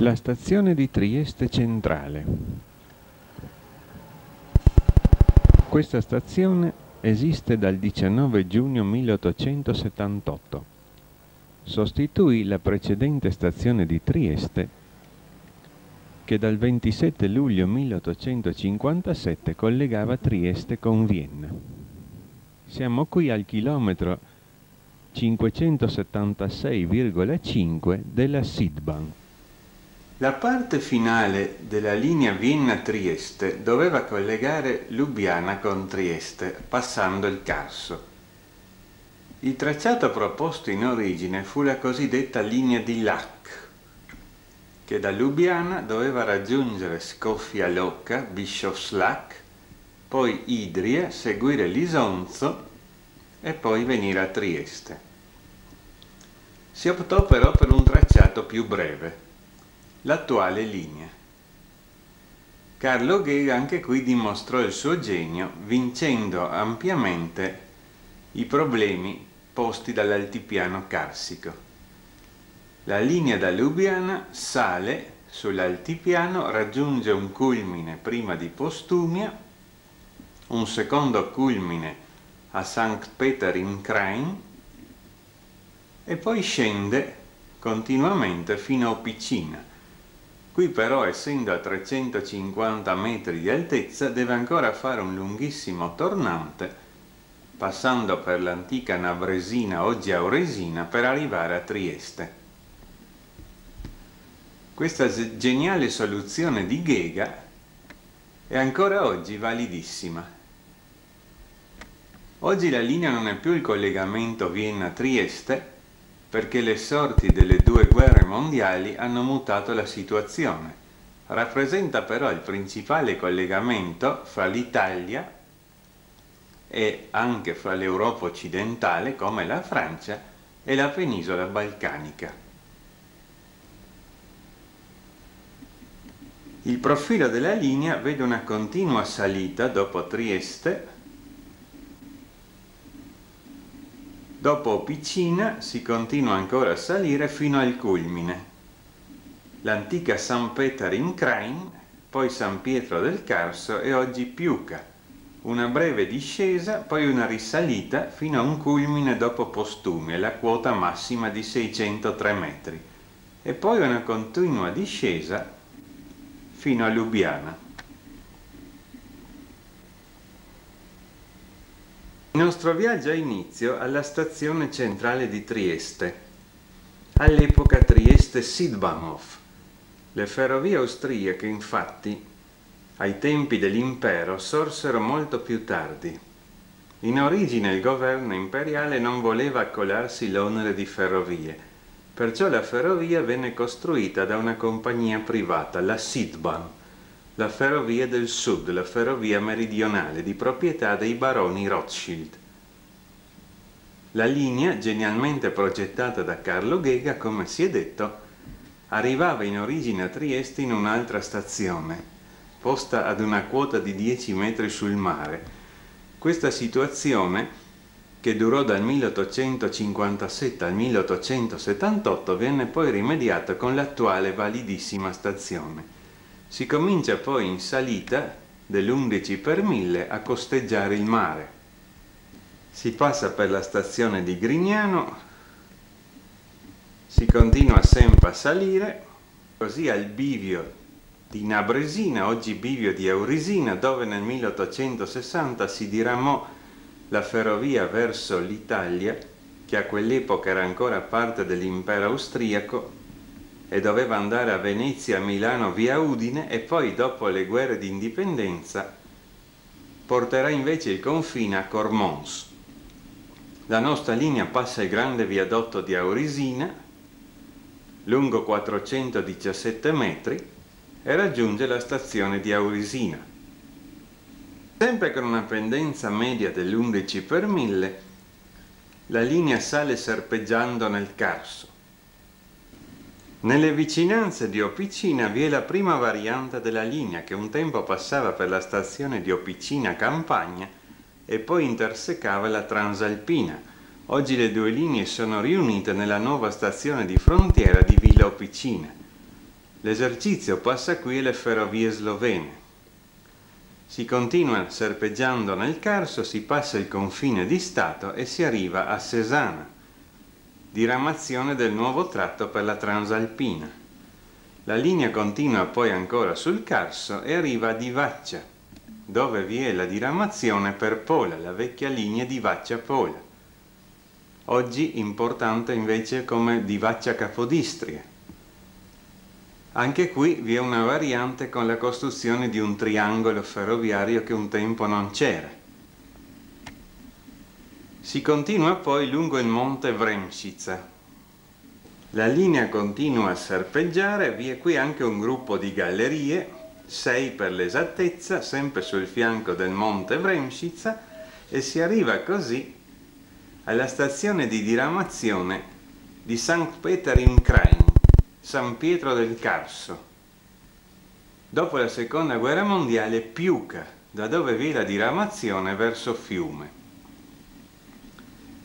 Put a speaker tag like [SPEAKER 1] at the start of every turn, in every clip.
[SPEAKER 1] La stazione di Trieste Centrale. Questa stazione esiste dal 19 giugno 1878. Sostituì la precedente stazione di Trieste che dal 27 luglio 1857 collegava Trieste con Vienna. Siamo qui al chilometro 576,5 della Sidbahn.
[SPEAKER 2] La parte finale della linea Vienna-Trieste doveva collegare Lubiana con Trieste, passando il Carso. Il tracciato proposto in origine fu la cosiddetta linea di Lac, che da Lubiana doveva raggiungere Scoffia Locca, Bischofslac, poi Idria, seguire l'Isonzo e poi venire a Trieste. Si optò però per un tracciato più breve, l'attuale linea. Carlo Ghega anche qui dimostrò il suo genio vincendo ampiamente i problemi posti dall'altipiano carsico. La linea da Lubiana sale sull'altipiano, raggiunge un culmine prima di Postumia, un secondo culmine a St. Peter in Krain e poi scende continuamente fino a Opicina. Qui però, essendo a 350 metri di altezza, deve ancora fare un lunghissimo tornante, passando per l'antica Navresina, oggi Auresina, per arrivare a Trieste. Questa geniale soluzione di Ghega è ancora oggi validissima. Oggi la linea non è più il collegamento Vienna-Trieste, perché le sorti delle due guerre mondiali hanno mutato la situazione. Rappresenta però il principale collegamento fra l'Italia e anche fra l'Europa occidentale, come la Francia, e la penisola balcanica. Il profilo della linea vede una continua salita dopo Trieste Dopo Picina si continua ancora a salire fino al culmine. L'antica San Peter in Krain, poi San Pietro del Carso e oggi Piuca. Una breve discesa, poi una risalita fino a un culmine dopo Postumia, la quota massima di 603 metri. E poi una continua discesa fino a Lubiana. Il nostro viaggio ha inizio alla stazione centrale di Trieste, all'epoca Trieste-Sidbahnhof. Le ferrovie austriache, infatti, ai tempi dell'impero sorsero molto più tardi. In origine il governo imperiale non voleva accolarsi l'onere di ferrovie, perciò la ferrovia venne costruita da una compagnia privata, la Sidbahn, la ferrovia del sud, la ferrovia meridionale di proprietà dei baroni Rothschild. La linea, genialmente progettata da Carlo Ghega, come si è detto, arrivava in origine a Trieste in un'altra stazione, posta ad una quota di 10 metri sul mare. Questa situazione, che durò dal 1857 al 1878, venne poi rimediata con l'attuale validissima stazione. Si comincia poi in salita dell'11 per 1000 a costeggiare il mare. Si passa per la stazione di Grignano, si continua sempre a salire, così al bivio di Nabresina, oggi bivio di Aurisina, dove nel 1860 si diramò la ferrovia verso l'Italia, che a quell'epoca era ancora parte dell'impero austriaco, e doveva andare a Venezia, Milano, via Udine e poi dopo le guerre di indipendenza porterà invece il confine a Cormons. La nostra linea passa il grande viadotto di Aurisina, lungo 417 metri, e raggiunge la stazione di Aurisina. Sempre con una pendenza media dell'11 per 1000, la linea sale serpeggiando nel Carso. Nelle vicinanze di Opicina vi è la prima variante della linea che un tempo passava per la stazione di Opicina Campagna e poi intersecava la Transalpina. Oggi le due linee sono riunite nella nuova stazione di frontiera di Villa Opicina. L'esercizio passa qui alle ferrovie slovene. Si continua serpeggiando nel Carso, si passa il confine di Stato e si arriva a Cesana, diramazione del nuovo tratto per la Transalpina. La linea continua poi ancora sul Carso e arriva a Divaccia, dove vi è la diramazione per Pola, la vecchia linea Divaccia-Pola. Oggi importante invece come Divaccia-Capodistria anche qui vi è una variante con la costruzione di un triangolo ferroviario che un tempo non c'era. Si continua poi lungo il monte Vremšica. La linea continua a serpeggiare, vi è qui anche un gruppo di gallerie, sei per l'esattezza, sempre sul fianco del monte Vremšica, e si arriva così alla stazione di diramazione di St. Peter in Krain. San Pietro del Carso. Dopo la seconda guerra mondiale Piuca, da dove vi è la diramazione verso Fiume.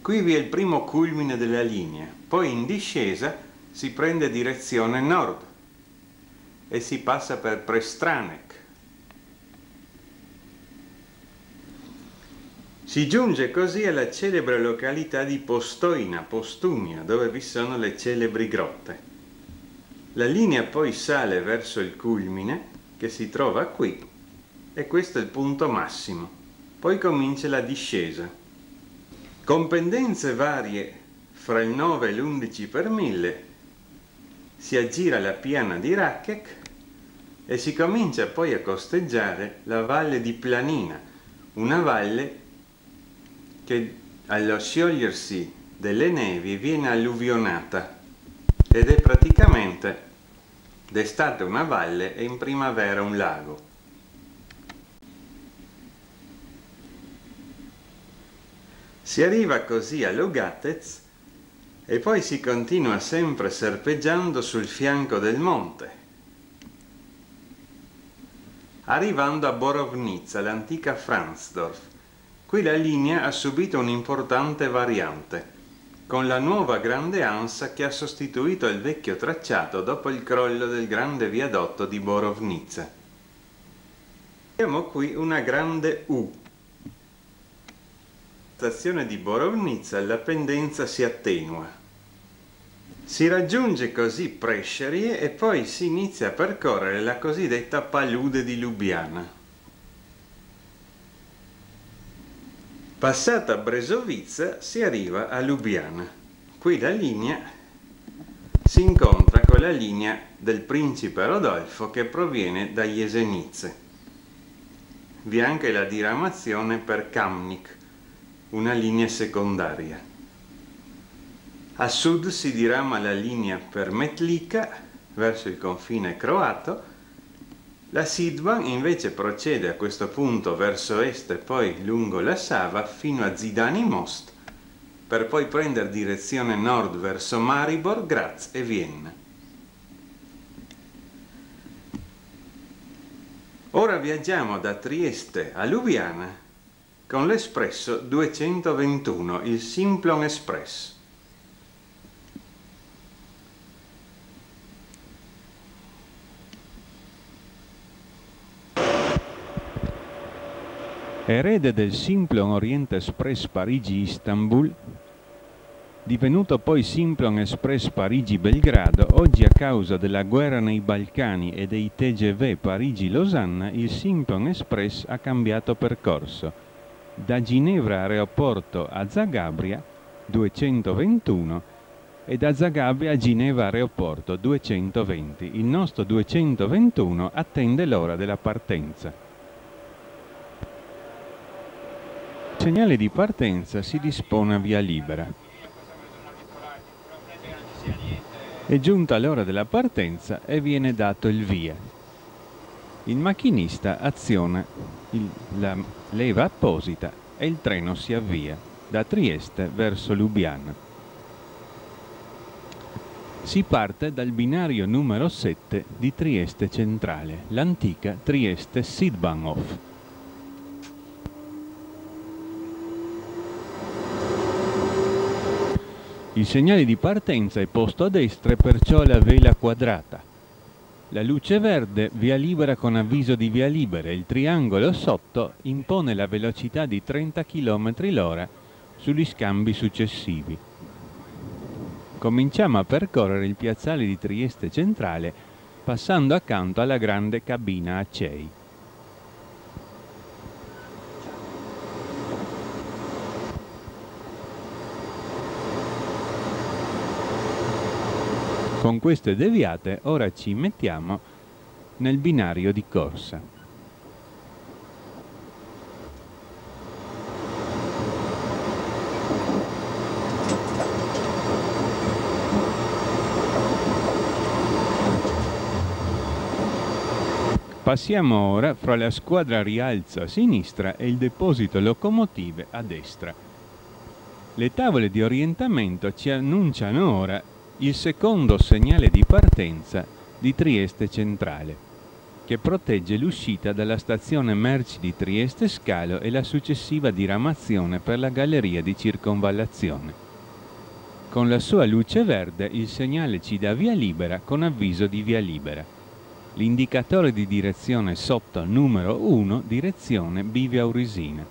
[SPEAKER 2] Qui vi è il primo culmine della linea, poi in discesa si prende direzione nord e si passa per Prestranek. Si giunge così alla celebre località di Postoina, Postumia, dove vi sono le celebri grotte. La linea poi sale verso il culmine che si trova qui e questo è il punto massimo. Poi comincia la discesa. Con pendenze varie fra il 9 e l'11 per 1000 si aggira la piana di Rakek e si comincia poi a costeggiare la valle di Planina, una valle che allo sciogliersi delle nevi viene alluvionata ed è praticamente d'estate una valle e in primavera un lago. Si arriva così a Logatez e poi si continua sempre serpeggiando sul fianco del monte, arrivando a Borovnica, l'antica Franzdorf. Qui la linea ha subito un'importante variante con la nuova grande ansa che ha sostituito il vecchio tracciato dopo il crollo del grande viadotto di Borovnica. Abbiamo qui una grande U. Stazione di Borovnica la pendenza si attenua. Si raggiunge così Prescerie e poi si inizia a percorrere la cosiddetta palude di Lubiana. Passata Bresovica si arriva a Lubiana. Qui la linea si incontra con la linea del principe Rodolfo che proviene da Jesenice. Vi è anche la diramazione per Kamnik, una linea secondaria. A sud si dirama la linea per Metlika verso il confine croato la Sidvan invece procede a questo punto verso est e poi lungo la Sava fino a Zidani Most per poi prendere direzione nord verso Maribor, Graz e Vienna. Ora viaggiamo da Trieste a Lubiana con l'espresso 221, il Simplon Express.
[SPEAKER 3] Erede del Simplon Orient Express Parigi-Istanbul, divenuto poi Simplon Express Parigi-Belgrado, oggi a causa della guerra nei Balcani e dei TGV Parigi-Losanna, il Simplon Express ha cambiato percorso. Da Ginevra Aeroporto a Zagabria 221 e da Zagabria a Ginevra Aeroporto 220. Il nostro 221 attende l'ora della partenza. segnale di partenza si dispone a via libera. È giunta l'ora della partenza e viene dato il via. Il macchinista aziona il, la leva apposita e il treno si avvia da Trieste verso Lubiana. Si parte dal binario numero 7 di Trieste Centrale, l'antica Trieste Sidbanhof. Il segnale di partenza è posto a destra e perciò la vela quadrata.
[SPEAKER 2] La luce verde via libera con avviso di via libera. Il triangolo sotto impone la velocità di 30 km l'ora sugli scambi successivi. Cominciamo a percorrere il piazzale di Trieste centrale passando accanto alla grande cabina a CEI. Con queste deviate ora ci mettiamo nel binario di corsa. Passiamo ora fra la squadra rialzo a sinistra e il deposito locomotive a destra. Le tavole di orientamento ci annunciano ora il secondo segnale di partenza di Trieste Centrale, che protegge l'uscita dalla stazione merci di Trieste Scalo e la successiva diramazione per la galleria di circonvallazione. Con la sua luce verde il segnale ci dà via libera con avviso di via libera. L'indicatore di direzione sotto numero 1 direzione Bivia Aurisina.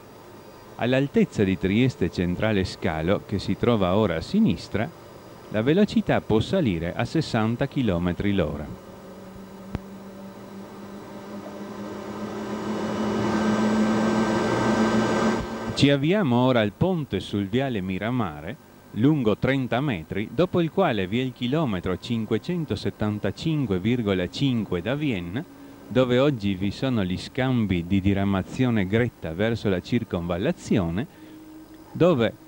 [SPEAKER 2] All'altezza di Trieste Centrale Scalo, che si trova ora a sinistra, la velocità può salire a 60 km l'ora. Ci avviamo ora al ponte sul viale Miramare, lungo 30 metri, dopo il quale vi è il chilometro 575,5 da Vienna, dove oggi vi sono gli scambi di diramazione Gretta verso la circonvallazione, dove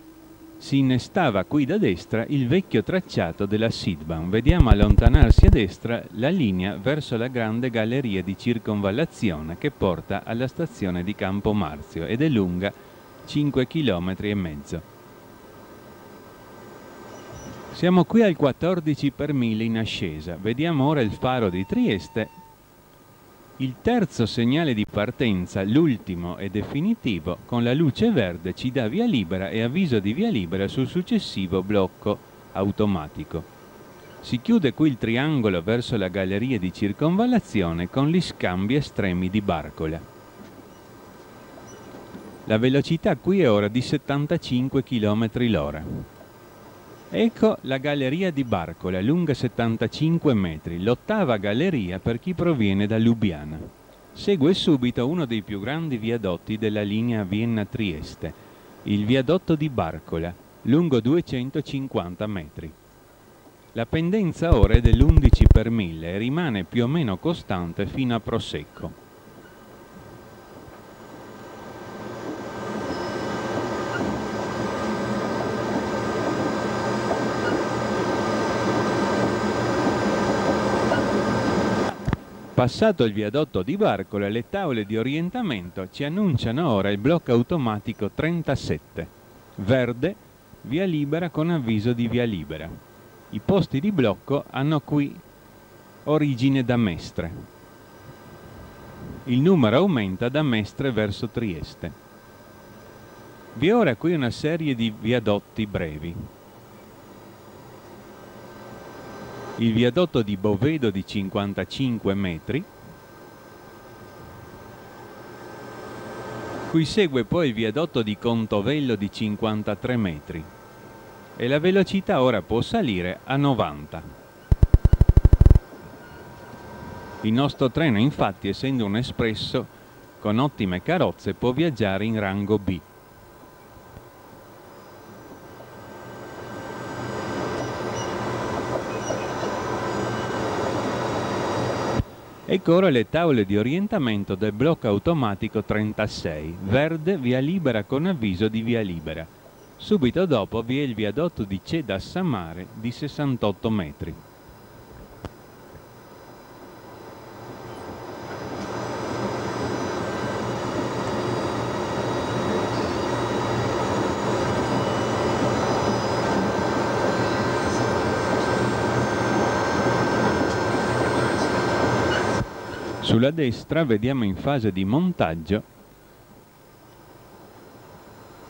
[SPEAKER 2] si innestava qui da destra il vecchio tracciato della Sidban. Vediamo allontanarsi a destra la linea verso la grande galleria di circonvallazione che porta alla stazione di Campo Marzio ed è lunga 5 km e mezzo. Siamo qui al 14 per 1000 in ascesa. Vediamo ora il faro di Trieste il terzo segnale di partenza, l'ultimo e definitivo, con la luce verde ci dà via libera e avviso di via libera sul successivo blocco automatico. Si chiude qui il triangolo verso la galleria di circonvallazione con gli scambi estremi di Barcola. La velocità qui è ora di 75 km l'ora. Ecco la galleria di Barcola, lunga 75 metri, l'ottava galleria per chi proviene da Lubiana. Segue subito uno dei più grandi viadotti della linea Vienna-Trieste, il viadotto di Barcola, lungo 250 metri. La pendenza ora è dell'11 per 1000 e rimane più o meno costante fino a Prosecco. Passato il viadotto di Barcola, le tavole di orientamento ci annunciano ora il blocco automatico 37, verde, via libera con avviso di via libera. I posti di blocco hanno qui origine da Mestre. Il numero aumenta da Mestre verso Trieste. Vi è ora qui una serie di viadotti brevi, il viadotto di Bovedo di 55 metri, cui segue poi il viadotto di Contovello di 53 metri e la velocità ora può salire a 90. Il nostro treno infatti essendo un espresso con ottime carrozze può viaggiare in rango B. Ecco ora le tavole di orientamento del blocco automatico 36, verde via libera con avviso di via libera. Subito dopo vi è il viadotto di Ceda Samare di 68 metri. Sulla destra vediamo in fase di montaggio,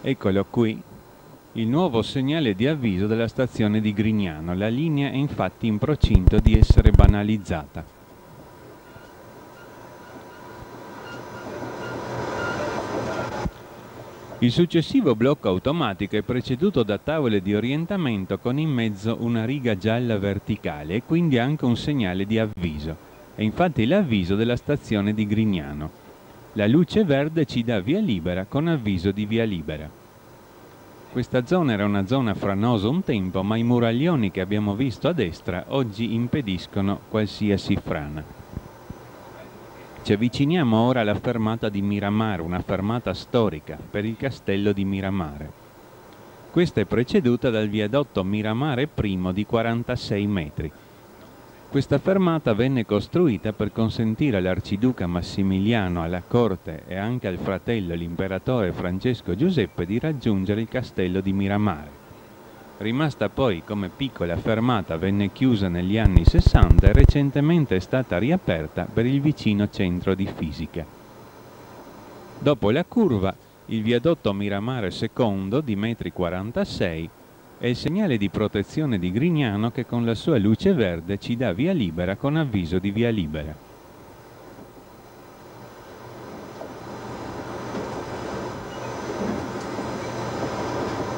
[SPEAKER 2] eccolo qui, il nuovo segnale di avviso della stazione di Grignano. La linea è infatti in procinto di essere banalizzata. Il successivo blocco automatico è preceduto da tavole di orientamento con in mezzo una riga gialla verticale e quindi anche un segnale di avviso. È infatti l'avviso della stazione di Grignano. La luce verde ci dà via libera con avviso di via libera. Questa zona era una zona franosa un tempo, ma i muraglioni che abbiamo visto a destra oggi impediscono qualsiasi frana. Ci avviciniamo ora alla fermata di Miramare, una fermata storica per il castello di Miramare. Questa è preceduta dal viadotto Miramare I di 46 metri. Questa fermata venne costruita per consentire all'arciduca Massimiliano, alla corte e anche al fratello l'imperatore Francesco Giuseppe di raggiungere il castello di Miramare rimasta poi come piccola fermata venne chiusa negli anni 60 e recentemente è stata riaperta per il vicino centro di fisica. Dopo la curva, il viadotto Miramare II di metri 46 è il segnale di protezione di Grignano che con la sua luce verde ci dà via libera con avviso di via libera.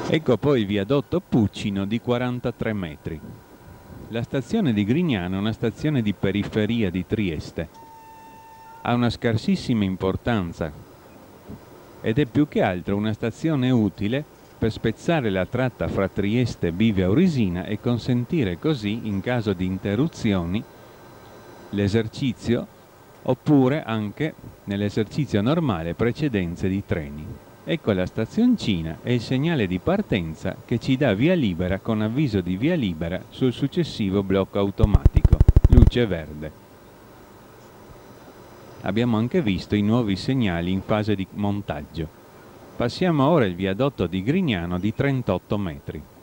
[SPEAKER 2] Ecco poi il viadotto Puccino di 43 metri. La stazione di Grignano è una stazione di periferia di Trieste. Ha una scarsissima importanza ed è più che altro una stazione utile per spezzare la tratta fra Trieste e Bivia Aurisina e consentire così, in caso di interruzioni, l'esercizio oppure anche nell'esercizio normale precedenze di treni. Ecco la stazioncina e il segnale di partenza che ci dà via libera con avviso di via libera sul successivo blocco automatico, luce verde. Abbiamo anche visto i nuovi segnali in fase di montaggio. Passiamo ora il viadotto di Grignano di 38 metri.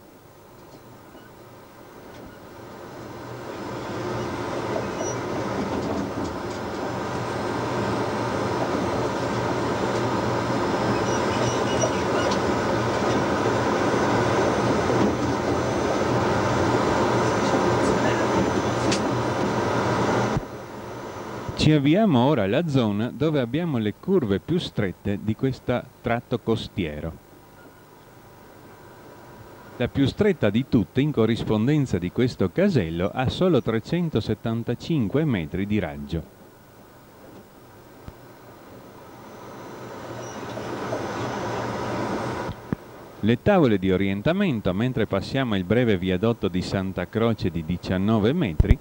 [SPEAKER 2] Ci avviamo ora alla zona dove abbiamo le curve più strette di questo tratto costiero. La più stretta di tutte in corrispondenza di questo casello ha solo 375 metri di raggio. Le tavole di orientamento, mentre passiamo il breve viadotto di Santa Croce di 19 metri,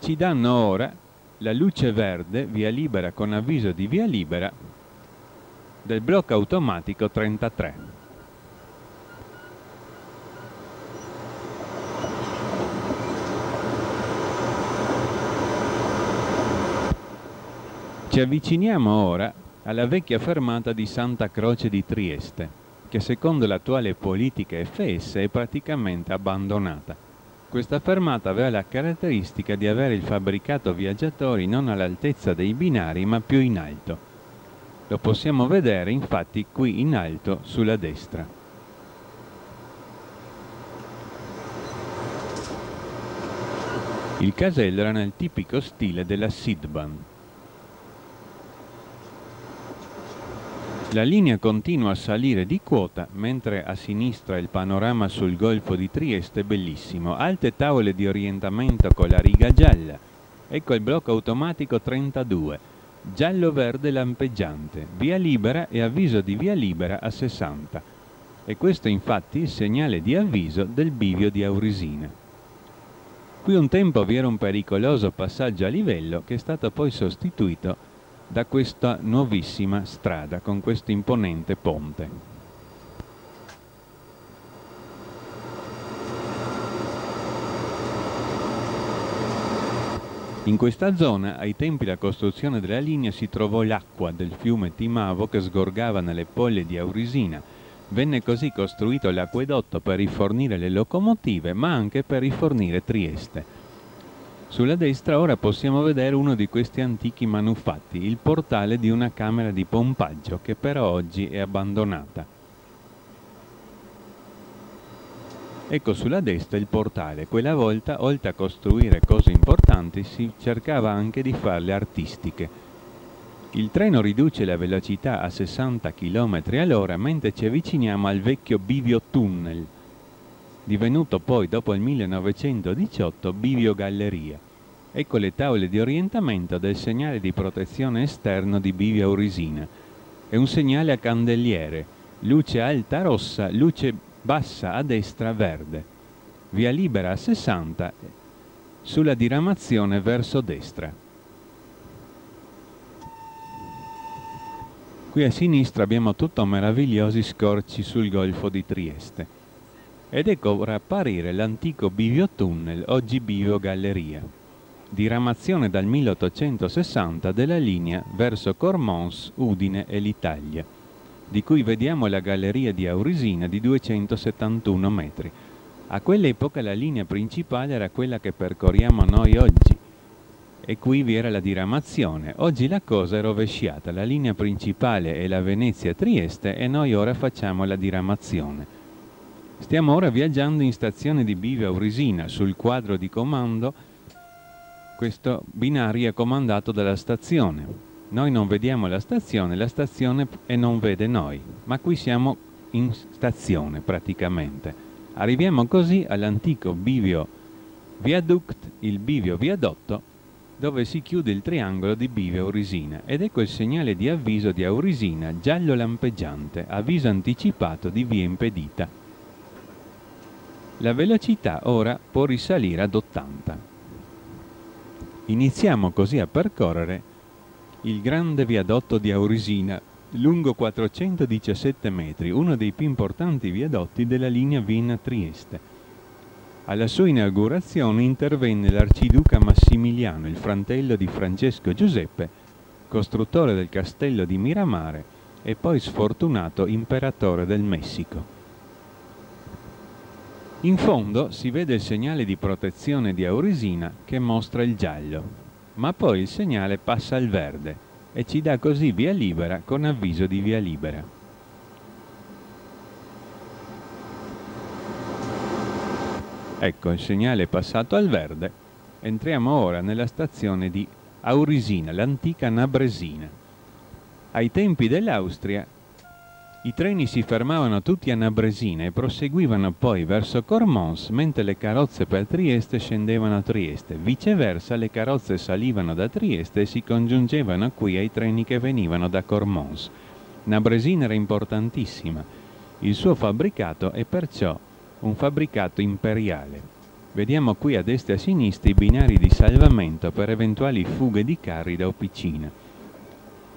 [SPEAKER 2] ci danno ora la luce verde via libera con avviso di via libera del blocco automatico 33. Ci avviciniamo ora alla vecchia fermata di Santa Croce di Trieste, che secondo l'attuale politica FS è praticamente abbandonata. Questa fermata aveva la caratteristica di avere il fabbricato viaggiatori non all'altezza dei binari ma più in alto. Lo possiamo vedere infatti qui in alto sulla destra. Il casello era nel tipico stile della Sidban, La linea continua a salire di quota, mentre a sinistra il panorama sul golfo di Trieste è bellissimo. Alte tavole di orientamento con la riga gialla. Ecco il blocco automatico 32, giallo-verde lampeggiante, via libera e avviso di via libera a 60. E questo è infatti il segnale di avviso del bivio di Aurisina. Qui un tempo vi era un pericoloso passaggio a livello che è stato poi sostituito da questa nuovissima strada con questo imponente ponte. In questa zona, ai tempi della costruzione della linea, si trovò l'acqua del fiume Timavo che sgorgava nelle poglie di Aurisina. Venne così costruito l'acquedotto per rifornire le locomotive, ma anche per rifornire Trieste. Sulla destra ora possiamo vedere uno di questi antichi manufatti, il portale di una camera di pompaggio che però oggi è abbandonata. Ecco sulla destra il portale, quella volta oltre a costruire cose importanti si cercava anche di farle artistiche. Il treno riduce la velocità a 60 km all'ora mentre ci avviciniamo al vecchio bivio tunnel, divenuto poi dopo il 1918 bivio galleria. Ecco le tavole di orientamento del segnale di protezione esterno di bivio Aurisina. È un segnale a candeliere, luce alta rossa, luce bassa a destra verde. Via libera a 60 sulla diramazione verso destra. Qui a sinistra abbiamo tutto meravigliosi scorci sul golfo di Trieste. Ed ecco ora apparire l'antico bivio tunnel, oggi bivio galleria, diramazione dal 1860 della linea verso Cormons, Udine e l'Italia, di cui vediamo la galleria di Aurisina di 271 metri. A quell'epoca la linea principale era quella che percorriamo noi oggi, e qui vi era la diramazione. Oggi la cosa è rovesciata, la linea principale è la Venezia-Trieste e noi ora facciamo la diramazione. Stiamo ora viaggiando in stazione di Bivio Aurisina, sul quadro di comando questo binario è comandato dalla stazione. Noi non vediamo la stazione, la stazione e non vede noi, ma qui siamo in stazione praticamente. Arriviamo così all'antico bivio viaduct, il bivio viadotto, dove si chiude il triangolo di Bivio Aurisina ed ecco il segnale di avviso di Aurisina giallo lampeggiante, avviso anticipato di via impedita. La velocità ora può risalire ad 80. Iniziamo così a percorrere il grande viadotto di Aurisina, lungo 417 metri, uno dei più importanti viadotti della linea Vienna-Trieste alla sua inaugurazione intervenne l'arciduca Massimiliano, il fratello di Francesco Giuseppe, costruttore del castello di Miramare e poi sfortunato imperatore del Messico. In fondo si vede il segnale di protezione di Aurisina che mostra il giallo, ma poi il segnale passa al verde e ci dà così via libera con avviso di via libera. Ecco, il segnale passato al verde. Entriamo ora nella stazione di Aurisina, l'antica Nabresina. Ai tempi dell'Austria i treni si fermavano tutti a Nabresina e proseguivano poi verso Cormons, mentre le carrozze per Trieste scendevano a Trieste. Viceversa, le carrozze salivano da Trieste e si congiungevano qui ai treni che venivano da Cormons. Nabresina era importantissima. Il suo fabbricato è perciò un fabbricato imperiale. Vediamo qui a destra e a sinistra i binari di salvamento per eventuali fughe di carri da Opicina.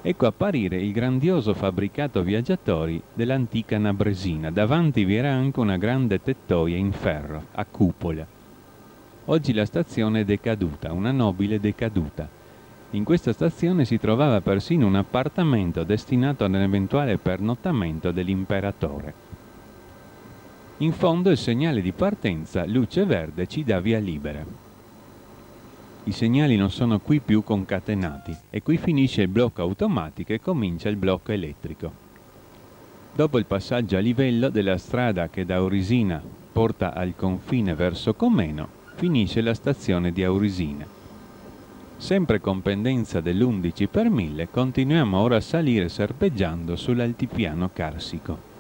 [SPEAKER 2] Ecco apparire il grandioso fabbricato viaggiatori dell'antica Nabresina. Davanti vi era anche una grande tettoia in ferro, a cupola. Oggi la stazione è decaduta, una nobile decaduta. In questa stazione si trovava persino un appartamento destinato ad un eventuale pernottamento dell'imperatore. In fondo il segnale di partenza, luce verde, ci dà via libera. I segnali non sono qui più concatenati e qui finisce il blocco automatico e comincia il blocco elettrico. Dopo il passaggio a livello della strada che da Aurisina porta al confine verso Comeno, finisce la stazione di Aurisina. Sempre con pendenza dell'11 per 1000, continuiamo ora a salire serpeggiando sull'altipiano carsico.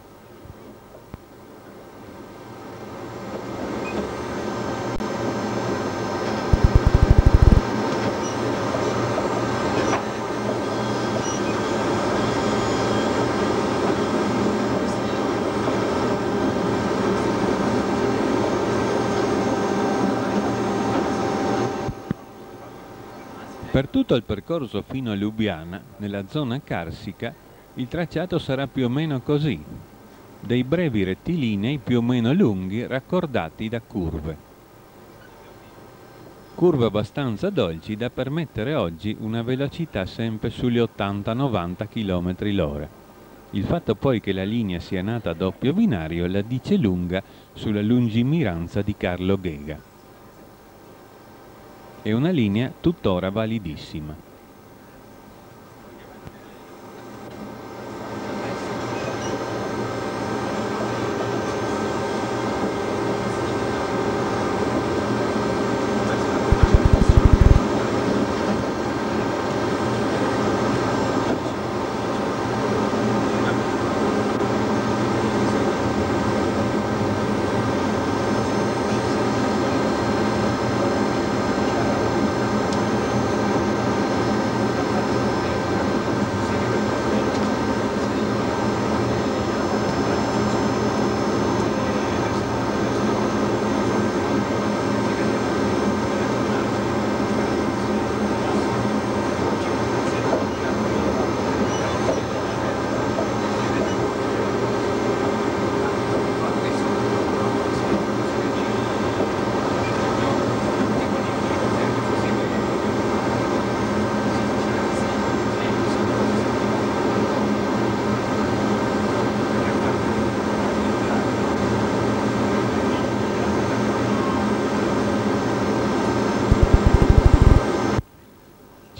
[SPEAKER 2] Tutto il percorso fino a Lubiana, nella zona carsica, il tracciato sarà più o meno così, dei brevi rettilinei più o meno lunghi raccordati da curve. Curve abbastanza dolci da permettere oggi una velocità sempre sugli 80-90 km l'ora. Il fatto poi che la linea sia nata a doppio binario la dice lunga sulla lungimiranza di Carlo Ghega è una linea tuttora validissima.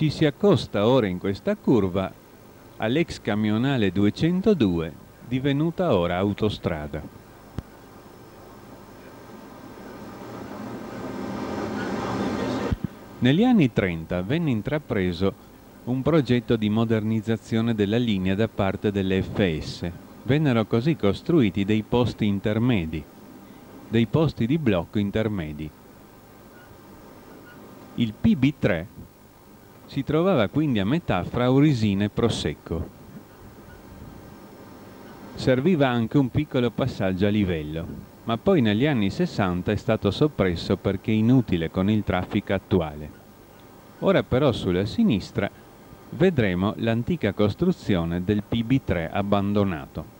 [SPEAKER 2] Ci si accosta ora in questa curva all'ex camionale 202 divenuta ora autostrada. Negli anni 30 venne intrapreso un progetto di modernizzazione della linea da parte delle FS. Vennero così costruiti dei posti intermedi, dei posti di blocco intermedi. Il PB3 si trovava quindi a metà fra Urisina e Prosecco. Serviva anche un piccolo passaggio a livello, ma poi negli anni 60 è stato soppresso perché inutile con il traffico attuale. Ora però sulla sinistra vedremo l'antica costruzione del PB3 abbandonato.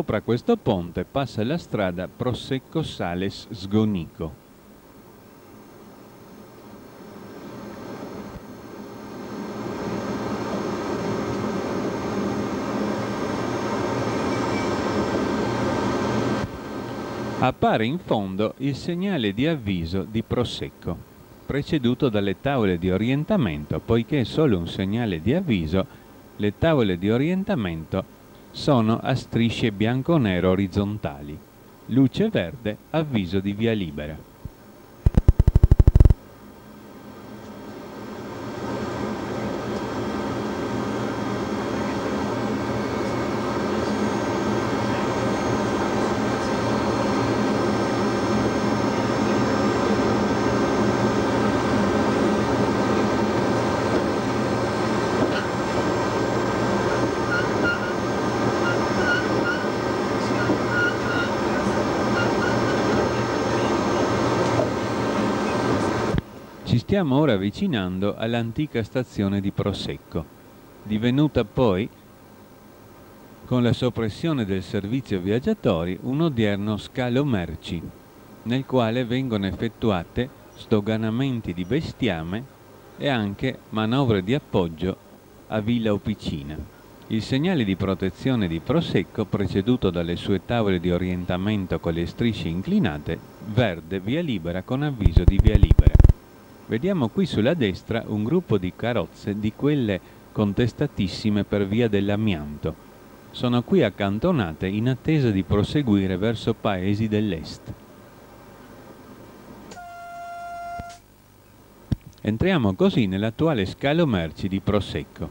[SPEAKER 2] Sopra questo ponte passa la strada Prosecco Sales Sgonico. Appare in fondo il segnale di avviso di Prosecco, preceduto dalle tavole di orientamento, poiché è solo un segnale di avviso, le tavole di orientamento sono a strisce bianco-nero orizzontali. Luce verde, avviso di via libera. Stiamo ora avvicinando all'antica stazione di Prosecco, divenuta poi, con la soppressione del servizio viaggiatori, un odierno scalo merci, nel quale vengono effettuate stoganamenti di bestiame e anche manovre di appoggio a Villa Opicina. Il segnale di protezione di Prosecco, preceduto dalle sue tavole di orientamento con le strisce inclinate, verde via libera con avviso di via libera. Vediamo qui sulla destra un gruppo di carrozze di quelle contestatissime per via dell'amianto. Sono qui accantonate in attesa di proseguire verso paesi dell'est. Entriamo così nell'attuale scalo merci di Prosecco.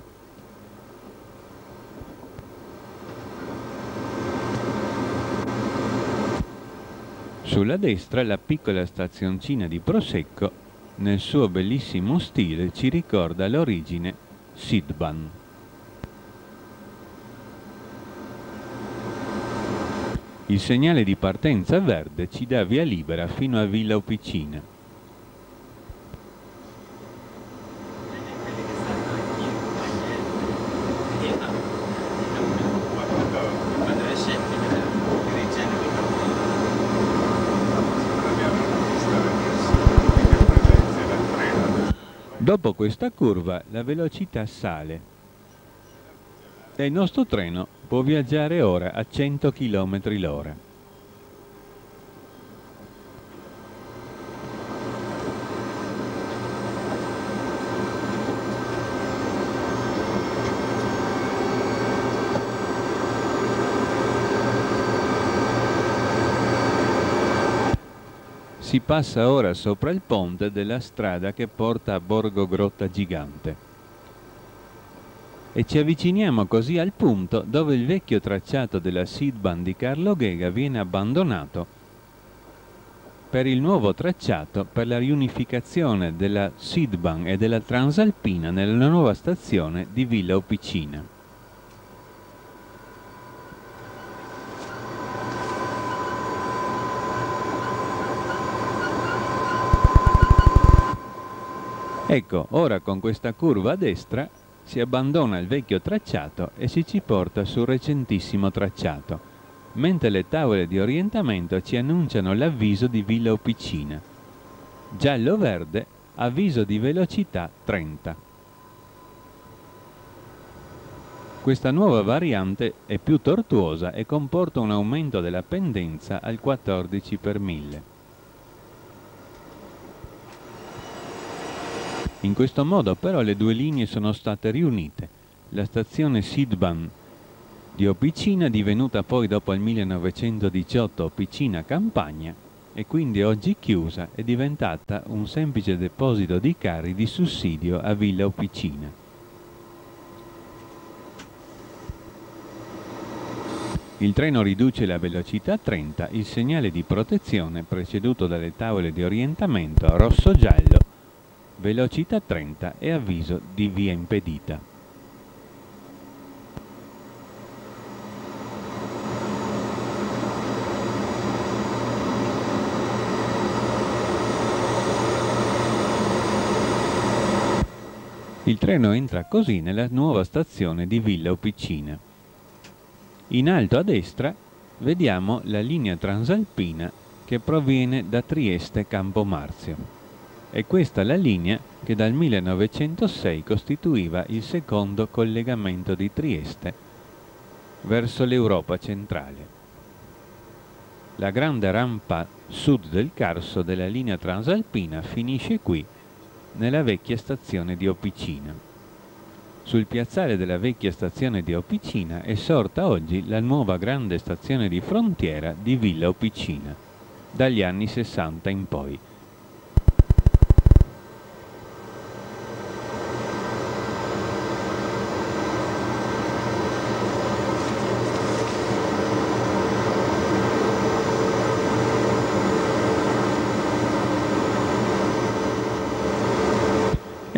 [SPEAKER 2] Sulla destra la piccola stazioncina di Prosecco nel suo bellissimo stile ci ricorda l'origine Sidban. Il segnale di partenza verde ci dà via libera fino a Villa Opicina. Dopo questa curva la velocità sale e il nostro treno può viaggiare ora a 100 km l'ora. Si passa ora sopra il ponte della strada che porta a Borgo Grotta Gigante. E ci avviciniamo così al punto dove il vecchio tracciato della Sidban di Carlo Ghega viene abbandonato per il nuovo tracciato per la riunificazione della Sidban e della Transalpina nella nuova stazione di Villa Opicina. Ecco, ora con questa curva a destra si abbandona il vecchio tracciato e si ci porta sul recentissimo tracciato, mentre le tavole di orientamento ci annunciano l'avviso di Villa Opicina. Giallo-verde, avviso di velocità 30. Questa nuova variante è più tortuosa e comporta un aumento della pendenza al 14 per 1000. In questo modo però le due linee sono state riunite. La stazione Sidban di Opicina, divenuta poi dopo il 1918 Opicina Campagna, e quindi oggi chiusa, è diventata un semplice deposito di carri di sussidio a Villa Opicina. Il treno riduce la velocità a 30, il segnale di protezione preceduto dalle tavole di orientamento rosso-giallo velocità 30 e avviso di via impedita. Il treno entra così nella nuova stazione di Villa Opicina. In alto a destra vediamo la linea transalpina che proviene da Trieste Campomarzio. È questa la linea che dal 1906 costituiva il secondo collegamento di Trieste verso l'Europa centrale. La grande rampa sud del Carso della linea transalpina finisce qui, nella vecchia stazione di Opicina. Sul piazzale della vecchia stazione di Opicina è sorta oggi la nuova grande stazione di frontiera di Villa Opicina, dagli anni 60 in poi.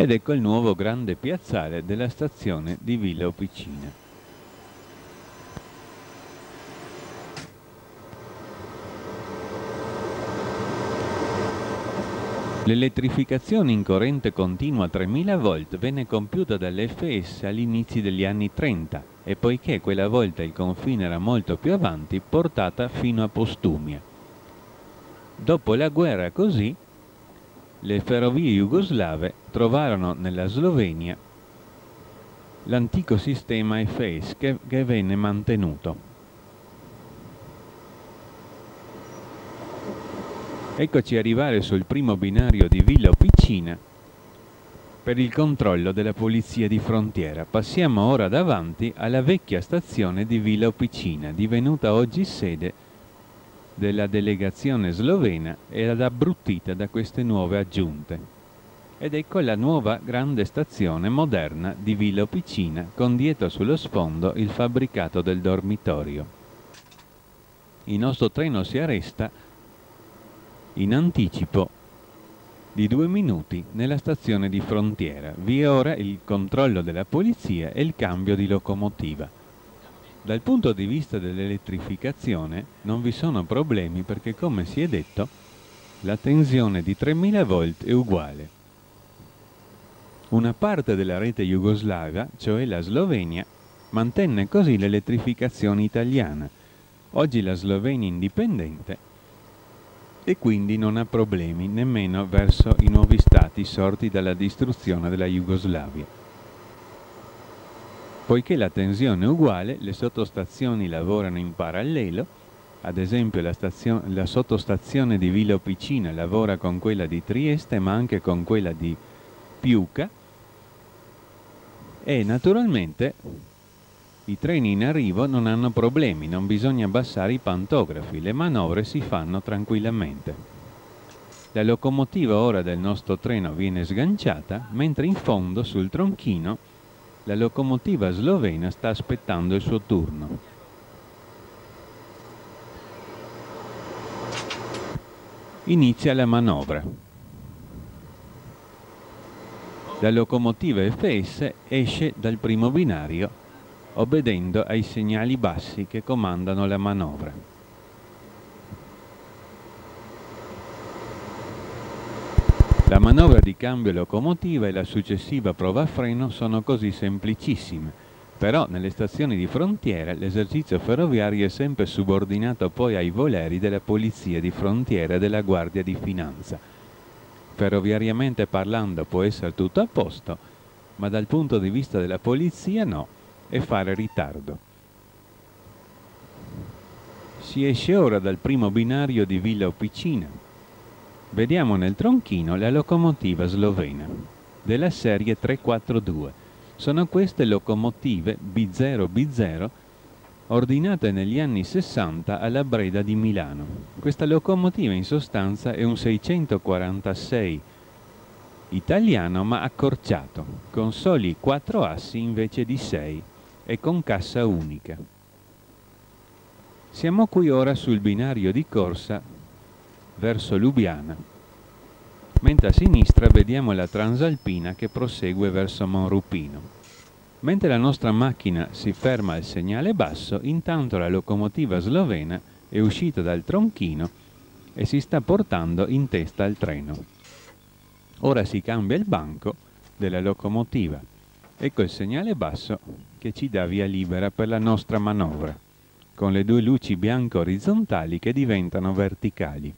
[SPEAKER 2] Ed ecco il nuovo grande piazzale della stazione di Villa Opicina. L'elettrificazione in corrente continua a 3000 volt venne compiuta dall'FS agli inizi degli anni 30 e poiché quella volta il confine era molto più avanti, portata fino a Postumia. Dopo la guerra così le ferrovie jugoslave trovarono nella Slovenia l'antico sistema FES che, che venne mantenuto. Eccoci arrivare sul primo binario di Villa Opicina per il controllo della polizia di frontiera. Passiamo ora davanti alla vecchia stazione di Villa Opicina, divenuta oggi sede della delegazione slovena era abbruttita da queste nuove aggiunte. Ed ecco la nuova grande stazione moderna di Villa Opicina con dietro sullo sfondo il fabbricato del dormitorio. Il nostro treno si arresta in anticipo di due minuti nella stazione di frontiera. Vi è ora il controllo della polizia e il cambio di locomotiva. Dal punto di vista dell'elettrificazione non vi sono problemi perché come si è detto la tensione di 3000 volt è uguale. Una parte della rete jugoslava, cioè la Slovenia, mantenne così l'elettrificazione italiana. Oggi la Slovenia è indipendente e quindi non ha problemi nemmeno verso i nuovi stati sorti dalla distruzione della Jugoslavia. Poiché la tensione è uguale, le sottostazioni lavorano in parallelo, ad esempio la, la sottostazione di Villa Opicina lavora con quella di Trieste ma anche con quella di Piuca e naturalmente i treni in arrivo non hanno problemi, non bisogna abbassare i pantografi, le manovre si fanno tranquillamente. La locomotiva ora del nostro treno viene sganciata, mentre in fondo sul tronchino la locomotiva slovena sta aspettando il suo turno. Inizia la manovra. La locomotiva FS esce dal primo binario obbedendo ai segnali bassi che comandano la manovra. La manovra di cambio locomotiva e la successiva prova a freno sono così semplicissime, però nelle stazioni di frontiera l'esercizio ferroviario è sempre subordinato poi ai voleri della polizia di frontiera e della guardia di finanza. Ferroviariamente parlando può essere tutto a posto, ma dal punto di vista della polizia no, e fare ritardo. Si esce ora dal primo binario di Villa Opicina, Vediamo nel tronchino la locomotiva slovena della serie 342. Sono queste locomotive B0B0 ordinate negli anni 60 alla Breda di Milano. Questa locomotiva in sostanza è un 646 italiano ma accorciato, con soli 4 assi invece di 6 e con cassa unica. Siamo qui ora sul binario di corsa verso Lubiana, mentre a sinistra vediamo la Transalpina che prosegue verso Monrupino. Mentre la nostra macchina si ferma al segnale basso, intanto la locomotiva slovena è uscita dal tronchino e si sta portando in testa al treno. Ora si cambia il banco della locomotiva. Ecco il segnale basso che ci dà via libera per la nostra manovra, con le due luci bianche orizzontali che diventano verticali.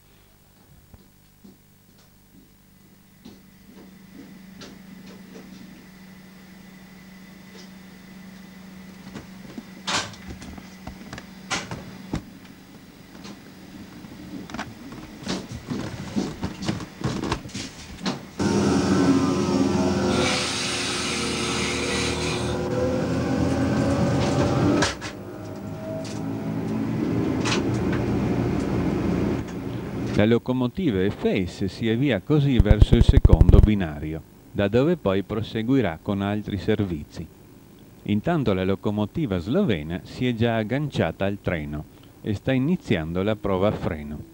[SPEAKER 2] La locomotiva FS si avvia così verso il secondo binario, da dove poi proseguirà con altri servizi. Intanto la locomotiva slovena si è già agganciata al treno e sta iniziando la prova a freno.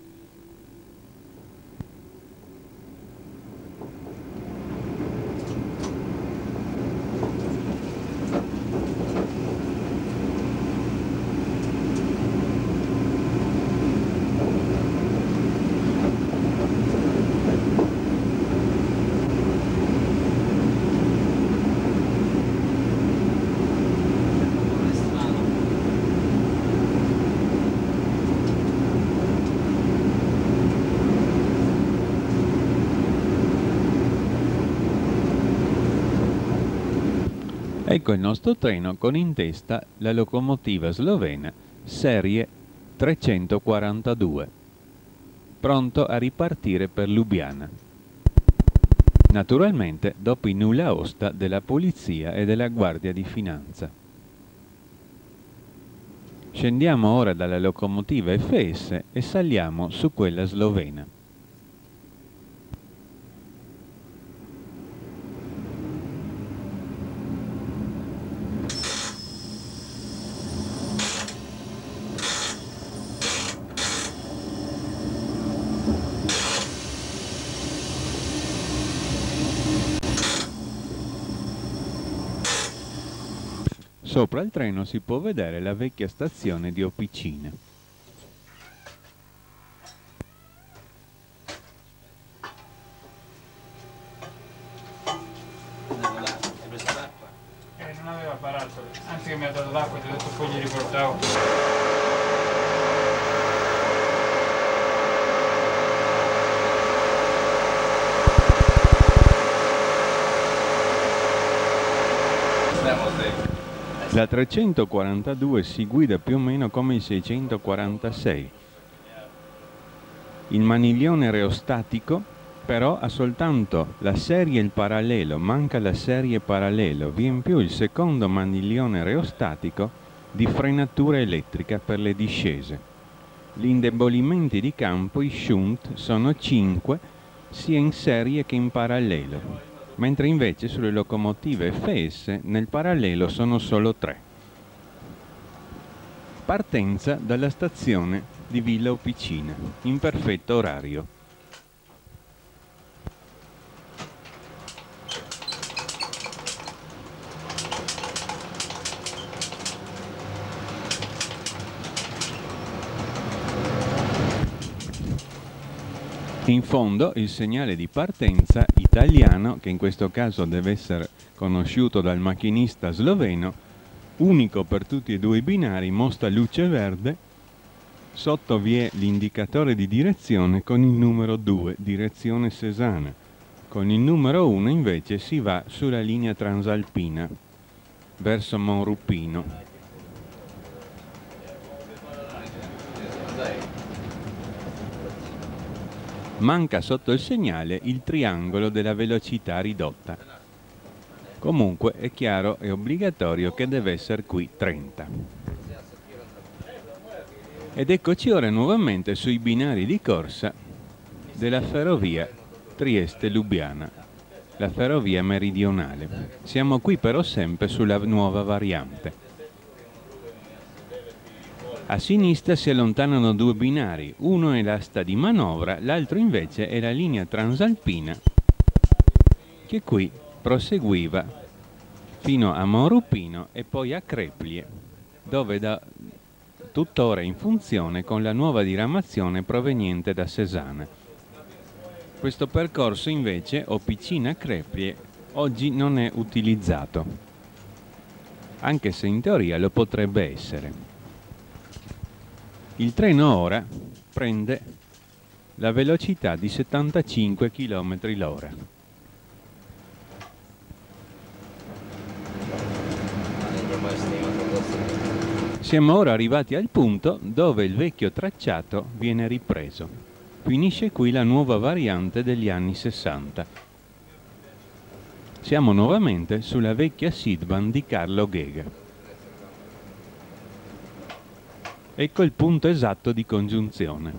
[SPEAKER 2] Ecco il nostro treno con in testa la locomotiva slovena serie 342, pronto a ripartire per Lubiana. Naturalmente dopo i nulla osta della polizia e della guardia di finanza. Scendiamo ora dalla locomotiva FS e saliamo su quella slovena. Sopra il treno si può vedere la vecchia stazione di Opicina.
[SPEAKER 4] Eh, non aveva parato, anzi che mi ha dato l'acqua e ti ho detto poi gli riportavo.
[SPEAKER 2] La 342 si guida più o meno come il 646. Il maniglione reostatico però ha soltanto la serie e il parallelo, manca la serie parallelo, vi in più il secondo maniglione reostatico di frenatura elettrica per le discese. Gli indebolimenti di campo, i shunt, sono 5 sia in serie che in parallelo mentre invece sulle locomotive FS nel parallelo sono solo tre. Partenza dalla stazione di Villa Opicina, in perfetto orario. In fondo il segnale di partenza italiano, che in questo caso deve essere conosciuto dal macchinista sloveno, unico per tutti e due i binari, mostra luce verde, sotto vi è l'indicatore di direzione con il numero 2, direzione Sesana. Con il numero 1 invece si va sulla linea transalpina verso Monruppino. Manca sotto il segnale il triangolo della velocità ridotta. Comunque è chiaro e obbligatorio che deve essere qui 30. Ed eccoci ora nuovamente sui binari di corsa della ferrovia Trieste-Lubiana, la ferrovia meridionale. Siamo qui però sempre sulla nuova variante. A sinistra si allontanano due binari, uno è l'asta di manovra, l'altro invece è la linea transalpina che qui proseguiva fino a Morupino e poi a Creplie, dove da tuttora in funzione con la nuova diramazione proveniente da Sesana. Questo percorso invece, Opicina-Creprie, oggi non è utilizzato, anche se in teoria lo potrebbe essere. Il treno ora prende la velocità di 75 km l'ora. Siamo ora arrivati al punto dove il vecchio tracciato viene ripreso. Finisce qui la nuova variante degli anni 60. Siamo nuovamente sulla vecchia Sidvan di Carlo Ghega. Ecco il punto esatto di congiunzione.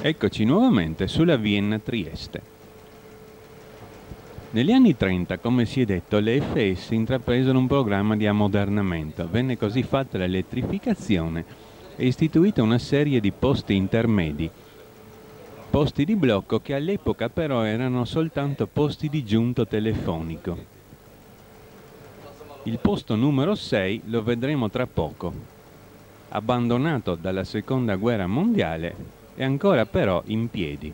[SPEAKER 2] Eccoci nuovamente sulla Vienna Trieste. Negli anni 30, come si è detto, le FS intrapresero un programma di ammodernamento. Venne così fatta l'elettrificazione e istituita una serie di posti intermedi, posti di blocco che all'epoca però erano soltanto posti di giunto telefonico. Il posto numero 6 lo vedremo tra poco. Abbandonato dalla seconda guerra mondiale, è ancora però in piedi.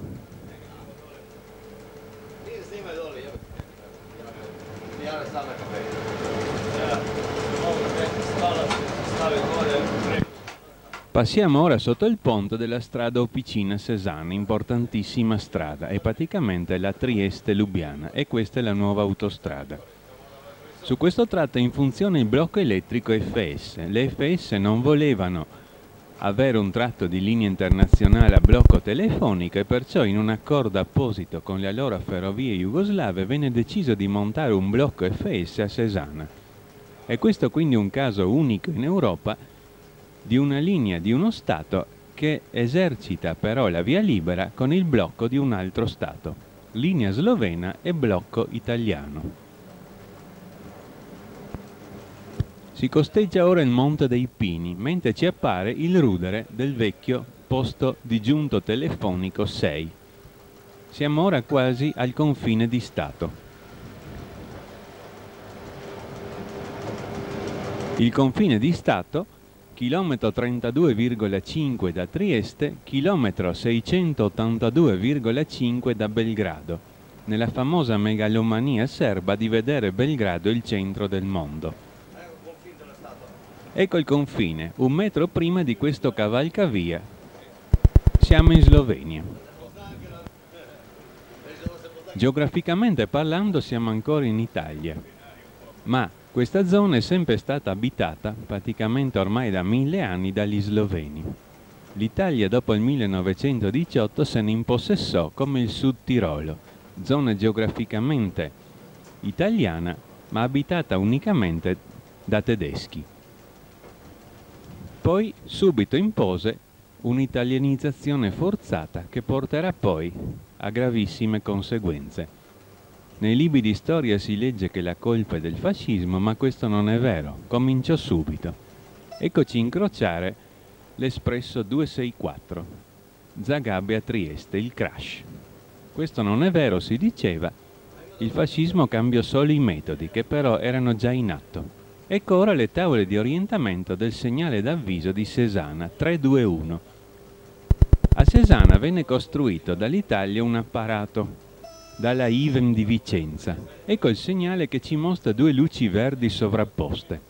[SPEAKER 2] Passiamo ora sotto il ponte della strada Opicina-Sesana, importantissima strada, è praticamente la Trieste-Lubiana e questa è la nuova autostrada. Su questo tratto è in funzione il blocco elettrico FS. Le FS non volevano avere un tratto di linea internazionale a blocco telefonico e perciò in un accordo apposito con le allora ferrovie jugoslave venne deciso di montare un blocco FS a Sesana. E questo quindi un caso unico in Europa di una linea di uno Stato che esercita però la via libera con il blocco di un altro Stato, linea slovena e blocco italiano. Si costeggia ora il Monte dei Pini, mentre ci appare il rudere del vecchio posto di giunto telefonico 6. Siamo ora quasi al confine di Stato. Il confine di Stato chilometro 32,5 da Trieste, chilometro 682,5 da Belgrado, nella famosa megalomania serba di vedere Belgrado il centro del mondo. Ecco il confine, un metro prima di questo cavalcavia. Siamo in Slovenia. Geograficamente parlando siamo ancora in Italia, ma questa zona è sempre stata abitata, praticamente ormai da mille anni, dagli sloveni. L'Italia dopo il 1918 se ne impossessò come il Sud Tirolo, zona geograficamente italiana ma abitata unicamente da tedeschi. Poi subito impose un'italianizzazione forzata che porterà poi a gravissime conseguenze. Nei libri di storia si legge che la colpa è del fascismo, ma questo non è vero, cominciò subito. Eccoci incrociare l'espresso 264, Zagabria Trieste, il crash. Questo non è vero, si diceva. Il fascismo cambiò solo i metodi, che però erano già in atto. Ecco ora le tavole di orientamento del segnale d'avviso di Cesana 321. A Cesana venne costruito dall'Italia un apparato dalla IVEM di Vicenza. Ecco il segnale che ci mostra due luci verdi sovrapposte.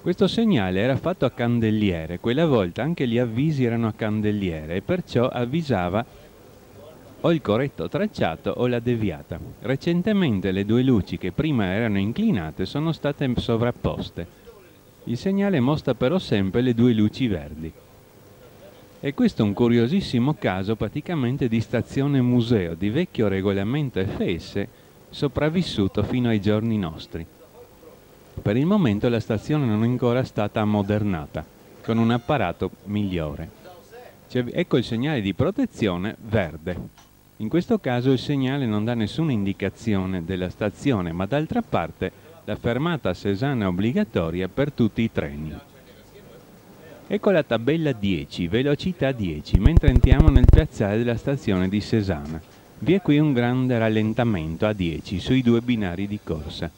[SPEAKER 2] Questo segnale era fatto a candeliere, quella volta anche gli avvisi erano a candeliere e perciò avvisava o il corretto tracciato o la deviata. Recentemente le due luci che prima erano inclinate sono state sovrapposte. Il segnale mostra però sempre le due luci verdi. E questo è un curiosissimo caso praticamente di stazione museo di vecchio regolamento FS sopravvissuto fino ai giorni nostri. Per il momento la stazione non è ancora stata ammodernata, con un apparato migliore. Cioè, ecco il segnale di protezione verde. In questo caso il segnale non dà nessuna indicazione della stazione, ma d'altra parte la fermata a Cesana è obbligatoria per tutti i treni. Ecco la tabella 10, velocità 10, mentre entriamo nel piazzale della stazione di Cesana. Vi è qui un grande rallentamento a 10 sui due binari di corsa.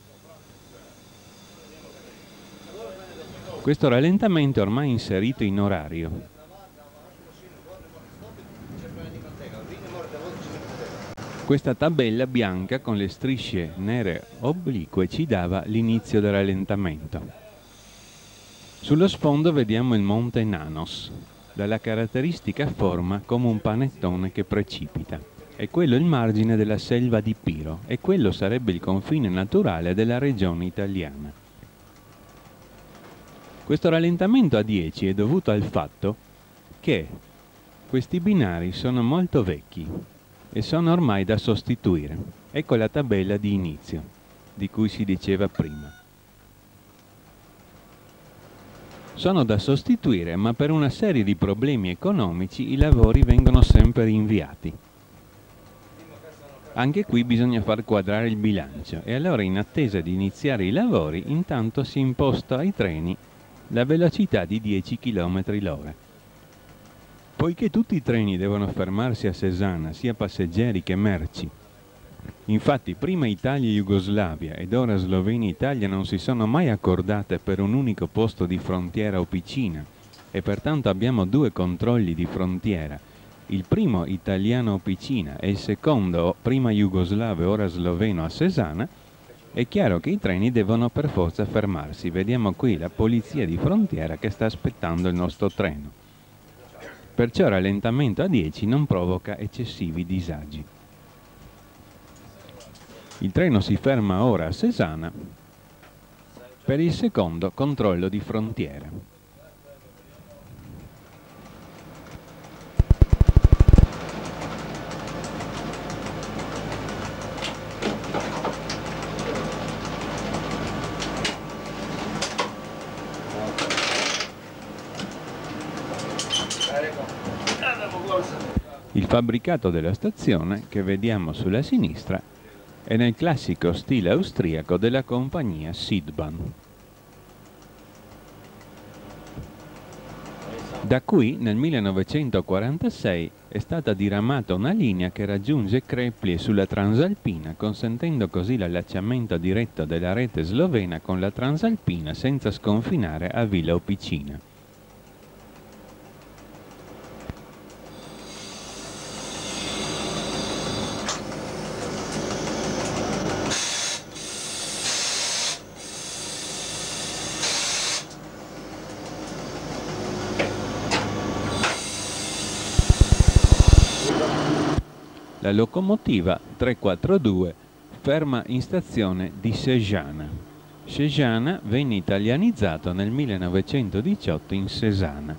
[SPEAKER 2] Questo rallentamento è ormai inserito in orario. Questa tabella bianca con le strisce nere oblique ci dava l'inizio del rallentamento. Sullo sfondo vediamo il monte Nanos, dalla caratteristica forma come un panettone che precipita. E quello è il margine della selva di Piro e quello sarebbe il confine naturale della regione italiana. Questo rallentamento a 10 è dovuto al fatto che questi binari sono molto vecchi e sono ormai da sostituire. Ecco la tabella di inizio di cui si diceva prima. Sono da sostituire, ma per una serie di problemi economici i lavori vengono sempre rinviati. Anche qui bisogna far quadrare il bilancio e allora in attesa di iniziare i lavori intanto si imposta ai treni la velocità di 10 km l'ora. Poiché tutti i treni devono fermarsi a Cesana, sia passeggeri che merci, infatti prima Italia e Jugoslavia ed ora Slovenia e Italia non si sono mai accordate per un unico posto di frontiera o piscina e pertanto abbiamo due controlli di frontiera, il primo italiano o piscina e il secondo prima jugoslavo e ora sloveno a Cesana, è chiaro che i treni devono per forza fermarsi. Vediamo qui la polizia di frontiera che sta aspettando il nostro treno. Perciò il rallentamento a 10 non provoca eccessivi disagi. Il treno si ferma ora a Cesana per il secondo controllo di frontiera. Il fabbricato della stazione che vediamo sulla sinistra è nel classico stile austriaco della compagnia Sidban. Da qui nel 1946 è stata diramata una linea che raggiunge Kreplie sulla Transalpina, consentendo così l'allacciamento diretto della rete slovena con la Transalpina senza sconfinare a Villa Opicina. Locomotiva 342 ferma in stazione di Sejana. Sejana venne italianizzato nel 1918 in Sesana.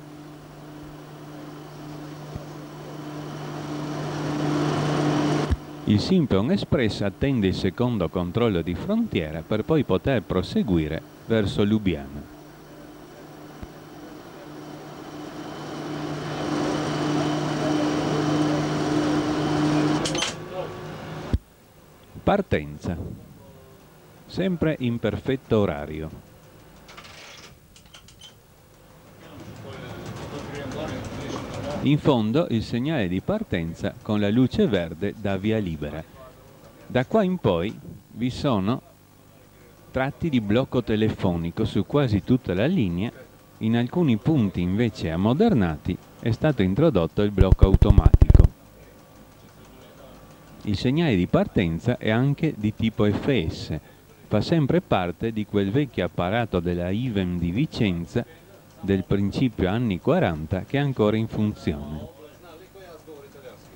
[SPEAKER 2] Il Simpeon Express attende il secondo controllo di frontiera per poi poter proseguire verso Lubiana. Partenza. Sempre in perfetto orario. In fondo il segnale di partenza con la luce verde da via libera. Da qua in poi vi sono tratti di blocco telefonico su quasi tutta la linea, in alcuni punti invece ammodernati è stato introdotto il blocco automatico. Il segnale di partenza è anche di tipo FS, fa sempre parte di quel vecchio apparato della IVEM di Vicenza del principio anni 40 che è ancora in funzione.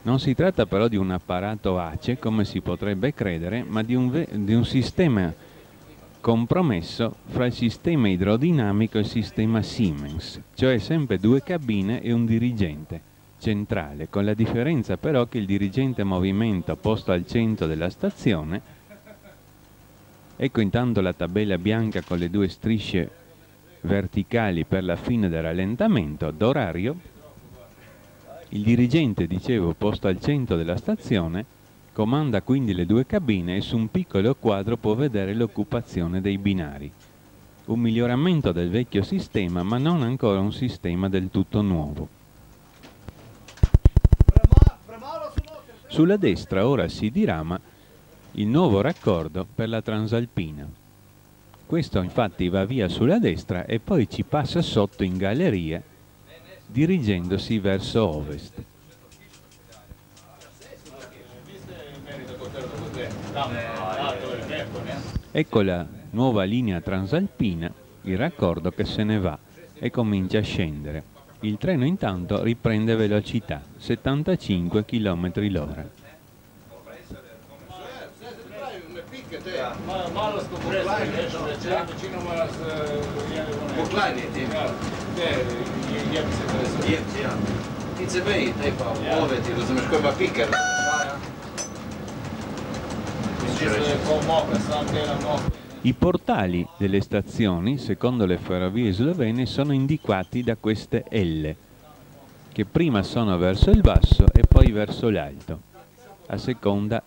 [SPEAKER 2] Non si tratta però di un apparato ACE come si potrebbe credere, ma di un, di un sistema compromesso fra il sistema idrodinamico e il sistema Siemens, cioè sempre due cabine e un dirigente centrale, con la differenza però che il dirigente movimento posto al centro della stazione, ecco intanto la tabella bianca con le due strisce verticali per la fine del rallentamento d'orario, il dirigente, dicevo, posto al centro della stazione, comanda quindi le due cabine e su un piccolo quadro può vedere l'occupazione dei binari. Un miglioramento del vecchio sistema, ma non ancora un sistema del tutto nuovo. Sulla destra ora si dirama il nuovo raccordo per la Transalpina. Questo infatti va via sulla destra e poi ci passa sotto in galleria dirigendosi verso ovest. Ecco la nuova linea transalpina, il raccordo che se ne va e comincia a scendere. Il treno intanto riprende velocità, 75 km l'ora.
[SPEAKER 5] Malo skompresor, če večinoma poklanjati. Je bi se to Jemci, ja. Ti se beji, te pa
[SPEAKER 2] I portali delle stazioni, secondo le ferrovie slovene, sono indicati da queste L, che prima sono verso il basso e poi verso l'alto, a seconda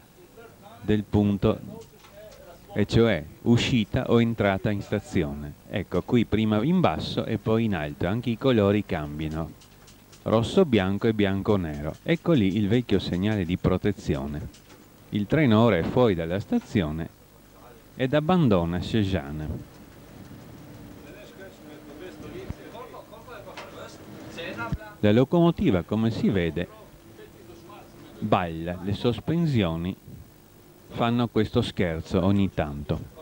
[SPEAKER 2] del punto e cioè uscita o entrata in stazione. Ecco, qui prima in basso e poi in alto, anche i colori cambiano. Rosso, bianco e bianco-nero. Ecco lì il vecchio segnale di protezione. Il treno ora è fuori dalla stazione ed abbandona Cesane. La locomotiva, come si vede, balla le sospensioni fanno questo scherzo ogni tanto.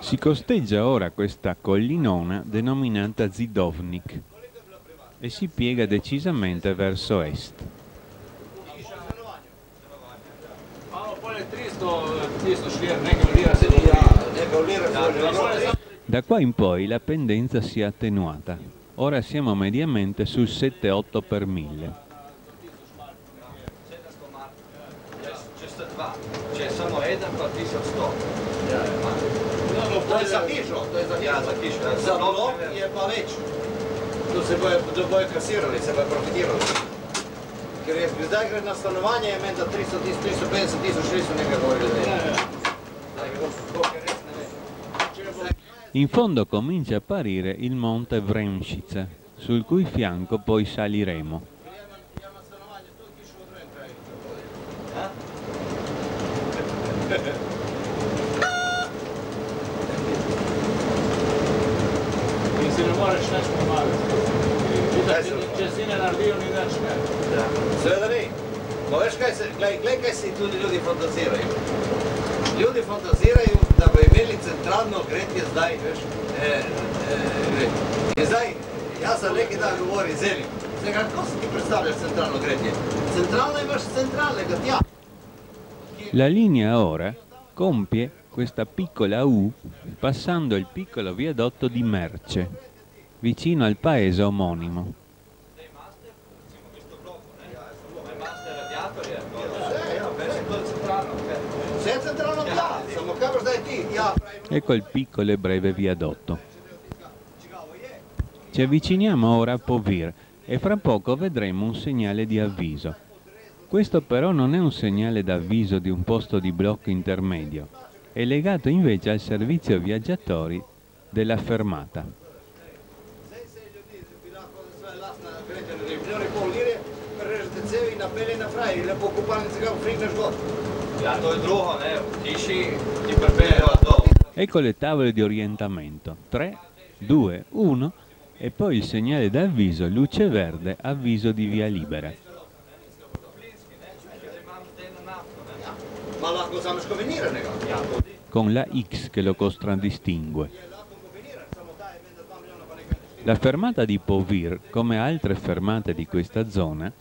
[SPEAKER 2] Si costeggia ora questa collinona denominata Zidovnik e si piega decisamente verso est. Da qua in poi la pendenza si è attenuata. Ora siamo mediamente sul 7-8 per 1000.
[SPEAKER 5] C'è samo jedan pa 1100. To je za hišo, to je za. Ja, za blok je pa več. Boje profitirali. Ker je zdaj gre na stanovanje, je meni za 300 tisoč, 350 tisoč, 600 nekaj govorili. Ja, ja.
[SPEAKER 2] In fondo comincia a apparire il monte Vremšica, sul cui fianco poi saliremo.
[SPEAKER 5] se moreš nešto pomagati. Če si ne naredijo, ni nič kaj. Ja. Seveda ni. Pa veš kaj se, glej, glej kaj si tudi ljudi fantazirajo. Ljudi fantazirajo, da bi imeli centralno gretje zdaj, veš. E, e, in zdaj, jaz sem neki dan govorim zeli. Zdaj, kako si ti predstavljaš centralno gretje? Centralno imaš centralnega tja.
[SPEAKER 2] La linea ora compie questa piccola U passando il piccolo viadotto di Merce, vicino al paese omonimo. Ecco il piccolo e breve viadotto. Ci avviciniamo ora a Povir e fra poco vedremo un segnale di avviso. Questo però non è un segnale d'avviso di un posto di blocco intermedio, è legato invece al servizio viaggiatori della fermata.
[SPEAKER 5] Occupare in cigato fringe sgotto.
[SPEAKER 6] Ja, to je drugo, ne, tiši ti preparajo to.
[SPEAKER 2] Ecco le tavole di orientamento. 3, 2, 1 e poi il segnale d'avviso luce verde, avviso di via libera. Con la X che lo contraddistingue. La fermata di Povir, come altre fermate di questa zona,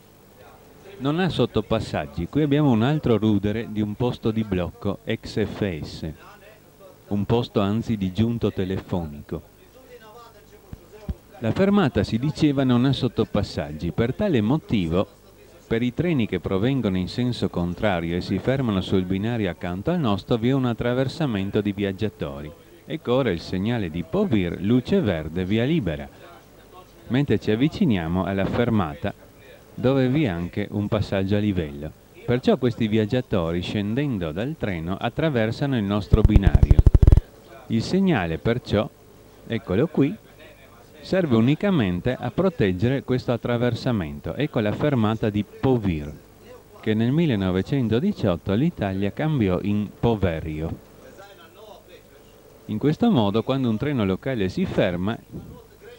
[SPEAKER 2] non ha sottopassaggi. Qui abbiamo un altro rudere di un posto di blocco XFS, un posto anzi di giunto telefonico. La fermata si diceva non ha sottopassaggi, per tale motivo per i treni che provengono in senso contrario e si fermano sul binario accanto al nostro vi è un attraversamento di viaggiatori. Ecco ora il segnale di Povir, luce verde, via libera. Mentre ci avviciniamo alla fermata dove vi è anche un passaggio a livello. Perciò questi viaggiatori scendendo dal treno attraversano il nostro binario. Il segnale perciò, eccolo qui, serve unicamente a proteggere questo attraversamento. Ecco la fermata di Povir, che nel 1918 l'Italia cambiò in Poverio. In questo modo, quando un treno locale si ferma,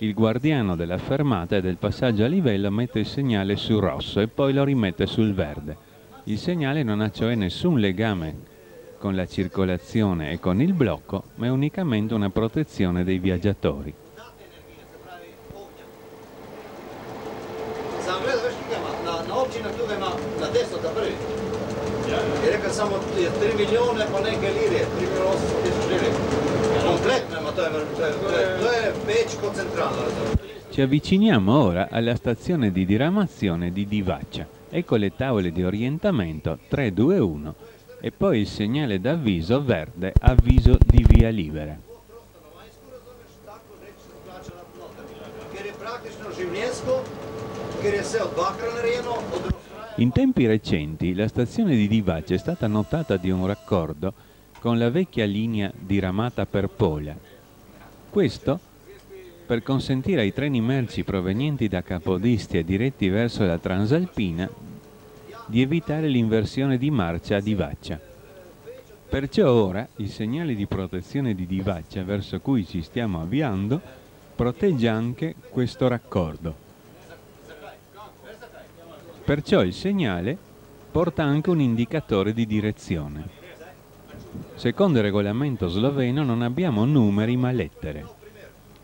[SPEAKER 2] il guardiano della fermata e del passaggio a livello mette il segnale su rosso e poi lo rimette sul verde. Il segnale non ha cioè nessun legame con la circolazione e con il blocco, ma è unicamente una protezione dei viaggiatori.
[SPEAKER 5] Sam gledao, veš kako ima, na, na općina tu
[SPEAKER 2] Ci avviciniamo ora alla stazione di diramazione di Divaccia. Ecco le tavole di orientamento 3, 2, 1 e poi il segnale d'avviso verde, avviso di via libera. In tempi recenti la stazione di Divaccia è stata notata di un raccordo con la vecchia linea diramata per Pola. Questo per consentire ai treni merci provenienti da Capodistria diretti verso la Transalpina di evitare l'inversione di marcia a Divaccia. Perciò ora il segnale di protezione di Divaccia verso cui ci stiamo avviando protegge anche questo raccordo. Perciò il segnale porta anche un indicatore di direzione. Secondo il regolamento sloveno non abbiamo numeri ma lettere.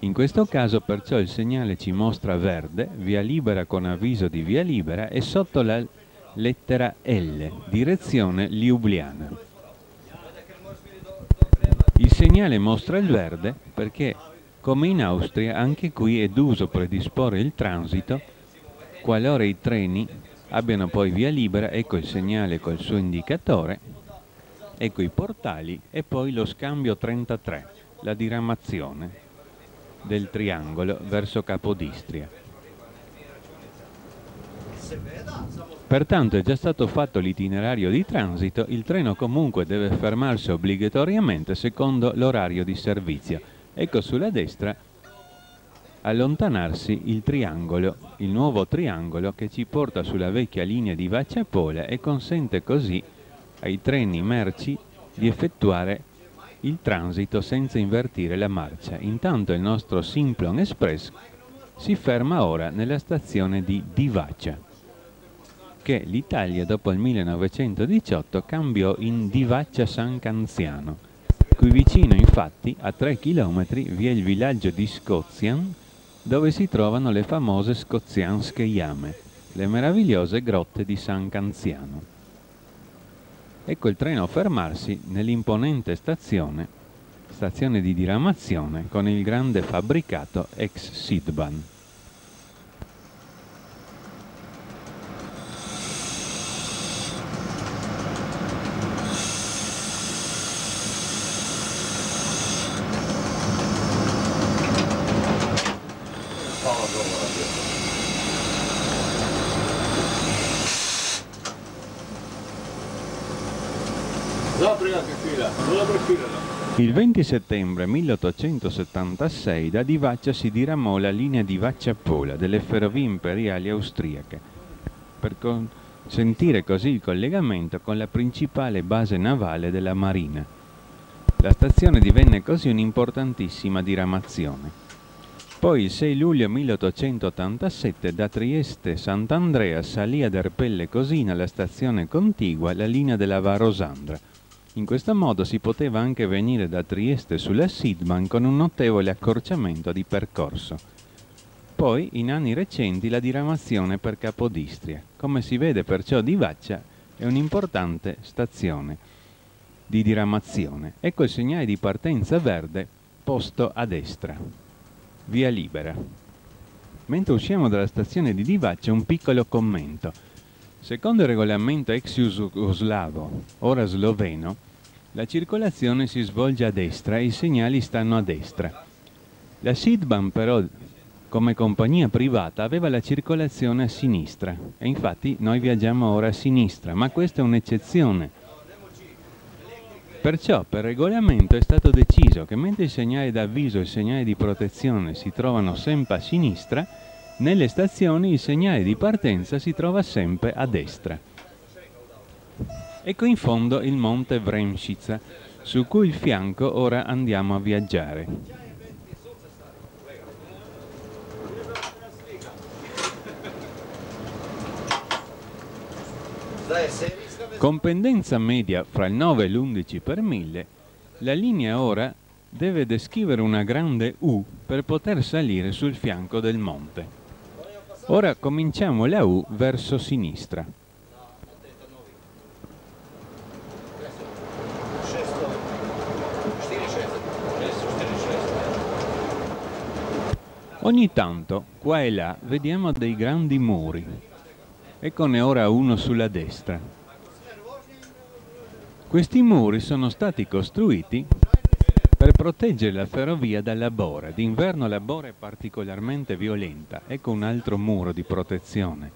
[SPEAKER 2] In questo caso perciò il segnale ci mostra verde, via libera con avviso di via libera e sotto la lettera L, direzione Liubliana. Il segnale mostra il verde perché, come in Austria, anche qui è d'uso predisporre il transito qualora i treni abbiano poi via libera, ecco il segnale col suo indicatore, ecco i portali e poi lo scambio 33, la diramazione del triangolo verso Capodistria. Pertanto è già stato fatto l'itinerario di transito, il treno comunque deve fermarsi obbligatoriamente secondo l'orario di servizio. Ecco sulla destra allontanarsi il triangolo, il nuovo triangolo che ci porta sulla vecchia linea di Vacciapola e consente così ai treni merci di effettuare il transito senza invertire la marcia. Intanto il nostro Simplon Express si ferma ora nella stazione di Divaccia, che l'Italia dopo il 1918 cambiò in Divaccia San Canziano. Qui vicino infatti, a 3 km, vi è il villaggio di Scozian, dove si trovano le famose scozianske yame, le meravigliose grotte di San Canziano. Ecco il treno fermarsi nell'imponente stazione, stazione di diramazione con il grande fabbricato ex Sidban. Il 20 settembre 1876 da Divaccia si diramò la linea di Vaccia-Pola delle ferrovie imperiali austriache per, con- sentire così il collegamento con la principale base navale della Marina. La stazione divenne così un'importantissima diramazione. Poi il 6 luglio 1887 da Trieste Sant'Andrea salì ad Erpelle Cosina, la stazione contigua, la linea della Varosandra. In questo modo si poteva anche venire da Trieste sulla Sidman con un notevole accorciamento di percorso. Poi, in anni recenti, la diramazione per Capodistria. Come si vede perciò di Vaccia è un'importante stazione di diramazione. Ecco il segnale di partenza verde posto a destra via libera. Mentre usciamo dalla stazione di Divaccia un piccolo commento. Secondo il regolamento ex jugoslavo, ora sloveno, la circolazione si svolge a destra e i segnali stanno a destra. La Sidban però, come compagnia privata, aveva la circolazione a sinistra e infatti noi viaggiamo ora a sinistra, ma questa è un'eccezione Perciò per regolamento è stato deciso che mentre i segnali d'avviso e il segnale di protezione si trovano sempre a sinistra, nelle stazioni il segnale di partenza si trova sempre a destra. Ecco in fondo il monte Vremšica, su cui il fianco ora andiamo a viaggiare. Con pendenza media fra il 9 e l'11 per 1000, la linea ora deve descrivere una grande U per poter salire sul fianco del monte. Ora cominciamo la U verso sinistra. Ogni tanto, qua e là, vediamo dei grandi muri. Eccone ora uno sulla destra. Questi muri sono stati costruiti per proteggere la ferrovia dalla bora. D'inverno la bora è particolarmente violenta, ecco un altro muro di protezione.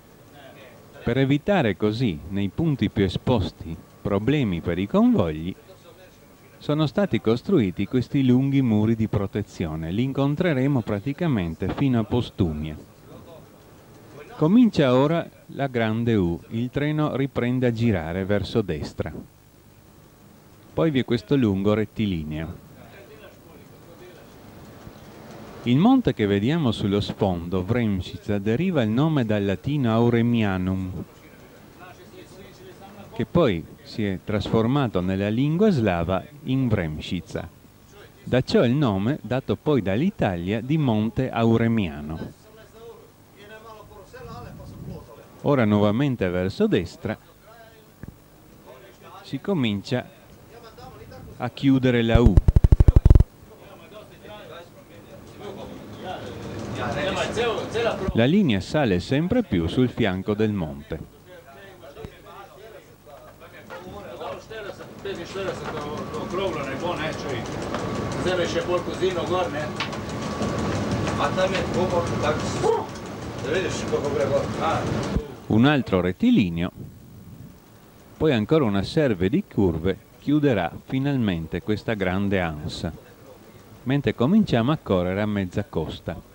[SPEAKER 2] Per evitare così, nei punti più esposti, problemi per i convogli, sono stati costruiti questi lunghi muri di protezione. Li incontreremo praticamente fino a Postumia. Comincia ora la grande U, il treno riprende a girare verso destra. Poi vi è questo lungo rettilineo. Il monte che vediamo sullo sfondo, Vremšica, deriva il nome dal latino Auremianum, che poi si è trasformato nella lingua slava in Vremšica. Da ciò il nome, dato poi dall'Italia, di Monte Auremiano. Ora nuovamente verso destra si comincia a chiudere la U. La linea sale sempre più sul fianco del monte. Un altro rettilineo, poi ancora una serve di curve chiuderà finalmente questa grande ansa, mentre cominciamo a correre a mezza costa.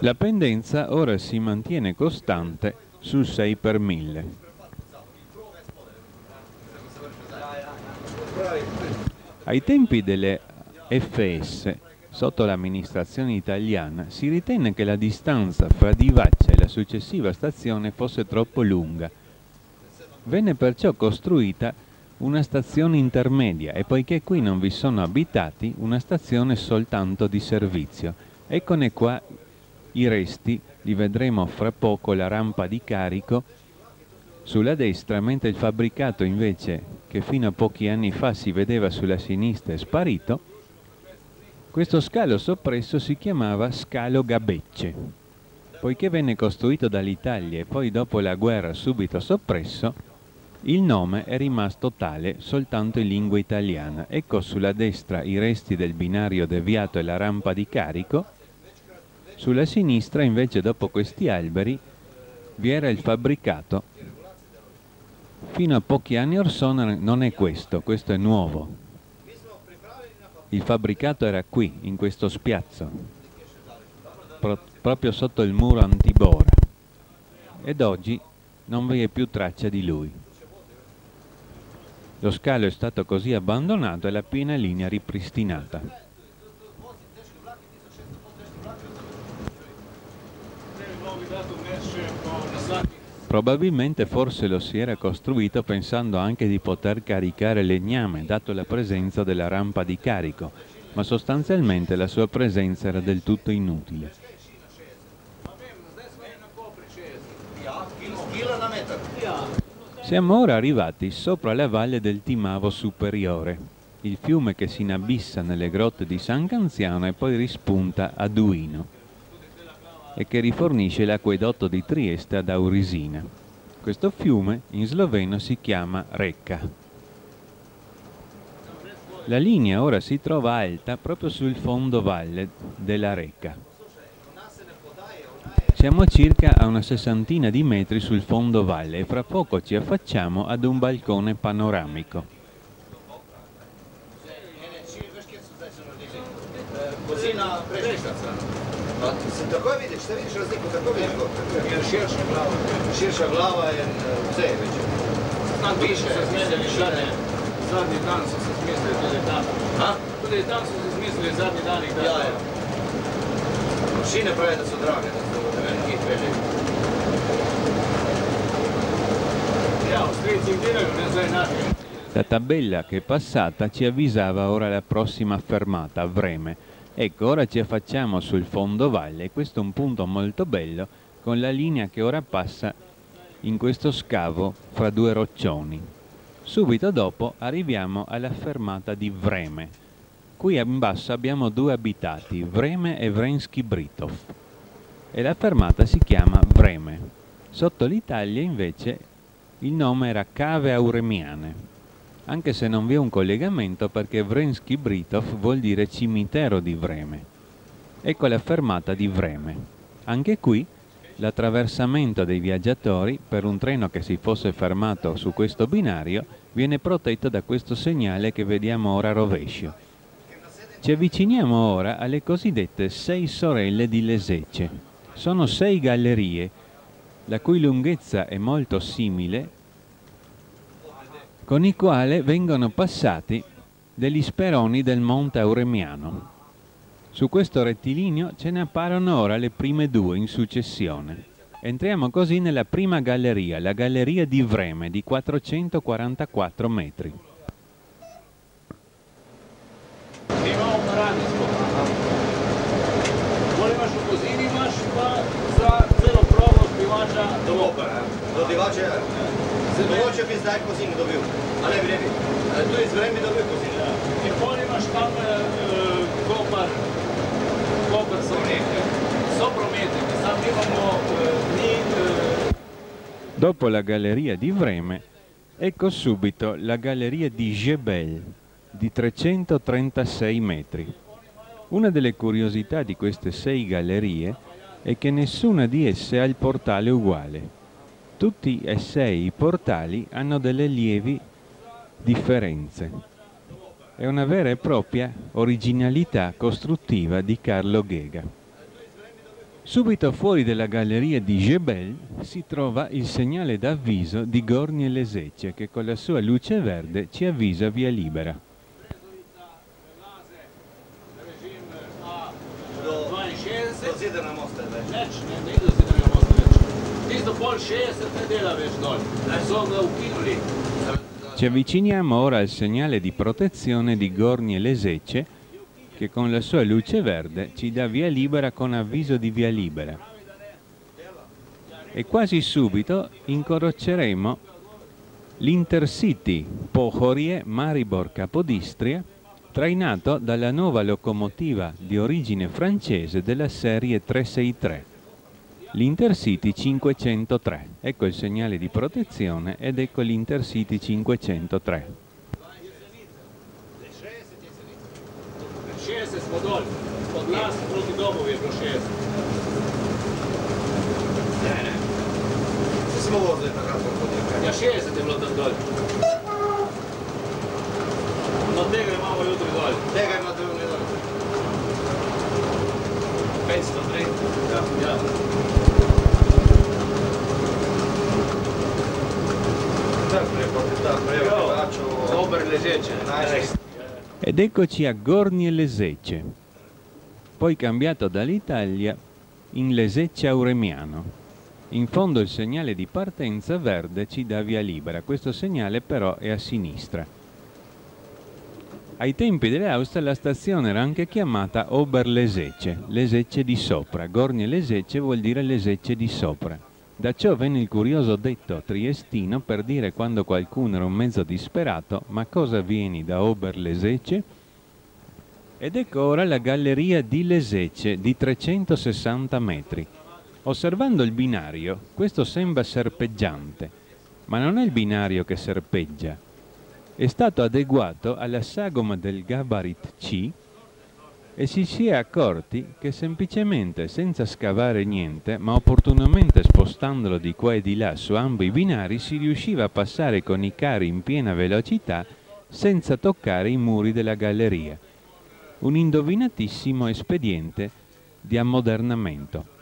[SPEAKER 2] La pendenza ora si mantiene costante sul 6 per 1000. Ai tempi delle FS Sotto l'amministrazione italiana si ritenne che la distanza fra Divaccia e la successiva stazione fosse troppo lunga. Venne perciò costruita una stazione intermedia e poiché qui non vi sono abitati, una stazione soltanto di servizio. Eccone qua i resti, li vedremo fra poco, la rampa di carico sulla destra, mentre il fabbricato invece, che fino a pochi anni fa si vedeva sulla sinistra, è sparito questo scalo soppresso si chiamava scalo Gabecce. Poiché venne costruito dall'Italia e poi dopo la guerra subito soppresso, il nome è rimasto tale soltanto in lingua italiana. Ecco sulla destra i resti del binario deviato e la rampa di carico, sulla sinistra invece dopo questi alberi vi era il fabbricato. Fino a pochi anni or sono non è questo, questo è nuovo. Il fabbricato era qui, in questo spiazzo, pro- proprio sotto il muro antibora. Ed oggi non vi è più traccia di lui. Lo scalo è stato così abbandonato e la piena linea ripristinata. Probabilmente forse lo si era costruito pensando anche di poter caricare legname, dato la presenza della rampa di carico, ma sostanzialmente la sua presenza era del tutto inutile. Siamo ora arrivati sopra la valle del Timavo Superiore, il fiume che si inabissa nelle grotte di San Canziano e poi rispunta a Duino e che rifornisce l'acquedotto di Trieste ad Aurisina. Questo fiume in sloveno si chiama Recca. La linea ora si trova alta proprio sul fondovalle della Recca. Siamo circa a una sessantina di metri sul fondovalle e fra poco ci affacciamo ad un balcone panoramico.
[SPEAKER 5] Così na Jer širša glava. Je vse već.
[SPEAKER 6] Tam piše, so zmislili zadnji, dan so se zmislili tudi tam. Tudi tam so se zmislili zadnji dan jih.
[SPEAKER 5] Ja. Mašine pravi, da so drage, da so ne vem, hit veliki.
[SPEAKER 6] Ja, Avstrijci jih delajo, ne zdaj naši.
[SPEAKER 2] La tabella che è passata ci avvisava ora la prossima fermata, Vreme. Ecco, ora ci affacciamo sul fondovalle questo è un punto molto bello con la linea che ora passa in questo scavo fra due roccioni. Subito dopo arriviamo alla fermata di Vreme. Qui in basso abbiamo due abitati, Vreme e Vrensky Britov. E la fermata si chiama Vreme. Sotto l'Italia invece il nome era Cave Auremiane anche se non vi è un collegamento perché Vrensky Britov vuol dire cimitero di Vreme. Ecco la fermata di Vreme. Anche qui l'attraversamento dei viaggiatori per un treno che si fosse fermato su questo binario viene protetto da questo segnale che vediamo ora a rovescio. Ci avviciniamo ora alle cosiddette sei sorelle di Lesecce. Sono sei gallerie, la cui lunghezza è molto simile con i quali vengono passati degli speroni del Monte Auremiano. Su questo rettilineo ce ne apparono ora le prime due in successione. Entriamo così nella prima galleria, la galleria di Vreme, di 444 metri.
[SPEAKER 6] Imamo paradijsko. Bolj imaš v kozini, imaš pa za celo progo spivača
[SPEAKER 5] do divače, mogoče bi zdaj kozini dobil, a ne vremi. Tu iz vremi dobil kozini.
[SPEAKER 6] In bolj imaš tam eh, kopar, kopar so neke, so prometi, sam imamo eh, ni... Eh,
[SPEAKER 2] Dopo la galleria di Vreme, ecco subito la galleria di Jebel, di 336 metri. Una delle curiosità di queste sei gallerie è che nessuna di esse ha il portale uguale. Tutti e sei i portali hanno delle lievi differenze. È una vera e propria originalità costruttiva di Carlo Ghega. Subito fuori della galleria di Jebel si trova il segnale d'avviso di Gorni e Lesecce che con la sua luce verde ci avvisa via libera.
[SPEAKER 6] režim A
[SPEAKER 5] Do,
[SPEAKER 6] 62,
[SPEAKER 5] do zidana mosta zdaj.
[SPEAKER 6] Neč, ne, ne idu se tega mosta več. Tisto pol 60 ne dela več dol. So ga ukinuli.
[SPEAKER 2] Ci avviciniamo ora al segnale di protezione di Gorni e Lesecce che con la sua luce verde ci dà via libera con avviso di via libera. E quasi subito incroceremo l'Intercity Pohorie-Maribor-Capodistria trainato dalla nuova locomotiva di origine francese della serie 363, l'Intercity 503. Ecco il segnale di protezione ed ecco l'Intercity 503.
[SPEAKER 6] 60 smo dol. Od nas proti domu je bilo 60.
[SPEAKER 5] Ne, ne. Vsi smo vozili takrat, ko hodili.
[SPEAKER 6] Ja, 60 je bilo tam dol. No, do tega imamo jutri dol.
[SPEAKER 5] Tega imate v nedolj.
[SPEAKER 6] 503.
[SPEAKER 5] Ja.
[SPEAKER 6] Ja.
[SPEAKER 5] Sempre, proprietà, prego,
[SPEAKER 6] Io,
[SPEAKER 5] faccio...
[SPEAKER 6] Dober ležeče.
[SPEAKER 5] Nice.
[SPEAKER 2] Ed eccoci a Gorni e Lesecce, poi cambiato dall'Italia in Lesecce Auremiano. In fondo il segnale di partenza verde ci dà via libera, questo segnale però è a sinistra. Ai tempi delle Austria la stazione era anche chiamata Oberlesecce, Lesecce di sopra. Gorni e Lesecce vuol dire Lesecce di sopra. Da ciò venne il curioso detto triestino per dire quando qualcuno era un mezzo disperato ma cosa vieni da Oberlesecce? Ed ecco ora la galleria di Lesecce di 360 metri. Osservando il binario, questo sembra serpeggiante, ma non è il binario che serpeggia. È stato adeguato alla sagoma del Gabarit C e si si è accorti che semplicemente senza scavare niente, ma opportunamente spostandolo di qua e di là su ambo i binari, si riusciva a passare con i carri in piena velocità senza toccare i muri della galleria. Un indovinatissimo espediente di ammodernamento.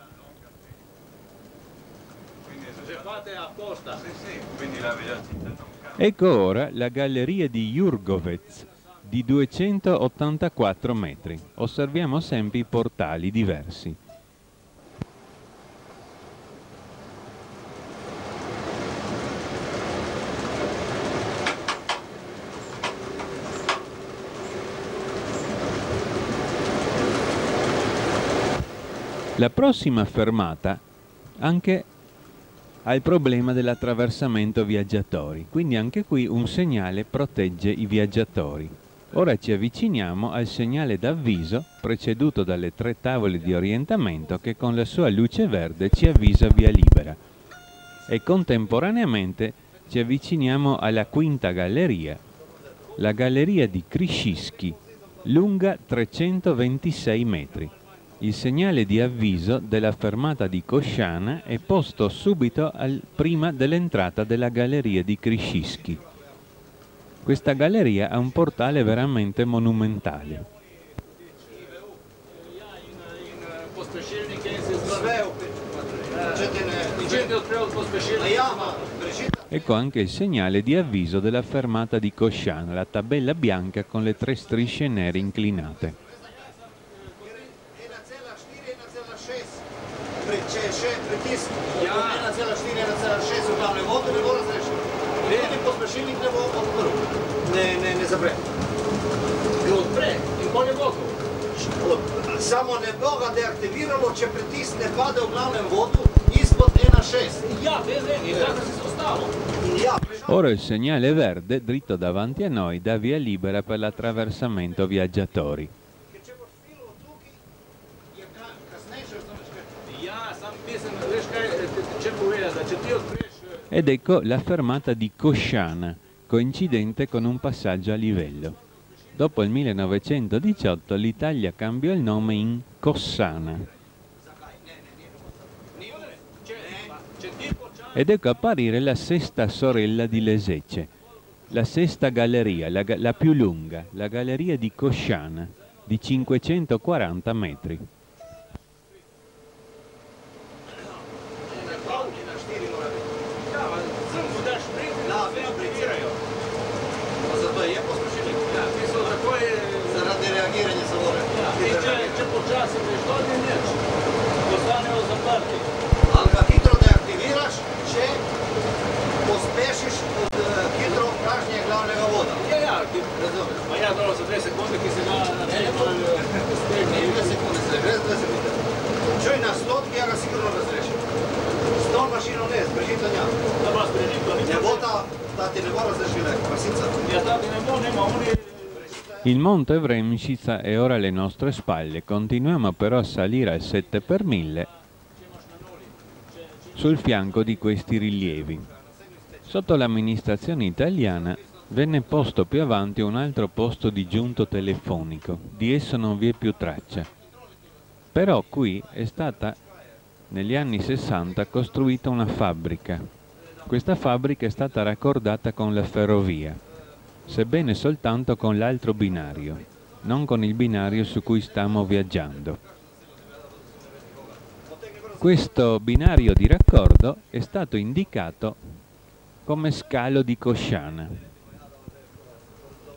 [SPEAKER 2] Ecco ora la galleria di Jurgovec di 284 metri. Osserviamo sempre i portali diversi. La prossima fermata anche ha il problema dell'attraversamento viaggiatori, quindi anche qui un segnale protegge i viaggiatori. Ora ci avviciniamo al segnale d'avviso preceduto dalle tre tavole di orientamento che con la sua luce verde ci avvisa via libera e contemporaneamente ci avviciniamo alla quinta galleria, la galleria di Kriscischi, lunga 326 metri. Il segnale di avviso della fermata di Kosciana è posto subito al- prima dell'entrata della galleria di Kriscischi. Questa galleria ha un portale veramente monumentale. Ecco anche il segnale di avviso della fermata di Kosciana, la tabella bianca con le tre strisce nere inclinate.
[SPEAKER 5] 1,4, 1,6. Pri, če je še pritisk,
[SPEAKER 6] Ja.
[SPEAKER 5] 1,4, 1,6 v glavnem vodu ne bo razrešen. Tudi pospešilnik ne bo odprl. Ne, ne, ne zapre.
[SPEAKER 6] Ga odpre in pol je gotovo.
[SPEAKER 5] Od, samo ne bo ga deaktiviralo, če pritisk ne pade v glavnem vodu ispod 1,6.
[SPEAKER 6] Ja, vem, in tako si se ostalo.
[SPEAKER 5] In ja,
[SPEAKER 2] Ora il segnale verde, dritto davanti a noi, dà via libera per l'attraversamento viaggiatori.
[SPEAKER 5] je
[SPEAKER 6] da odpreš eh,
[SPEAKER 2] Ed ecco la fermata di Kosciana, coincidente con un passaggio a livello. Dopo il 1918 l'Italia cambiò il nome in Cossana ed ecco apparire la sesta sorella di Lesecce, la sesta galleria, la, la più lunga, la galleria di Kosciana, di 540 metri.
[SPEAKER 5] Pravni na 4 mora biti.
[SPEAKER 6] Ja, ma sem mu daš priti,
[SPEAKER 5] Da,
[SPEAKER 6] da
[SPEAKER 5] vem,
[SPEAKER 6] pricirajo.
[SPEAKER 5] Pa zato je pospešilnik.
[SPEAKER 6] Ja, mislim, tako je...
[SPEAKER 5] Zaradi reagiranja zavore.
[SPEAKER 6] Ja, in če, če počasi greš dol, ni nič. Postanejo zaprti.
[SPEAKER 5] Ali ga hitro deaktiviraš, če pospešiš od eh, hitro pražnje glavnega voda.
[SPEAKER 6] Ja, ja, ki,
[SPEAKER 5] Razumeš?
[SPEAKER 6] ma ja, dobro, za dve sekunde, ki se ga na
[SPEAKER 5] Ne, ne,
[SPEAKER 6] bolj
[SPEAKER 5] Ne
[SPEAKER 6] stegni.
[SPEAKER 5] dve sekunde se, brez dve sekunde. Čuj, na stotki ja ga sigurno razrešim. S to mašino ne, s brežitanja.
[SPEAKER 6] Da vas prežito, ni
[SPEAKER 5] Ne bo ta, ta ti ne bo razrešila, prasica.
[SPEAKER 6] Ja, tako ne bo, nema, oni...
[SPEAKER 2] Il monte Vremšica è ora alle nostre spalle, continuiamo però a salire al 7 per 1000 sul fianco di questi rilievi. Sotto l'amministrazione italiana venne posto più avanti un altro posto di giunto telefonico, di esso non vi è più traccia. Però qui è stata negli anni 60 costruita una fabbrica. Questa fabbrica è stata raccordata con la ferrovia. Sebbene soltanto con l'altro binario, non con il binario su cui stiamo viaggiando. Questo binario di raccordo è stato indicato come scalo di Cosciana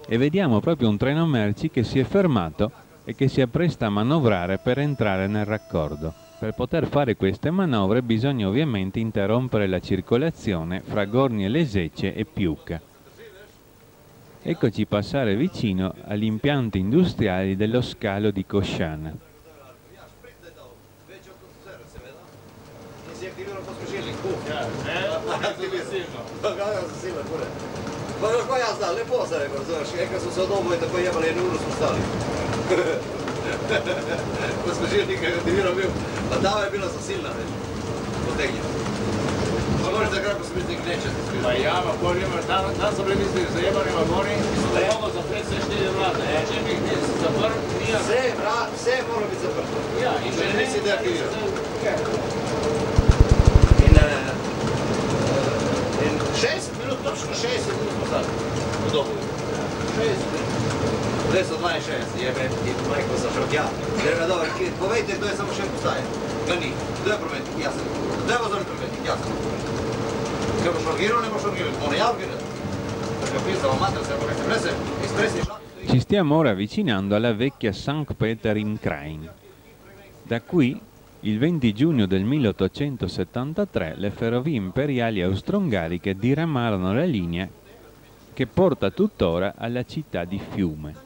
[SPEAKER 2] e vediamo proprio un treno merci che si è fermato e che si appresta a manovrare per entrare nel raccordo. Per poter fare queste manovre bisogna ovviamente interrompere la circolazione fra Gorni e Lesecce e Piuca. Eccoci passare vicino agli impianti industriali dello scalo di Cosciana.
[SPEAKER 5] Guarda qua ja znam, lepo se rekao, znaš, neka su se od obojte pojebali jednu uru smo stali. Pa žili kad je aktivirao bio, pa tava je bila za silna već, potegnjena. možeš takrat, ko sem mislil gneče.
[SPEAKER 6] Pa ja, pa pol nimaš, tam, tam so bili mislili zajemani ja vagoni, da je mogo zapreti vse štiri vlade. E, če bi jih nisi zaprl, nija...
[SPEAKER 5] Vse, bra, vse je moralo biti zaprto.
[SPEAKER 6] Ja, in če
[SPEAKER 5] nisi
[SPEAKER 6] deaktiviral.
[SPEAKER 5] In, in 60 minut, točno 60 minut smo sad v dobu. 60 minut. 262, jebe, ti majko zaprtja. Gremo dobro, povejte, kdo je samo še postaje. Gleni, kdo je prometnik? Ja sam. Kdo je vozovni prometnik? Ja sam. Kaj boš logirao, ne boš logirao? Ono ja logirao. Perché qui stavo mater, se vorreste prese, espressi
[SPEAKER 2] Ci stiamo ora avvicinando alla vecchia St. Peter in Krain. Da qui, il 20 giugno del 1873, le ferrovie imperiali austro-ungariche diramarono la linea che porta tuttora alla città di Fiume.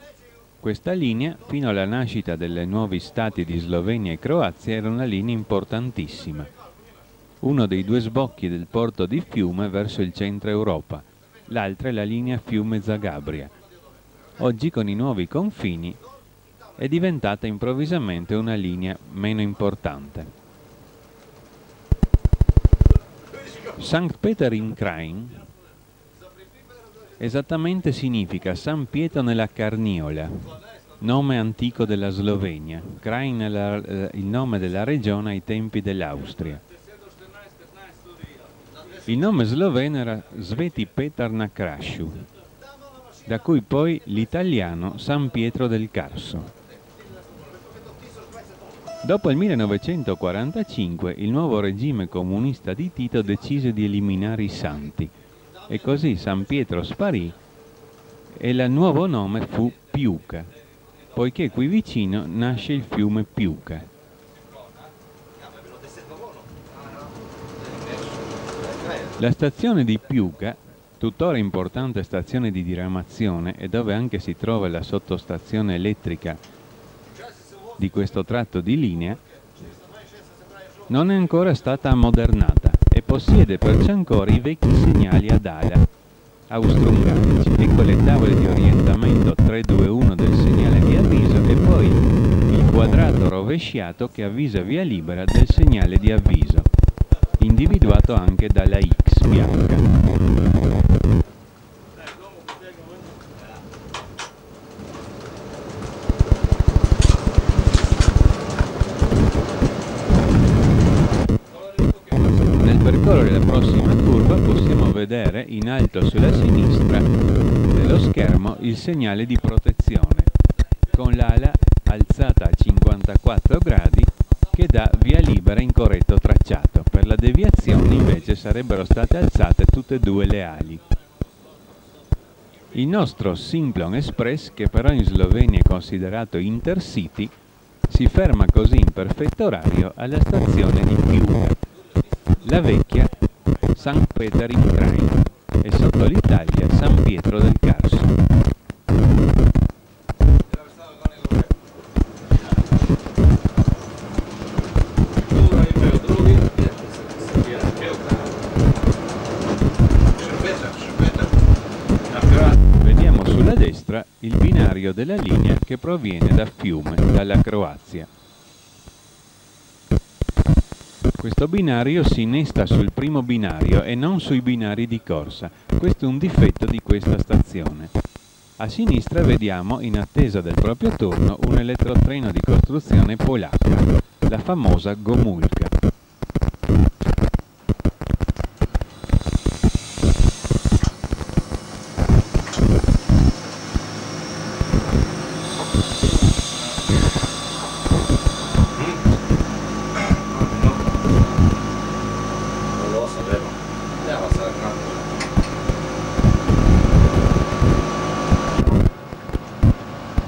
[SPEAKER 2] Questa linea, fino alla nascita delle nuovi stati di Slovenia e Croazia, era una linea importantissima. Uno dei due sbocchi del porto di Fiume verso il centro Europa, l'altra è la linea Fiume-Zagabria. Oggi con i nuovi confini è diventata improvvisamente una linea meno importante. St. Peter in Krain esattamente significa San Pietro nella Carniola, nome antico della Slovenia. Krain è eh, il nome della regione ai tempi dell'Austria. Il nome sloveno era Sveti Petar na Krašu, da cui poi l'italiano San Pietro del Carso. Dopo il 1945 il nuovo regime comunista di Tito decise di eliminare i santi e così San Pietro sparì e il nuovo nome fu Piuca, poiché qui vicino nasce il fiume Piuca. La stazione di Piuca, tuttora importante stazione di diramazione e dove anche si trova la sottostazione elettrica di questo tratto di linea, non è ancora stata ammodernata possiede perciò ancora i vecchi segnali ad ala austro-ungarici, ecco le tavole di orientamento 321 del segnale di avviso e poi il quadrato rovesciato che avvisa via libera del segnale di avviso, individuato anche dalla X bianca. Percorrere la prossima curva possiamo vedere in alto sulla sinistra dello schermo il segnale di protezione con l'ala alzata a 54 gradi che dà via libera in corretto tracciato. Per la deviazione invece sarebbero state alzate tutte e due le ali. Il nostro Simplon Express, che però in Slovenia è considerato Intercity, si ferma così in perfetto orario alla stazione di Piuca, la vecchia San Peter in Krain e sotto l'Italia San Pietro del Carso. Vediamo sulla destra il binario della linea che proviene da Fiume, dalla Croazia. Questo binario si innesta sul primo binario e non sui binari di corsa. Questo è un difetto di questa stazione. A sinistra vediamo, in attesa del proprio turno, un elettrotreno di costruzione polacca, la famosa Gomulka.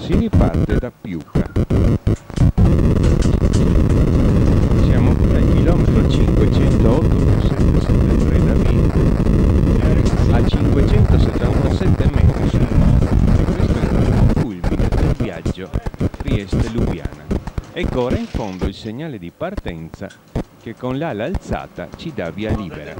[SPEAKER 2] si riparte da Piuca. Siamo al chilometro 508 più 773 da Villa, a 577 metri sul mare. E questo è il primo culmine del viaggio Trieste-Lubiana. Ecco ora in fondo il segnale di partenza che con l'ala alzata ci dà via libera.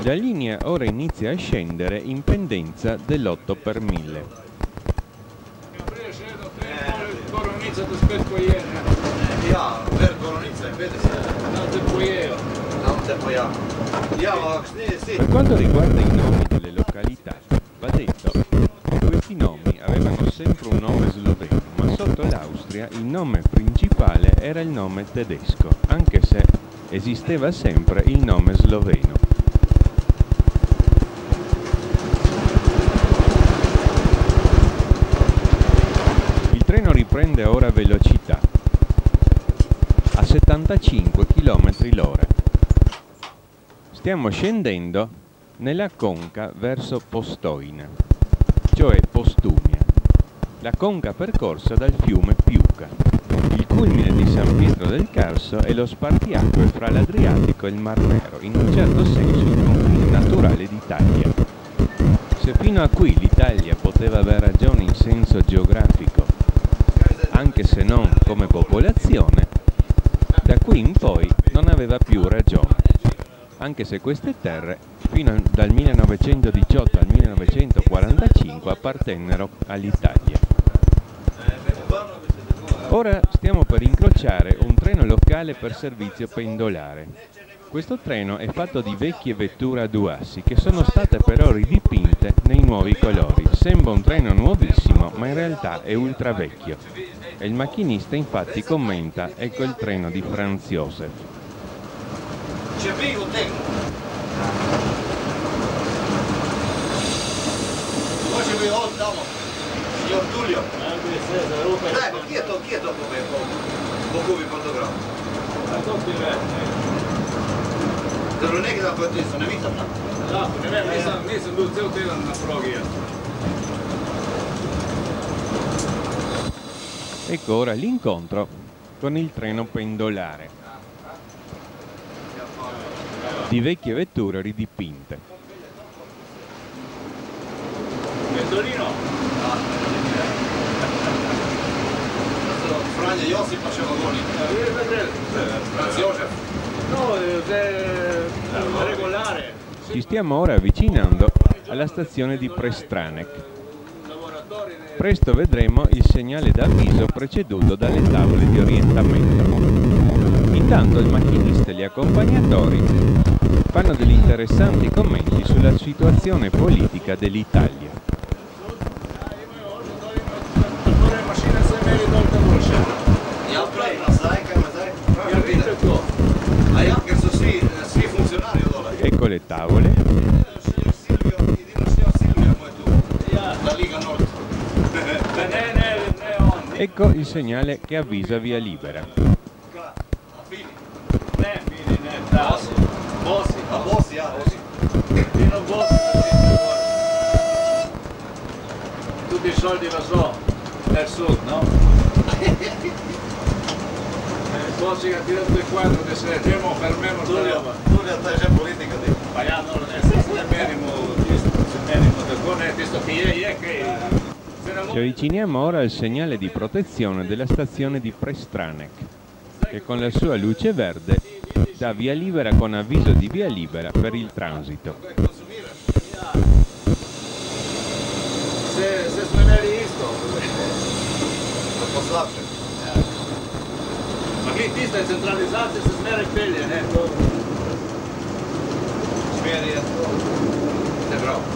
[SPEAKER 2] La linea ora inizia a scendere in pendenza dell'8 per 1000.
[SPEAKER 6] Prije še do koronica do spet poje, ne?
[SPEAKER 5] Ja, ver kolonica in vede se
[SPEAKER 6] Da te pojejo.
[SPEAKER 5] nam te pojavlja. Ja, ma sni, si.
[SPEAKER 2] Per quanto riguarda i nomi delle località, va detto che questi nomi avevano sempre un nome sloveno, ma sotto l'Austria il nome principale era il nome tedesco, anche se esisteva sempre il nome sloveno. Il treno riprende ora velocità a 75 km l'ora. Stiamo scendendo nella conca verso Postoina, cioè Postumia, la conca percorsa dal fiume Piuca. Il culmine di San Pietro del Carso è lo spartiacque fra l'Adriatico e il Mar Nero, in un certo senso il confine naturale d'Italia. Se fino a qui l'Italia poteva aver ragione in senso geografico, anche se non come popolazione, da qui in poi non aveva più ragione, anche se queste terre fino al- dal 1918 al 1945 appartennero all'Italia. Ora stiamo per incrociare un treno locale per servizio pendolare. Questo treno è fatto di vecchie vetture a due assi che sono state però ridipinte nei nuovi colori. Sembra un treno nuovissimo, ma in realtà è ultra vecchio. E il macchinista infatti commenta, ecco il treno di Franz Josef.
[SPEAKER 5] C'è vivo tempo. Poi c'è vivo oggi, dopo. Signor Giulio. Dai, ma chi è to- chi è dopo me? Poco vi fotografo. Da non è che da partito, ne vita da.
[SPEAKER 6] Da, ne vem, nisem bil cel teden na progi jaz.
[SPEAKER 2] Ecco ora l'incontro con il treno pendolare di vecchie vetture ridipinte.
[SPEAKER 6] Pendolino,
[SPEAKER 5] Franja Josip? Franz Josef.
[SPEAKER 6] No, è regolare.
[SPEAKER 2] Ci stiamo ora avvicinando alla stazione di
[SPEAKER 6] ne...
[SPEAKER 2] Presto vedremo il segnale d'avviso preceduto dalle tavole di orientamento. Intanto il macchinista e gli accompagnatori fanno degli interessanti commenti sulla situazione politica dell'Italia.
[SPEAKER 6] Imeli dolga boljše.
[SPEAKER 5] Ja, pravi nazaj, kaj nazaj.
[SPEAKER 6] Ja, vidite to.
[SPEAKER 5] A ja, ker so svi, svi funkcionarji dole.
[SPEAKER 2] Ecco le tavole. Ecco il segnale che avvisa via libera.
[SPEAKER 6] Tutti i soldi va so, nel sud, no? Bosi che ha tirato il quadro che se andiamo fermiamo sta roba.
[SPEAKER 5] Tulio, taj že politika ti.
[SPEAKER 6] Pa ja, no, ne, se se merimo, isto, se merimo tako, ne, tisto ki je, je, kaj se ne
[SPEAKER 2] Ci avviciniamo ora al segnale di protezione della stazione di Prestranek, che con la sua luce verde dà via libera con avviso di via libera per il transito.
[SPEAKER 6] Se, se smeneli isto.
[SPEAKER 5] Da poslabše.
[SPEAKER 6] Ma glej, tista je centralizacija se zmeraj.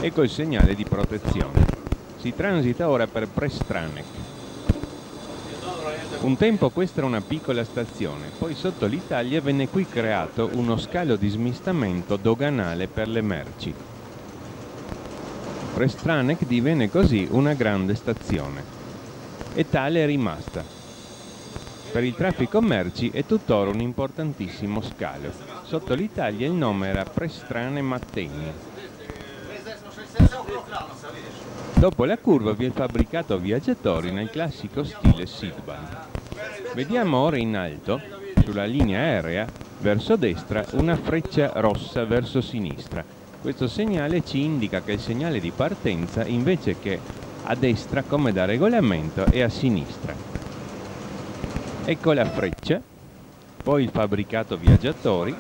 [SPEAKER 2] Ecco il segnale di protezione. Si transita ora per Prestranek. Un tempo questa era una piccola stazione, poi sotto l'Italia venne qui creato uno scalo di smistamento doganale per le merci. Prestranek divenne così una grande stazione e tale è rimasta. Per il traffico merci è tuttora un importantissimo scalo. Sotto l'Italia il nome era Prestrane Mattegni. Dopo la curva vi è fabbricato viaggiatori nel classico stile Sidban. Vediamo ora in alto, sulla linea aerea, verso destra, una freccia rossa verso sinistra. Questo segnale ci indica che il segnale di partenza invece che a destra come da regolamento è a sinistra. Ecco la freccia, poi il fabbricato viaggiatori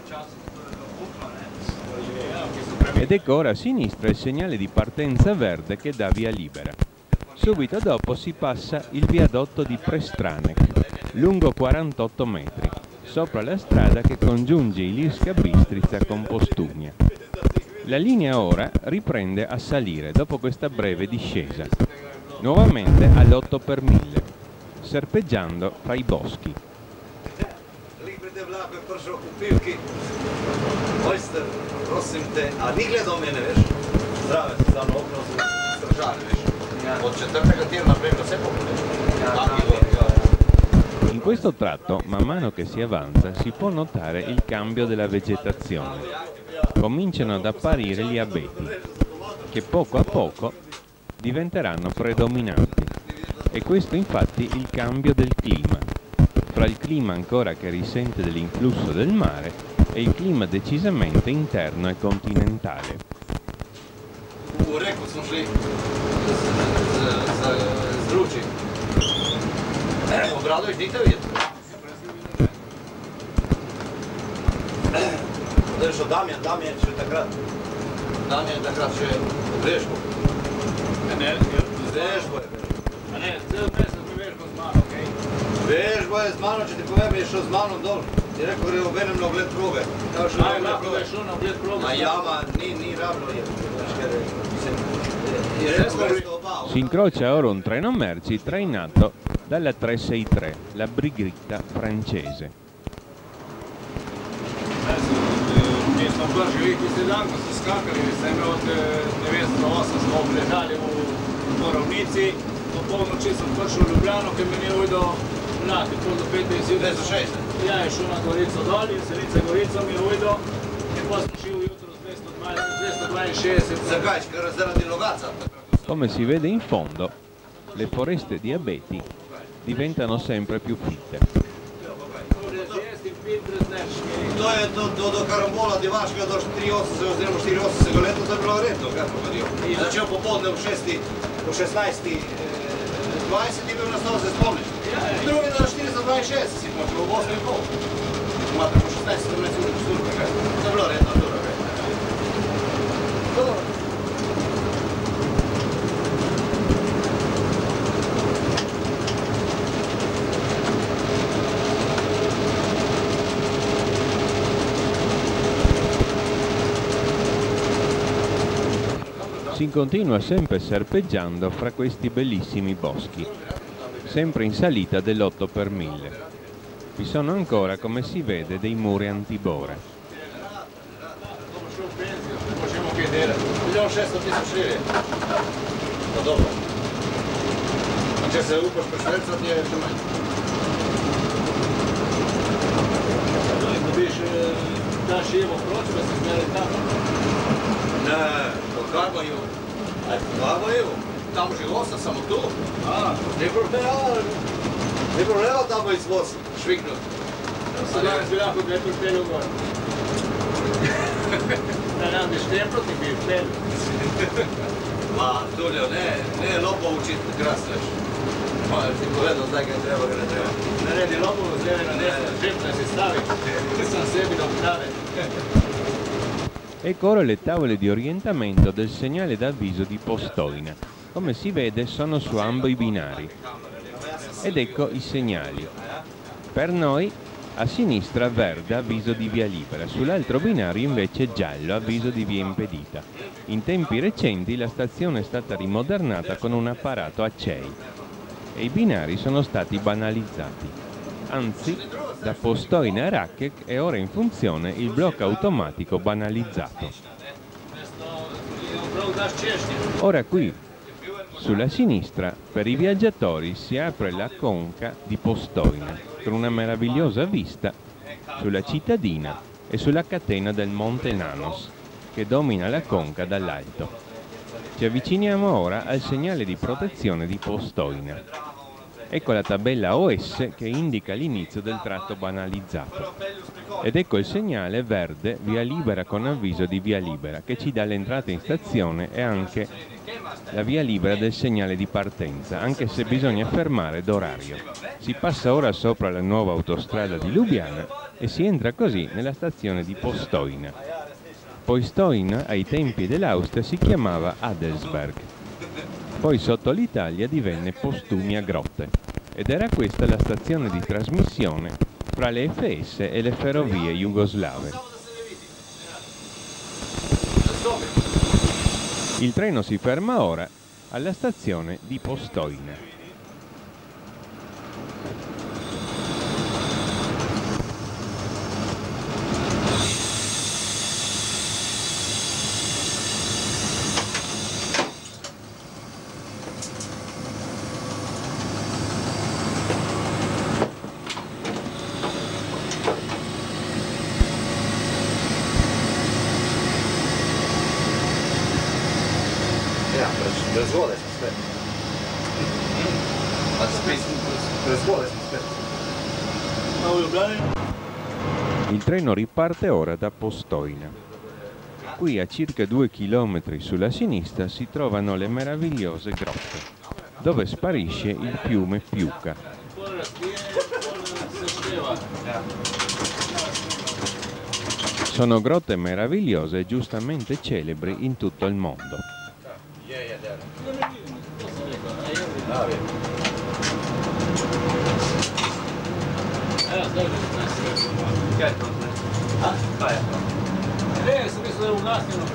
[SPEAKER 2] ed ecco ora a sinistra il segnale di partenza verde che dà via libera. Subito dopo si passa il viadotto di Prestranek, lungo 48 metri, sopra la strada che congiunge Ilirska Bistrica con Postugna. La linea ora riprende a salire dopo questa breve discesa, nuovamente all'8 per 1000, serpeggiando fra i boschi. In questo tratto, man mano che si avanza, si può notare il cambio della vegetazione. Cominciano ad apparire gli abeti, che poco a poco diventeranno predominanti. E questo infatti il cambio del clima, fra il clima ancora che risente dell'influsso del mare e il clima decisamente interno e continentale.
[SPEAKER 5] U reku smo je šel Damjan, Damjan še takrat. Damjan takrat še v Brežbu.
[SPEAKER 6] Ne,
[SPEAKER 5] Brežbo je.
[SPEAKER 6] a ne, cel mesec mi veš z mano, okej?
[SPEAKER 5] Brežbo je z mano, če ti povem, je šel z mano dol. Je rekel, gre obenem na ogled. Ja, šel
[SPEAKER 6] Aj,
[SPEAKER 5] na ogled
[SPEAKER 6] je šel na ogled probe.
[SPEAKER 5] Ma jama, ni, ni rabilo je. Je. Je.
[SPEAKER 2] Si incrocia ora un treno merci trainato dalla 363, la Brighitta francese.
[SPEAKER 6] Ko so skakali, sem imel od eh, 908 smo obležali v Borovnici, do polnoči sem prišel v Ljubljano, ker mi ni ujdo je pol do 5 zjutraj.
[SPEAKER 5] 260.
[SPEAKER 6] Ja, je šel na Gorico dol in Selice Gorico mi je ujdo, in pa smo šli ujutro z 262.
[SPEAKER 5] Zakaj? Ker zaradi logaca.
[SPEAKER 2] Come si vede in fondo, le foreste di abeti diventano sempre più fitte.
[SPEAKER 5] To je do, do, do karambola Divaškega do 83 oziroma 84 leta, to je bilo redno, kar pohodil. Začel popoldne v 6. v 16. eh, 20 je bil naslov, se spomniš? Drugi dan 462 si počel, v 8 in pol. Imate po 16 17 ur službe, kaj? To je bilo redno, dobro, kaj? Dobro.
[SPEAKER 2] Si continua sempre serpeggiando fra questi bellissimi boschi, sempre in salita dell'8 per 1000. Vi sono ancora, come si vede, dei muri antibore.
[SPEAKER 5] Počnemo kaj delati. Milijon Ne, po Karmaju. Aj, po Karmaju? Tam živosa, samo tu. A, ne problema. Ne problema tamo izvoz šviknut.
[SPEAKER 6] Se danes bi lahko dve pripeljal gor. Da nam bi štempljati, bi peljal.
[SPEAKER 5] Ma, Tulio, ne, ne lopo učiti krast, veš. Pa, ti povedal, zdaj ga treba, ga ne treba.
[SPEAKER 6] Naredi lobo z leve na desno, žepna si stavi. Sam sebi da prave.
[SPEAKER 2] Ecco le tavole di orientamento del segnale d'avviso di Postoina. Come si vede sono su ambo i binari. Ed ecco i segnali. Per noi a sinistra verde avviso di via libera, sull'altro binario invece giallo avviso di via impedita. In tempi recenti la stazione è stata rimodernata con un apparato a CEI e i binari sono stati banalizzati. Anzi, da Postoina a Rackek è ora in funzione il blocco automatico banalizzato. Ora qui, Sulla sinistra, per i viaggiatori, si apre la conca di Postoina, con una meravigliosa vista sulla cittadina e sulla catena del Monte Nanos, che domina la conca dall'alto. Ci avviciniamo ora al segnale di protezione di Postoina. Ecco la tabella OS che indica l'inizio del tratto banalizzato. Ed ecco il segnale verde via libera con avviso di via libera che ci dà l'entrata in stazione e anche la via libera del segnale di partenza, anche se bisogna fermare d'orario. Si passa ora sopra la nuova autostrada di Lubiana e si entra così nella stazione di Postoina. Poistoin ai tempi dell'Austria si chiamava Adelsberg. Poi sotto l'Italia divenne Postumia Grotte ed era questa la stazione di trasmissione fra le FS e le ferrovie jugoslave. Il treno si ferma ora alla stazione di Postoina. Treno riparte ora da Postoina. Qui a circa due chilometri sulla sinistra si trovano le meravigliose grotte, dove sparisce il fiume Piuca. Sono grotte meravigliose e giustamente celebri in tutto il mondo.
[SPEAKER 6] Ne, sem mislil, da je v nas eno,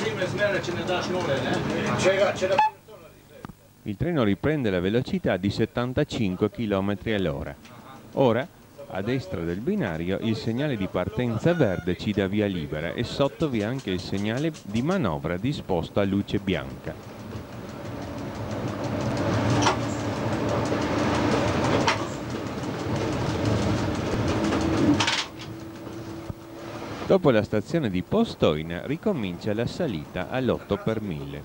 [SPEAKER 6] prime zmere, če ne daš nove, ne?
[SPEAKER 5] Čega, če da...
[SPEAKER 2] Il treno riprende la velocità di 75 km all'ora. Ora, a destra del binario, il segnale di partenza verde ci dà via libera e sotto vi è anche il segnale di manovra disposto a luce bianca. Dopo la stazione di Postoina ricomincia la salita all'8 per 1000.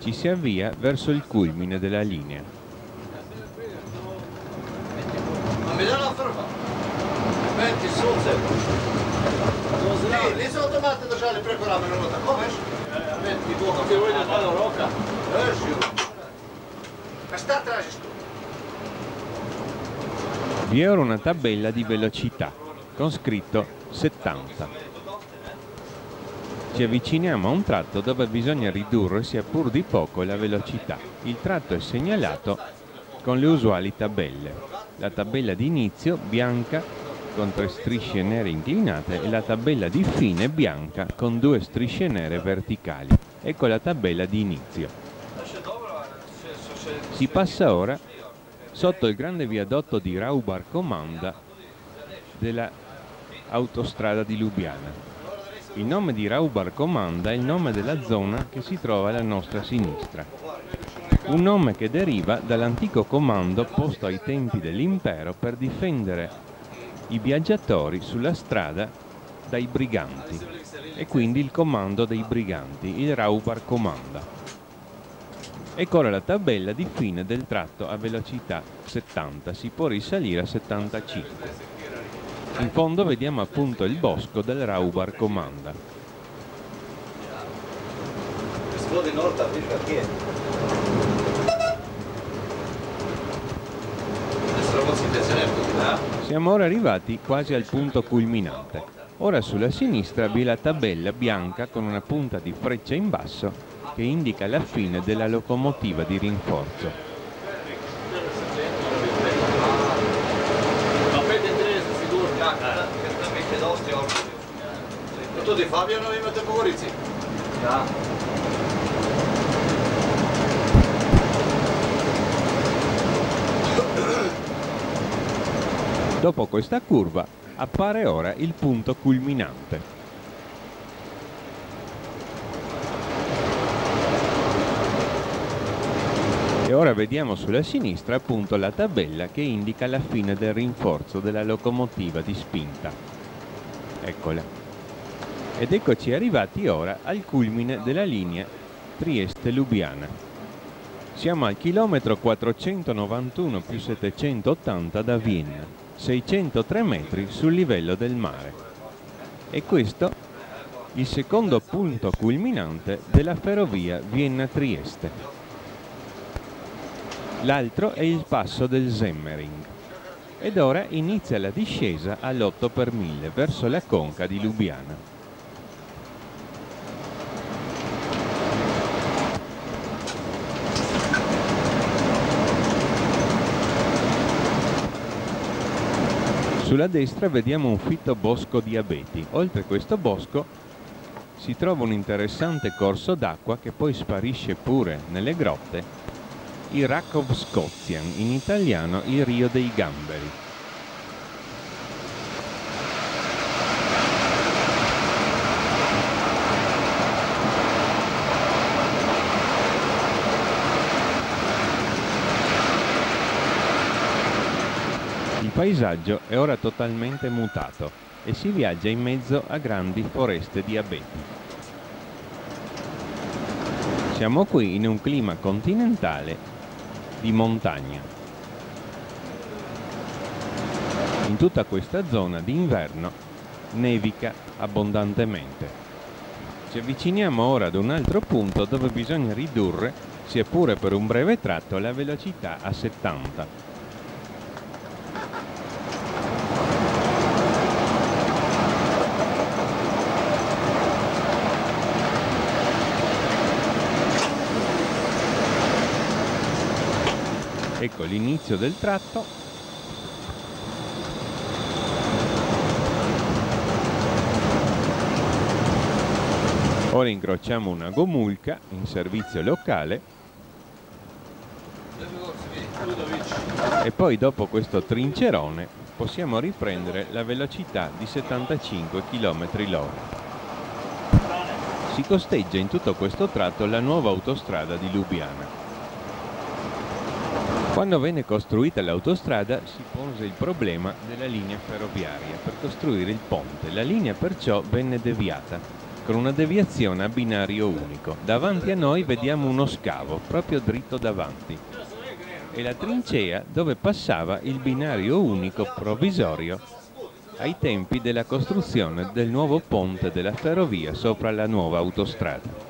[SPEAKER 2] Ci si avvia verso il culmine della linea. Vi è ora una tabella di velocità con scritto 70. Ci avviciniamo a un tratto dove bisogna ridurre sia pur di poco la velocità. Il tratto è segnalato con le usuali tabelle. La tabella di inizio bianca con tre strisce nere inclinate e la tabella di fine bianca con due strisce nere verticali. Ecco la tabella di inizio. Si passa ora sotto il grande viadotto di Raubar Comanda della autostrada di Lubiana. Il nome di Raubar Comanda è il nome della zona che si trova alla nostra sinistra. Un nome che deriva dall'antico comando posto ai tempi dell'impero per difendere i viaggiatori sulla strada dai briganti e quindi il comando dei briganti, il Raubar Comanda. Ecco ora la tabella di fine del tratto a velocità 70, si può risalire a 75. In fondo vediamo appunto il bosco del Raubar Comanda. Siamo ora arrivati quasi al punto culminante. Ora sulla sinistra vi è la tabella bianca con una punta di freccia in basso che indica la fine della locomotiva di rinforzo.
[SPEAKER 5] Tudi Fabijano imate po Gorici? Da.
[SPEAKER 2] Dopo questa curva appare ora il punto culminante. E ora vediamo sulla sinistra appunto la tabella che indica la fine del rinforzo della locomotiva di spinta. Eccola. Ed eccoci arrivati ora al culmine della linea Trieste-Lubiana. Siamo al chilometro 491 più 780 da Vienna, 603 metri sul livello del mare. E questo il secondo punto culminante della ferrovia Vienna-Trieste. L'altro è il passo del Semmering. Ed ora inizia la discesa all'8 per 1000 verso la conca di Lubiana. Sulla destra vediamo un fitto bosco di abeti. Oltre questo bosco si trova un interessante corso d'acqua che poi sparisce pure nelle grotte il Rakov Scozian, in italiano il Rio dei Gamberi. Paesaggio è ora totalmente mutato e si viaggia in mezzo a grandi foreste di abeti. Siamo qui in un clima continentale di montagna. In tutta questa zona d'inverno nevica abbondantemente. Ci avviciniamo ora ad un altro punto dove bisogna ridurre, sia pure per un breve tratto, la velocità a 70 l'inizio del tratto. Ora incrociamo una gomulca in servizio locale. E poi dopo questo trincerone possiamo riprendere la velocità di 75 km l'ora. Si costeggia in tutto questo tratto la nuova autostrada di Lubiana quando venne costruita l'autostrada si pose il problema della linea ferroviaria per costruire il ponte. La linea perciò venne deviata con una deviazione a binario unico. Davanti a noi vediamo uno scavo proprio dritto davanti e la trincea dove passava il binario unico provvisorio ai tempi della costruzione del nuovo ponte della ferrovia sopra la nuova autostrada.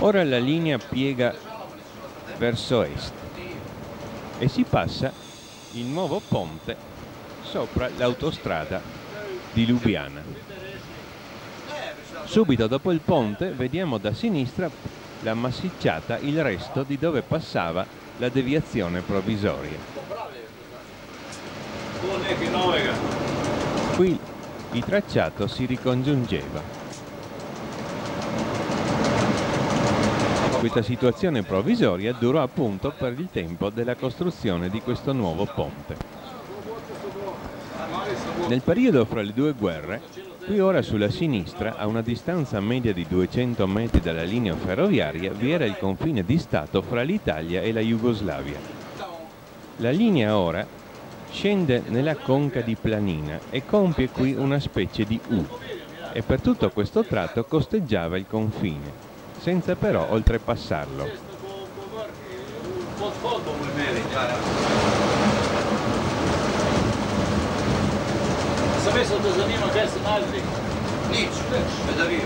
[SPEAKER 2] Ora la linea piega verso est e si passa il nuovo ponte sopra l'autostrada di Lubiana. Subito dopo il ponte vediamo da sinistra la massicciata, il resto di dove passava la deviazione provvisoria. Qui il tracciato si ricongiungeva. Questa situazione provvisoria durò appunto per il tempo della costruzione di questo nuovo ponte. Nel periodo fra le due guerre, qui ora sulla sinistra, a una distanza media di 200 metri dalla linea ferroviaria, vi era il confine di Stato fra l'Italia e la Jugoslavia. La linea ora scende nella conca di Planina e compie qui una specie di U e per tutto questo tratto costeggiava il confine senza però oltrepassarlo.
[SPEAKER 5] Sapete dove zanima che sono altri? Nici, vedavio.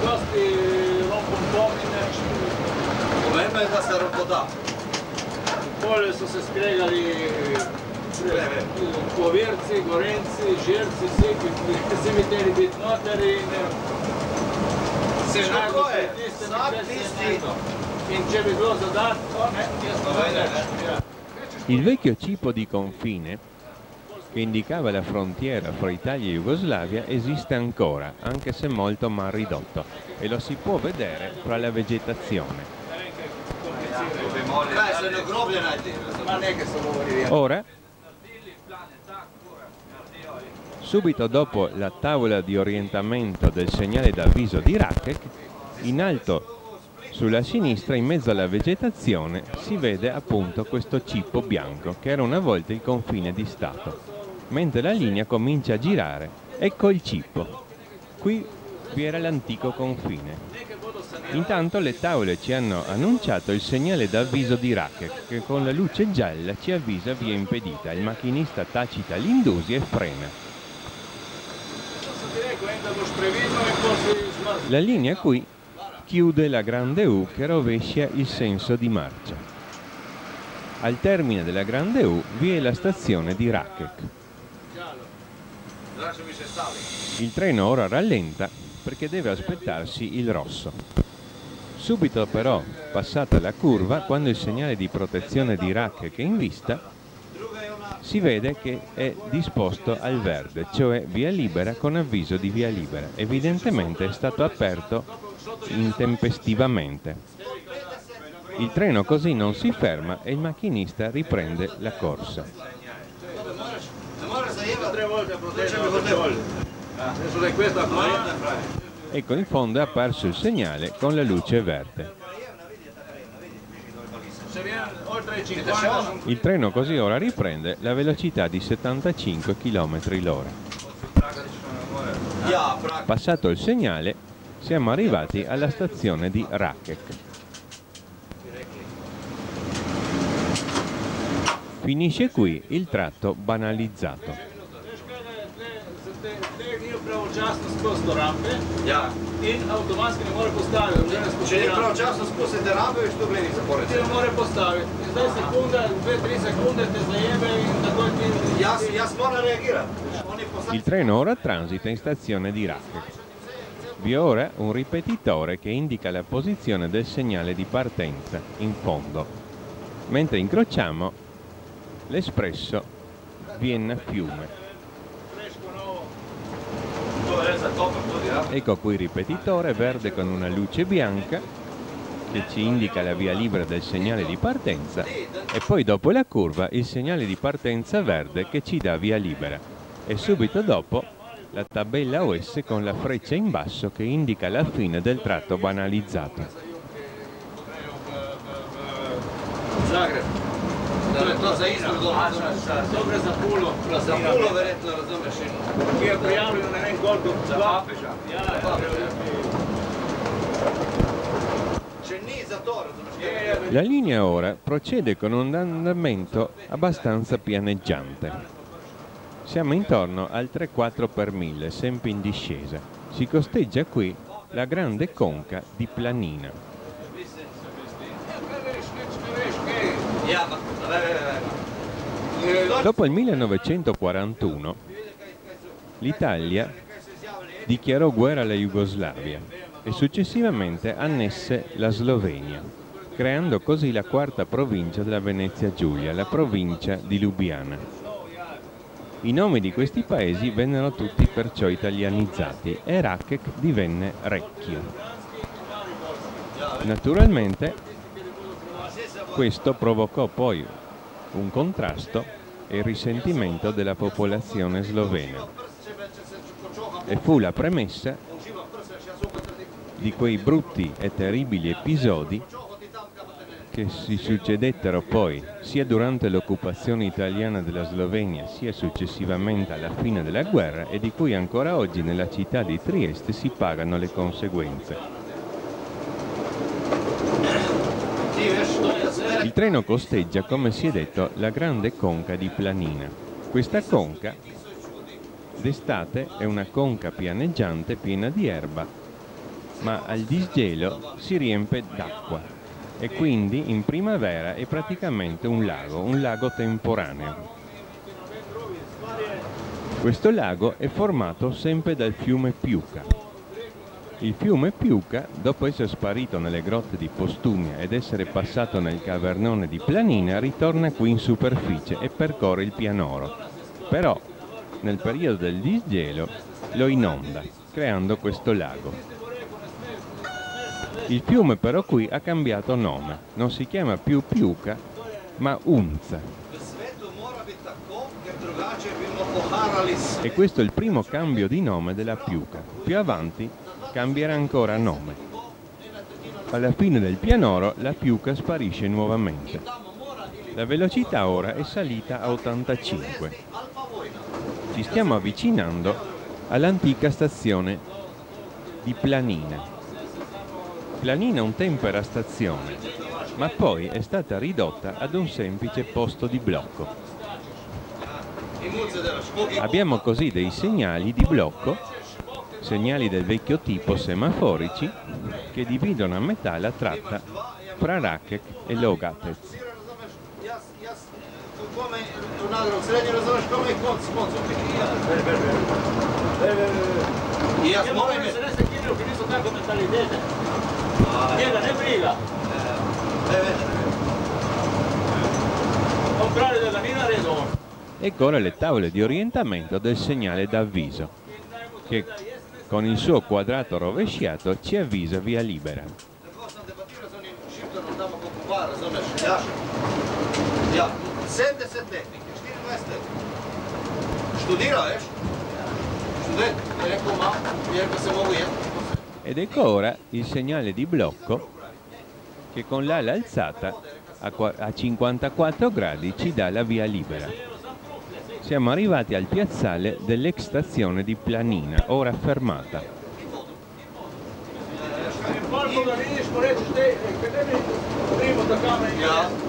[SPEAKER 5] Questi rompono un po' in Come mai da stare un po' da? Poi se di Poverci, Gorenci, Žerci, vsi, ki se mi teri biti notari, se nago je vsak tisti in če bi bilo zadatko.
[SPEAKER 2] Il vecchio cipo di confine che indicava la frontiera fra Italia e Jugoslavia esiste ancora, anche se molto mal ridotto, e lo si può vedere fra la vegetazione. Ora Subito dopo la tavola di orientamento del segnale d'avviso di Rackek, in alto Sulla sinistra, in mezzo alla vegetazione, si vede appunto questo cippo bianco, che era una volta il confine di Stato. Mentre la linea comincia a girare, ecco il cippo. Qui vi era l'antico confine. Intanto le tavole ci hanno annunciato il segnale d'avviso di racket che con la luce gialla ci avvisa via impedita. Il macchinista tacita l'indusi e frena. La linea qui chiude la grande U che rovescia il senso di marcia. Al termine della grande U vi è la stazione di Rackek. Il treno ora rallenta perché deve aspettarsi il rosso. Subito però, passata la curva, quando il segnale di protezione di Rack è in vista, si vede che è disposto al verde, cioè via libera con avviso di via libera. Evidentemente è stato aperto intempestivamente. Il treno così non si ferma e il macchinista riprende la corsa. Ecco in fondo è apparso il segnale con la luce verde. Il treno così ora riprende la velocità di 75 km l'ora. Passato il segnale siamo arrivati alla stazione di Rakek. Finisce qui il tratto banalizzato.
[SPEAKER 6] Pravočasno skozi do rampe
[SPEAKER 5] Ja.
[SPEAKER 6] in avtomatski ne more postaviti. Če ne
[SPEAKER 5] Če ni pravočasno skozi te rampe, veš, to gledi zapored.
[SPEAKER 6] Ti ne more postaviti. In zdaj sekunda, dve, tri sekunde te zajebe in takoj ti...
[SPEAKER 5] Jaz, jaz moram reagirati.
[SPEAKER 2] Il treno ora transita in stazione di Racket. Vi è ora un ripetitore che indica la posizione del segnale di partenza in fondo. Mentre incrociamo l'espresso Vienna-Fiume. Ecco qui il ripetitore verde con una luce bianca che ci indica la via libera del segnale di partenza e poi dopo la curva il segnale di partenza verde che ci dà via libera e subito dopo la tabella OS con la freccia in basso che indica la fine del tratto banalizzato.
[SPEAKER 6] Zagreb.
[SPEAKER 5] To je to za doma.
[SPEAKER 6] Dobre za Pulo.
[SPEAKER 5] Za pulo verjetno razumeš.
[SPEAKER 6] Ki je prijavljeno ne vem koliko.
[SPEAKER 5] Za papeža.
[SPEAKER 6] Ja,
[SPEAKER 5] Za
[SPEAKER 6] ja,
[SPEAKER 5] papeža.
[SPEAKER 6] ja.
[SPEAKER 5] Če ni za to, razumeš.
[SPEAKER 6] Je, je,
[SPEAKER 2] La linea ora procede con un andamento abbastanza pianeggiante. Siamo intorno al 3-4 per 1000, sempre in discesa. Si costeggia qui la grande conca di Planina. Dopo il 1941 l'Italia dichiarò guerra alla Jugoslavia e successivamente annesse la Slovenia, creando così la quarta provincia della Venezia Giulia, la provincia di Lubiana. I nomi di questi paesi vennero tutti perciò italianizzati e Rackek divenne Recchio. Naturalmente questo provocò poi un contrasto e il risentimento della popolazione slovena e fu la premessa di quei brutti e terribili episodi che si succedettero poi sia durante l'occupazione italiana della Slovenia sia successivamente alla fine della guerra e di cui ancora oggi nella città di Trieste si pagano le conseguenze. Il treno costeggia, come si è detto, la grande conca di Planina. Questa conca d'estate è una conca pianeggiante piena di erba, ma al disgelo si riempie d'acqua e quindi in primavera è praticamente un lago, un lago temporaneo. Questo lago è formato sempre dal fiume Piuca. Il fiume Piuca, dopo essere sparito nelle grotte di Postumia ed essere passato nel cavernone di Planina, ritorna qui in superficie e percorre il pianoro. Però, nel periodo del disgelo, lo inonda, creando questo lago. Il fiume però qui ha cambiato nome, non si chiama più Piuca, ma Unza. E questo è il primo cambio di nome della Piuca. Più avanti cambierà ancora nome. Alla fine del pianoro la piuca sparisce nuovamente. La velocità ora è salita a 85. Ci stiamo avvicinando all'antica stazione di Planina. Planina un tempo era stazione, ma poi è stata ridotta ad un semplice posto di blocco. Abbiamo così dei segnali di blocco, segnali del vecchio tipo semaforici, che dividono a metà la tratta fra Rakek e Logatec.
[SPEAKER 5] Come un altro srednje razumeš kome je konc, konc Veri, veri, veri. I ja smo
[SPEAKER 6] se ne se kinju, ki niso tako mentalitete. Njega ne briga. On pravi da ga ni naredil on.
[SPEAKER 2] Ecco ora le tavole di orientamento del segnale d'avviso, che con il suo quadrato rovesciato ci avvisa via libera.
[SPEAKER 5] Debatirao mogu jesti.
[SPEAKER 2] Ed ecco ora il segnale di blocco che con l'ala alzata a qua- a 54 gradi ci dà la via libera. Siamo arrivati al piazzale dell'ex stazione di Planina, ora fermata.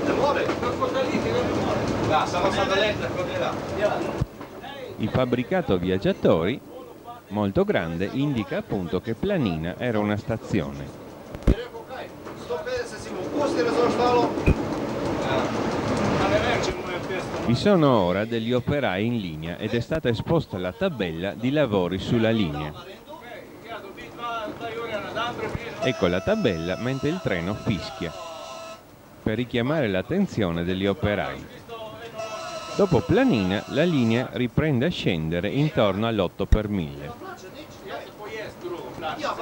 [SPEAKER 6] Ne
[SPEAKER 5] more.
[SPEAKER 6] Kako da liti, da ne more.
[SPEAKER 5] Da, samo da.
[SPEAKER 6] Ja.
[SPEAKER 2] Il fabbricato viaggiatori, molto grande, indica appunto che Planina era una stazione.
[SPEAKER 5] I rekao, kaj, 150 si mu pusti, razumeš malo?
[SPEAKER 6] A ne vem, če mu je pjesto.
[SPEAKER 2] Vi sono ora degli operai in linea ed è stata esposta la tabella di lavori sulla linea. Ecco la tabella mentre il treno fischia, per richiamare l'attenzione degli operai. Dopo Planina la linea riprende a scendere intorno all'8 per 1000.
[SPEAKER 6] Ja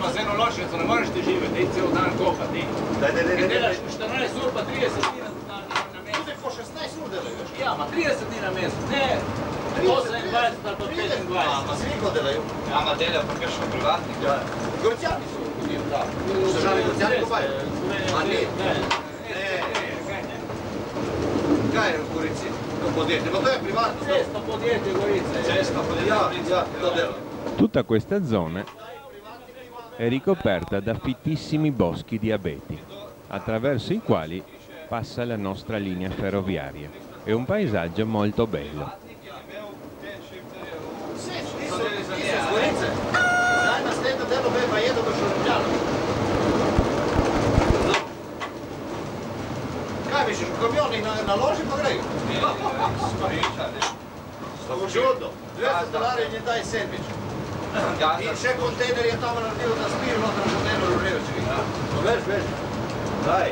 [SPEAKER 6] ma z eno ločnico ne moreš ti živeti, ti cel dan kopati.
[SPEAKER 5] Daj, daj, daj,
[SPEAKER 6] Ti
[SPEAKER 5] daj,
[SPEAKER 6] delaš
[SPEAKER 5] daj.
[SPEAKER 6] 14 ur pa 30 dni na, na, na mesec.
[SPEAKER 5] Ljudi po 16 ur delaju, veš?
[SPEAKER 6] Ja, ma 30 dni na mesec, ne 28 ali pa 25.
[SPEAKER 5] A, ma svi ko delaju?
[SPEAKER 7] Ja, ma delajo pa kakšno privatnik.
[SPEAKER 5] Ja. Gorčani su da. Državni gorčani kopaju. A ni?
[SPEAKER 6] Ne,
[SPEAKER 5] Ne.
[SPEAKER 6] kaj ne.
[SPEAKER 5] Kaj je u Gorici? To podjetje? Ma to je privatno. to.
[SPEAKER 6] Cesta podjetje Gorice.
[SPEAKER 7] Cesta,
[SPEAKER 5] Ja, ja, to dela.
[SPEAKER 2] Tutta questa zona è ricoperta da fittissimi boschi di abeti, attraverso i quali passa la nostra linea ferroviaria. È un paesaggio molto bello.
[SPEAKER 5] skočiš v kamion, jih naloži pa grej. Čudno, 200 dolarjev in daj sandvič. In še kontejner je tam naredil, da spir noter v kontejner v Revčevi. Ja. No, veš, veš. Daj.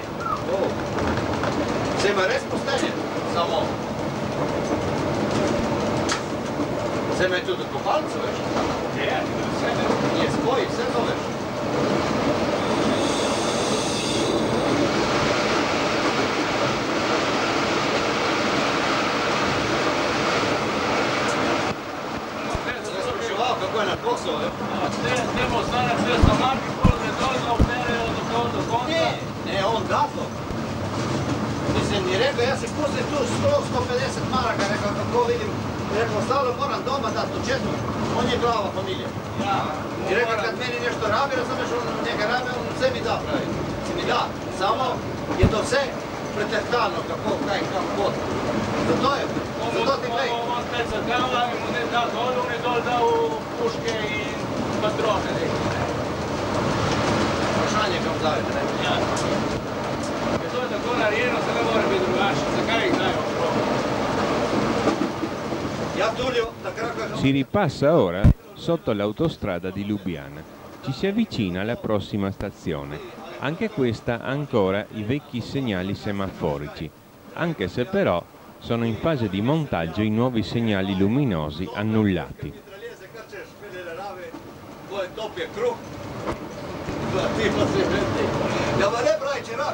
[SPEAKER 5] Se me res postane? Samo. Se me tudi kopalcu, veš? Je, tudi vse. Je, svoji, vse to veš. Posao, je?
[SPEAKER 6] Idemo stane sve sa marki, polože dole, opere od do do konca.
[SPEAKER 5] Ne, ne, on da to. Mislim, i rekao, ja se pustim tu 100-150 maraka, rekao, kako vidim. Rekao, stalno moram doma dati to četvrk. On je glava familije.
[SPEAKER 6] Ja,
[SPEAKER 5] I rekao, kad meni nešto rabi, razumeš, on njega rabi, on sve mi da pravi. Si mi da, samo je to sve pretehtano, kako, kaj, kako, kod. Zato je,
[SPEAKER 2] Si ripassa ora sotto l'autostrada di Lubiana. Ci si avvicina alla prossima stazione. Anche questa ha ancora i vecchi segnali semaforici, anche se però sono in fase di montaggio i nuovi segnali luminosi annullati.
[SPEAKER 5] Ja, pravi će
[SPEAKER 6] ga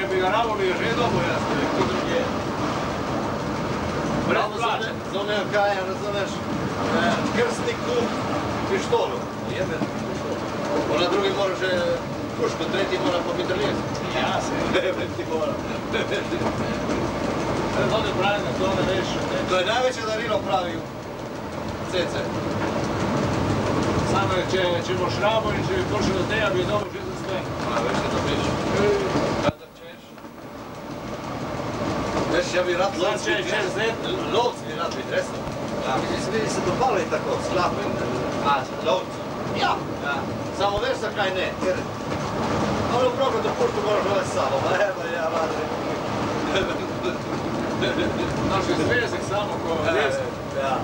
[SPEAKER 5] Ja,
[SPEAKER 6] bi ga ga že dobil jaz, kdo drugje. Brez
[SPEAKER 5] Bravo za onega kaja, razumeš? Krstni kup, pištolo. Jebe. Ona drugi mora že puško, tretji mora pa mitraljez.
[SPEAKER 6] Ja, se.
[SPEAKER 5] Jebe ti mora.
[SPEAKER 6] To ne pravim, da to ne veš. ne.
[SPEAKER 5] To je najveće darilo pravi cece.
[SPEAKER 6] Samo če, če boš rabo in če bi prišel do tega, bi dobil že za sve.
[SPEAKER 5] A veš šta to? Veš, ja bi rad lovci, lovci bi rad biti resno. Vidi se, vidi se dopalo i tako, sklapen. A, lovci. Ja. ja. Samo veš za kaj ne, jer ono program do puštu moraš ovaj samo, ma evo ja vadre.
[SPEAKER 6] Naš zvezek samo ko vest.
[SPEAKER 5] Ja.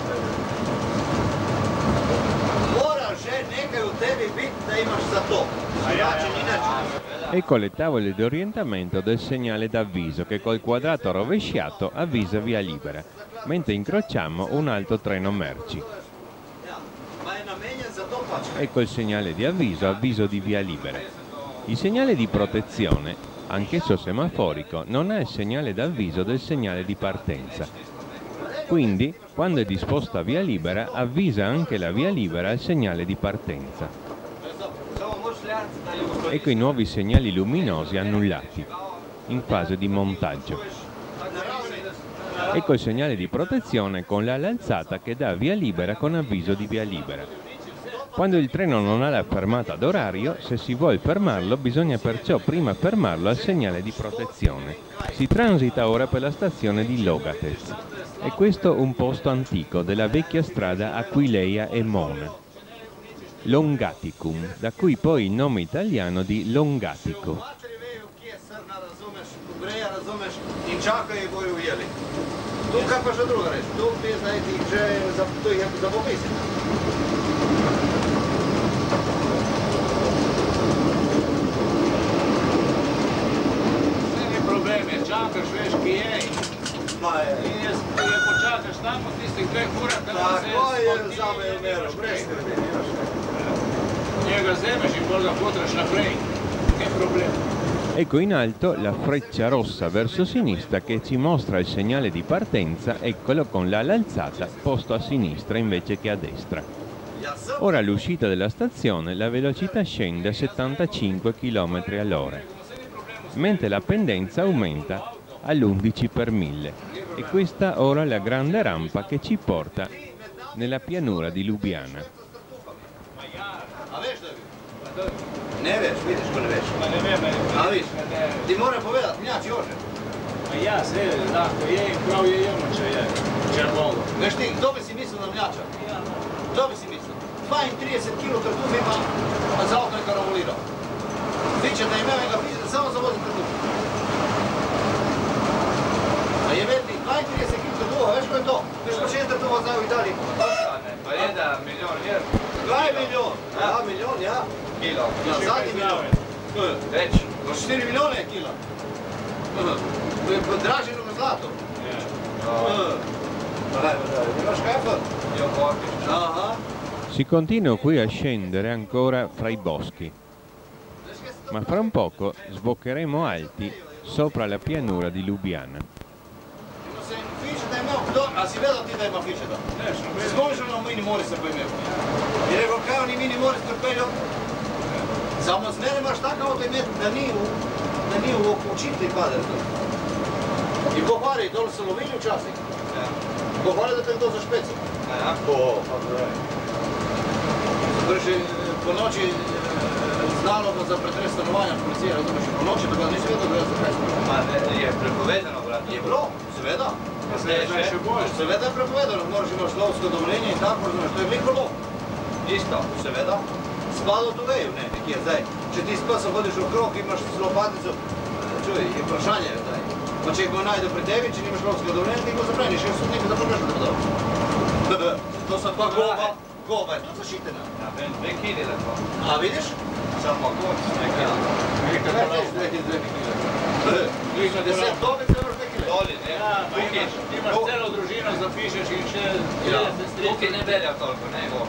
[SPEAKER 5] Mora že nekaj u tebi biti da imaš za to. Znači, inače.
[SPEAKER 2] Ecco le tavole di orientamento del segnale d'avviso che col quadrato rovesciato avvisa via libera, mentre incrociamo un altro treno merci. Ecco il segnale di avviso, avviso di via libera. Il segnale di protezione, anch'esso semaforico, non è il segnale d'avviso del segnale di partenza. Quindi, quando è disposta via libera, avvisa anche la via libera al segnale di partenza. Ecco i nuovi segnali luminosi annullati, in fase di montaggio. Ecco il segnale di protezione con l'ala alzata che dà via libera con avviso di via libera. Quando il treno non ha la fermata d'orario, se si vuole fermarlo bisogna perciò prima fermarlo al segnale di protezione. Si transita ora per la stazione di Logatez. È questo un posto antico della vecchia strada Aquileia e Mona. Longaticum, da cui poi il nome italiano di Longatico.
[SPEAKER 5] Materi veju kje srna, razumeš, breja, razumeš, in čakajo bojo ujeli. Tu kaj pa še druga reč, tu bi zdaj ti že za, tu jih je za popisati.
[SPEAKER 6] Ni problem, je čakaš, veš, ki je.
[SPEAKER 5] Ma je.
[SPEAKER 6] In je, je počakaš tamo tistih dveh urah, da ga
[SPEAKER 5] Tako je,
[SPEAKER 6] vzameš,
[SPEAKER 5] zamejo mero, brez skrbi, nimaš kaj.
[SPEAKER 6] Njega vzameš in bolj ga potraš naprej. Ni problem.
[SPEAKER 2] Ecco in alto la freccia rossa verso sinistra che ci mostra il segnale di partenza, eccolo con l'ala alzata posto a sinistra invece che a destra. Ora all'uscita della stazione la velocità scende a 75 km all'ora, mentre la pendenza aumenta all'11 per 1000. E questa ora è la grande rampa che ci porta nella pianura di Lubiana.
[SPEAKER 5] Ne veš, vidiš ko ne veš.
[SPEAKER 6] Pa ne vem,
[SPEAKER 5] A viš, ti mora povedati, mljač Jože.
[SPEAKER 6] Pa ja, se, da, ko je in prav je jemo, če je. Če mogo.
[SPEAKER 5] Veš ti, kdo bi si mislil na mljača? Kdo bi si mislil? 32 kg kartum ima, a za avto je karavolirao. Viče da ima ga pizda samo za voziti kartum. A je veti, 32 kg kartuma, veš ko je to? Veš ko še je kartuma znajo u Italiji?
[SPEAKER 7] Pa je da milijon jer
[SPEAKER 5] 2 milijon, ja milijon, ja.
[SPEAKER 7] Kilo.
[SPEAKER 5] Ja, zadnji milijon.
[SPEAKER 7] Več.
[SPEAKER 5] Pa 4 milijone je kila. To je draže nego zlato.
[SPEAKER 2] Si continua qui a scendere ancora fra i boschi, ma fra un poco sboccheremo alti sopra la pianura di Lubiana.
[SPEAKER 5] Ima se fiče da ima, kdo, a si vedel ti da ima fiče da?
[SPEAKER 6] Neš, no,
[SPEAKER 5] Si skomišljal na mini Само с мене имаш така отемет да ни, да ни во
[SPEAKER 7] очите
[SPEAKER 5] падето. И го хвали, долу се
[SPEAKER 7] ловили
[SPEAKER 5] участник. Го хвали да тенто за шпеци. О, Върши по ночи знало за претрес становanja полиция, разумеш, по ночи тогава не света да се претрес.
[SPEAKER 7] Ма е преповедено, брат. Е
[SPEAKER 5] било, сведа. Seveda
[SPEAKER 6] je
[SPEAKER 5] prepovedano, moraš imati lovsko dovoljenje in tako, razumeš, to je mikrolov.
[SPEAKER 7] Isto,
[SPEAKER 5] seveda. Spada u tu veju, ne, nekje zdaj. Če ti s pasom hodiš okrog, imaš s lopatico, čuj, je vprašanje zdaj. Pa če ga najde pri tebi, če nimaš lovsko dovoljenje, ti ga zapreniš, jer sodnik da pogledaš da bo To sam pa goba, goba je to zašitena.
[SPEAKER 7] Ja, ben dve kili to.
[SPEAKER 5] A vidiš?
[SPEAKER 7] Samo koč, dve kili.
[SPEAKER 5] Nekaj veš, dve kile, dve kile.
[SPEAKER 6] Bližno
[SPEAKER 5] Deset
[SPEAKER 6] to
[SPEAKER 5] dobe trebaš dve kile.
[SPEAKER 7] Doli, ne?
[SPEAKER 6] Ja,
[SPEAKER 7] Tukaj,
[SPEAKER 6] imaš, imaš celo družino, zapišeš in še
[SPEAKER 7] ja.
[SPEAKER 6] 30 stric.
[SPEAKER 7] Tukaj ne berja toliko, nego.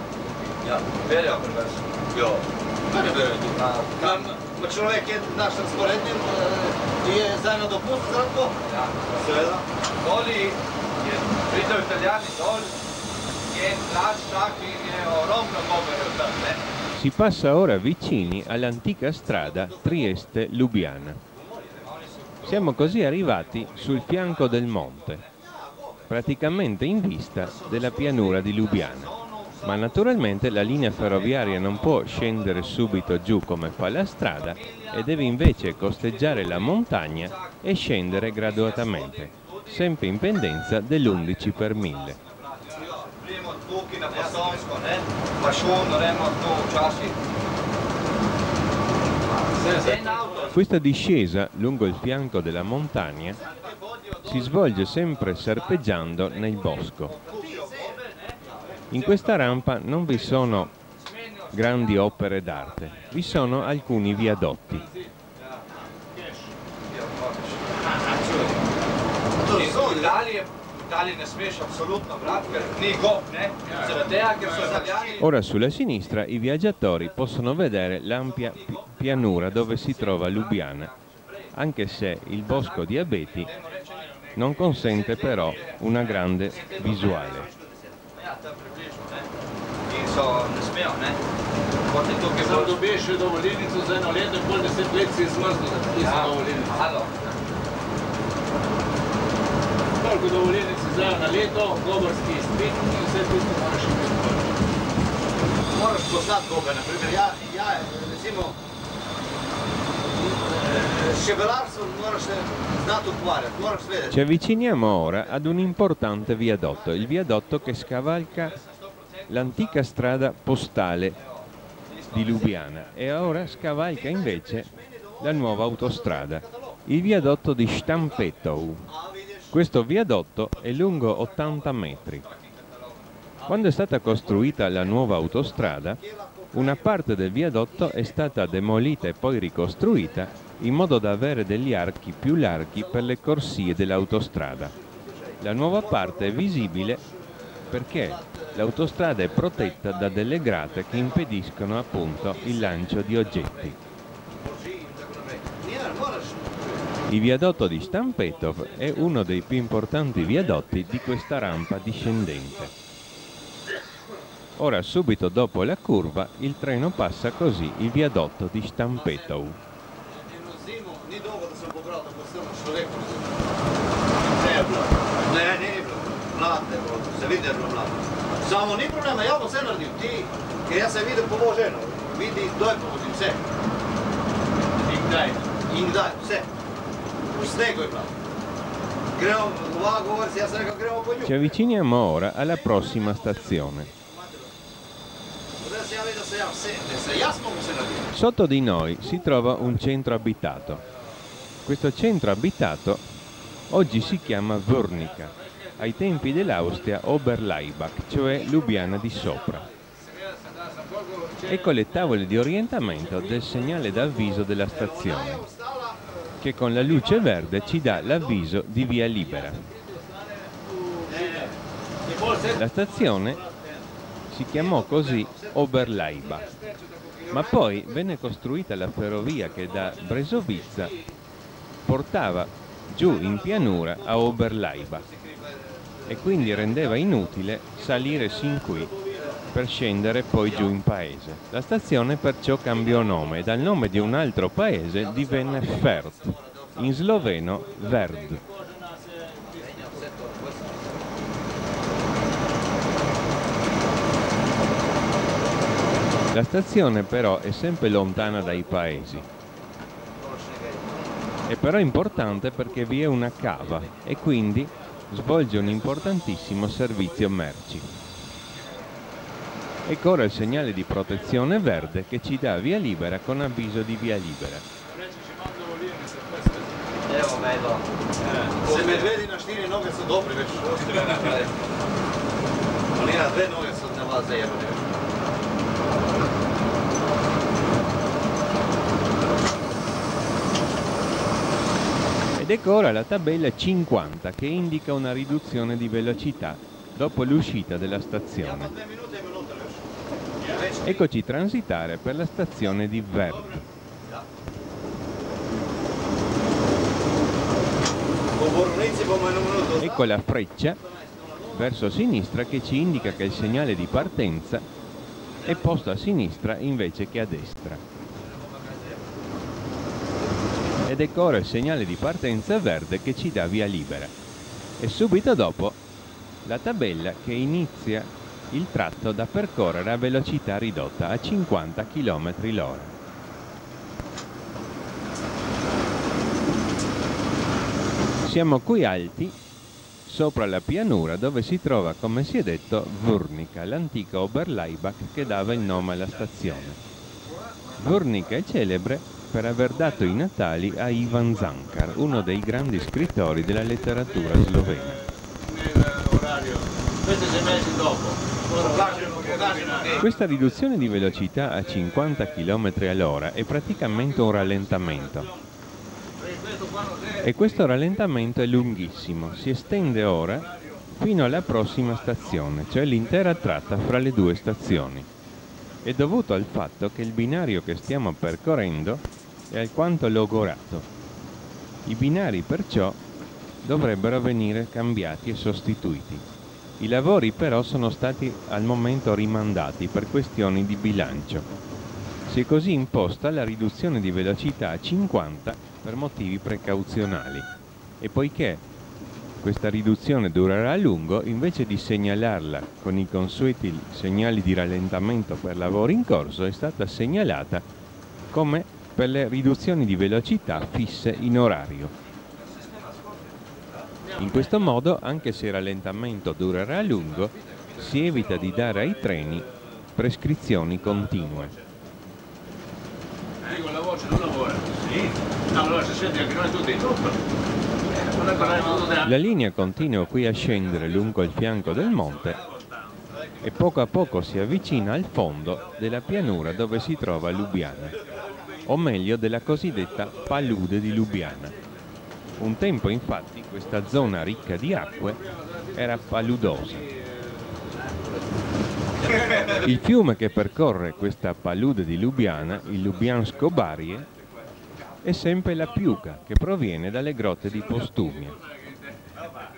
[SPEAKER 5] Ja,
[SPEAKER 7] Velja prvenstveno.
[SPEAKER 5] Jo. Kar je
[SPEAKER 7] verjetno?
[SPEAKER 5] Nam človek je naš razporednik i je zdaj na dopust kratko?
[SPEAKER 7] Ja.
[SPEAKER 5] Seveda.
[SPEAKER 7] Doli je pritel italijani?
[SPEAKER 2] Si passa ora vicini all'antica strada Trieste-Lubiana. Siamo così arrivati sul fianco del monte, praticamente in vista della pianura di Lubiana. Ma naturalmente la linea ferroviaria non può scendere subito giù come fa la strada e deve invece costeggiare la montagna e scendere graduatamente, sempre in pendenza dell'11 per 1000.
[SPEAKER 7] Prijemo tukaj na Posavsko, ne? Pa šum, gremo tu včasih. En avto,
[SPEAKER 2] Questa discesa lungo il fianco della montagna si svolge sempre serpeggiando nel bosco. In questa rampa non vi sono grandi opere d'arte, vi sono alcuni viadotti. Ora sulla sinistra i viaggiatori possono vedere l'ampia pi- pianura dove si trova Lubiana, anche se il bosco di abeti non consente però una grande visuale.
[SPEAKER 7] Ja, tam približno, ne? In so, ne smejo, ne? Potem tukaj bolj...
[SPEAKER 6] dobiš dovoljenico za eno leto in pol deset let si zmrznil za tisto
[SPEAKER 7] Ja,
[SPEAKER 6] dovoljenico.
[SPEAKER 7] halo.
[SPEAKER 6] Koliko dovoljenic si zdaj na leto, govorski izpit in vse tisto moraš imeti.
[SPEAKER 5] Moraš poznati koga, na primer, ja, ja, recimo,
[SPEAKER 2] Ci avviciniamo ora ad un importante viadotto, il viadotto che scavalca l'antica strada postale di Lubiana e ora scavalca invece la nuova autostrada, il viadotto di Stampetou. Questo viadotto è lungo 80 metri. Quando è stata costruita la nuova autostrada, una parte del viadotto è stata demolita e poi ricostruita in modo da avere degli archi più larghi per le corsie dell'autostrada. La nuova parte è visibile perché l'autostrada è protetta da delle grate che impediscono appunto il lancio di oggetti. Il viadotto di Stampetov è uno dei più importanti viadotti di questa rampa discendente. Ora, subito dopo la curva, il treno passa così il viadotto di Stampetov.
[SPEAKER 5] Tako silno človeka. Ne je bilo. Ne, ni bilo. Mlad je bilo, se vidi, je bilo mlad. Samo ni problema, ja bom vse naredil. Ti, ker jaz sem videl pomoženo. Vidi, kdaj povozim vse.
[SPEAKER 6] In kdaj?
[SPEAKER 5] In kdaj, vse. Snegu je po nju.
[SPEAKER 2] Ci avviciniamo ora alla prossima stazione.
[SPEAKER 5] Se se se.
[SPEAKER 2] Sotto di noi si trova un centro abitato. Questo centro abitato oggi si chiama Vurnica, ai tempi dell'Austria Oberlaibach, cioè Lubiana di sopra. Ecco le tavole di orientamento del segnale d'avviso della stazione, che con la luce verde ci dà l'avviso di via libera. La stazione si chiamò così Oberlaibach, ma poi venne costruita la ferrovia che da Bresovica portava giù in pianura a Oberlaibach e quindi rendeva inutile salire sin qui per scendere poi giù in paese. La stazione perciò cambiò nome e dal nome di un altro paese divenne Ferd, in sloveno Verd. La stazione però è sempre lontana dai paesi. È però importante perché vi è una cava e quindi svolge un importantissimo servizio merci. Ecco ora il segnale di protezione verde che ci dà via libera con avviso di via libera.
[SPEAKER 7] Do.
[SPEAKER 5] Se medvedi na noge so dobri već. Ali na dve noge so na vas
[SPEAKER 2] ed ecco ora la tabella 50 che indica una riduzione di velocità dopo l'uscita della stazione. Eccoci transitare per la stazione di Vert. Ecco la freccia verso sinistra che ci indica che il segnale di partenza è posto a sinistra invece che a destra. Ed ecco il segnale di partenza verde che ci dà via libera. E subito dopo la tabella che inizia il tratto da percorrere a velocità ridotta a 50 km l'ora. Siamo qui alti sopra la pianura dove si trova, come si è detto, Vurnica, l'antica Oberleibach che dava il nome alla stazione. Vurnica è celebre per aver dato i natali a Ivan Zankar, uno dei grandi scrittori della letteratura slovena. Questa riduzione di velocità a 50 km all'ora è praticamente un rallentamento. E questo rallentamento è lunghissimo, si estende ora fino alla prossima stazione, cioè l'intera tratta fra le due stazioni. È dovuto al fatto che il binario che stiamo percorrendo è alquanto logorato. I binari perciò dovrebbero venire cambiati e sostituiti. I lavori però sono stati al momento rimandati per questioni di bilancio. Si è così imposta la riduzione di velocità a 50 per motivi precauzionali e poiché questa riduzione durerà a lungo, invece di segnalarla con i consueti segnali di rallentamento per lavori in corso, è stata segnalata come per le riduzioni di velocità fisse in orario. In questo modo, anche se il rallentamento durerà a lungo, si evita di dare ai treni prescrizioni continue.
[SPEAKER 6] Ecco, la voce non lavora. Sì. Allora si sente anche noi tutti tutto.
[SPEAKER 2] La linea continua qui a scendere lungo il fianco del monte e poco a poco si avvicina al fondo della pianura dove si trova Lubiana, o meglio della cosiddetta palude di Lubiana. Un tempo infatti questa zona ricca di acque era paludosa. Il fiume che percorre questa palude di Lubiana, il Lubiansko Barie, è sempre la piuga che proviene dalle grotte di Postumia.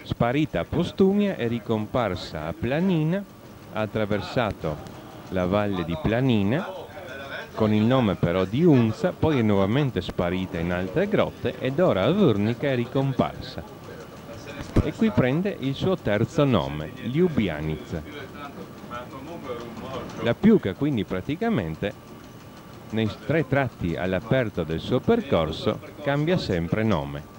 [SPEAKER 2] Sparita Postumia è ricomparsa a Planina, ha attraversato la valle di Planina con il nome però di Unza, poi è nuovamente sparita in altre grotte ed ora a Vurnica è ricomparsa. E qui prende il suo terzo nome, Ljubljanica. La piuga quindi praticamente nei tre tratti all'aperto del suo percorso cambia sempre nome.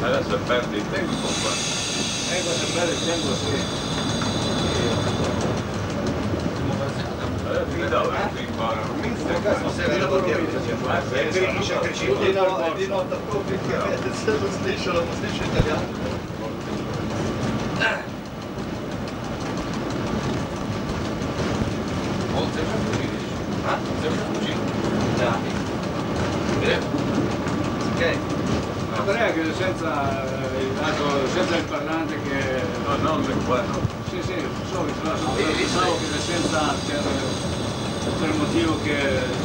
[SPEAKER 8] Adesso perdi il tempo qua.
[SPEAKER 6] Ecco se perde il Andrea che senza, eh, senza il parlante che...
[SPEAKER 8] No, non per quello.
[SPEAKER 6] Sì, sì, so che pensavo che senza per, per il motivo che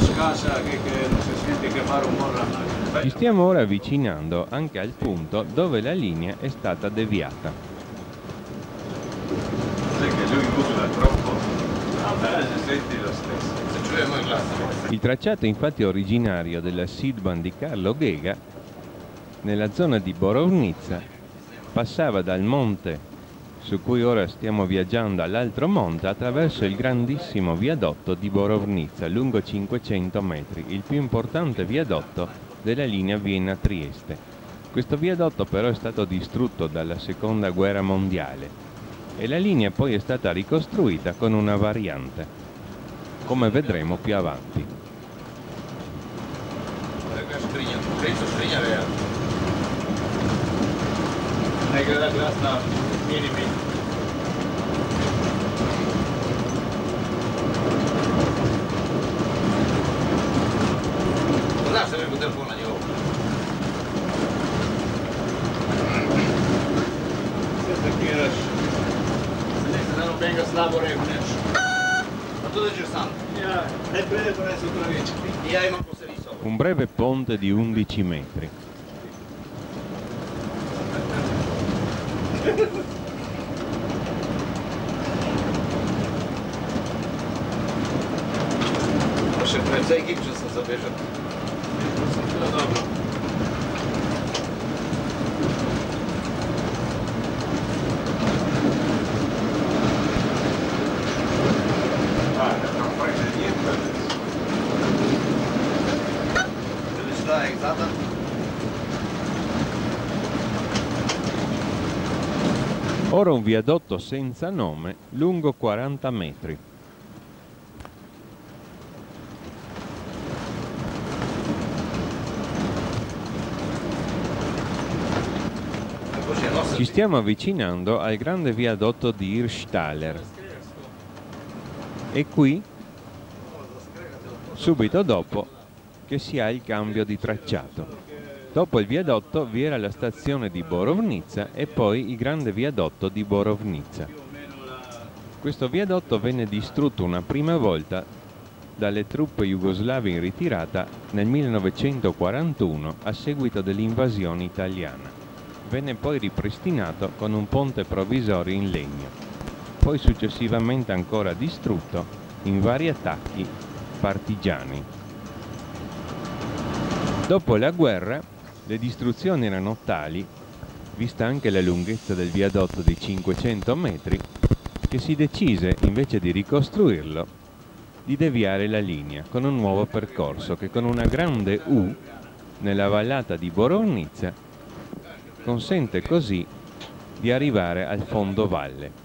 [SPEAKER 6] scassa, che, che non si sente che fa rumore la macchina.
[SPEAKER 2] Ci stiamo ora avvicinando anche al punto dove la linea è stata deviata.
[SPEAKER 8] Sai che lui urla troppo, ah, si senti lo stesso.
[SPEAKER 2] Il tracciato infatti originario della Sidban di Carlo Ghega nella zona di Borovnitsa passava dal monte su cui ora stiamo viaggiando all'altro monte attraverso il grandissimo viadotto di Borovnitsa lungo 500 metri, il più importante viadotto della linea Vienna-Trieste. Questo viadotto però è stato distrutto dalla seconda guerra mondiale e la linea poi è stata ricostruita con una variante come vedremo più avanti.
[SPEAKER 6] Nekada glasna minimi.
[SPEAKER 5] Znaš se veliko telefon na njegov?
[SPEAKER 6] Se takiraš. Se nekaj da nobenega slabo rekneš.
[SPEAKER 5] tu dici santo.
[SPEAKER 6] E prende per essere travici.
[SPEAKER 5] E hai manco se riso.
[SPEAKER 2] Un breve ponte di 11 metri.
[SPEAKER 5] Proszę prędzej Gipczas zabierze.
[SPEAKER 6] No
[SPEAKER 5] dobra.
[SPEAKER 2] Ora un viadotto senza nome, lungo 40 metri. Ci stiamo avvicinando al grande viadotto di Hirschtaler. E qui, subito dopo, che si ha il cambio di tracciato. Dopo il viadotto vi era la stazione di Borovnica e poi il grande viadotto di Borovnica. Questo viadotto venne distrutto una prima volta dalle truppe jugoslave in ritirata nel 1941 a seguito dell'invasione italiana. Venne poi ripristinato con un ponte provvisorio in legno, poi successivamente ancora distrutto in vari attacchi partigiani. Dopo la guerra le distruzioni erano tali, vista anche la lunghezza del viadotto di 500 metri, che si decise, invece di ricostruirlo, di deviare la linea con un nuovo percorso che con una grande U nella vallata di Borovnica consente così di arrivare al fondo valle.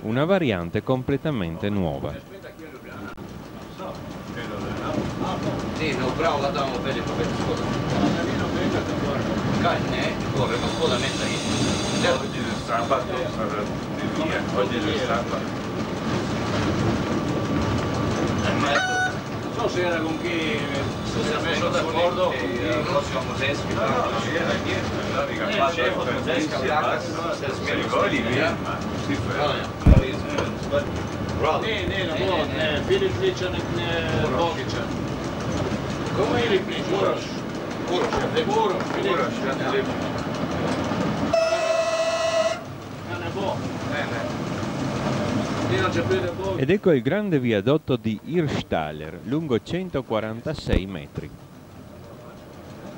[SPEAKER 2] Una variante completamente nuova.
[SPEAKER 5] Sì, no, bravo, la bene per Canne, corre, ma scuola messa lì. Certo.
[SPEAKER 8] Oggi il sabato sarà di via, oggi è il sabato.
[SPEAKER 6] Non so se era con chi
[SPEAKER 5] si è messo d'accordo con il prossimo Museschi.
[SPEAKER 8] No, no, non era niente,
[SPEAKER 5] Eh, Vlakas,
[SPEAKER 8] basta.
[SPEAKER 5] se
[SPEAKER 8] Se li vogli via, ma si fa.
[SPEAKER 5] Bravo.
[SPEAKER 6] Ne, ne, na mod, ne, Filip Ličan, ne, Bogića. Komu ili Plić?
[SPEAKER 2] Ed ecco il grande viadotto di Hirschtaler, lungo 146 metri.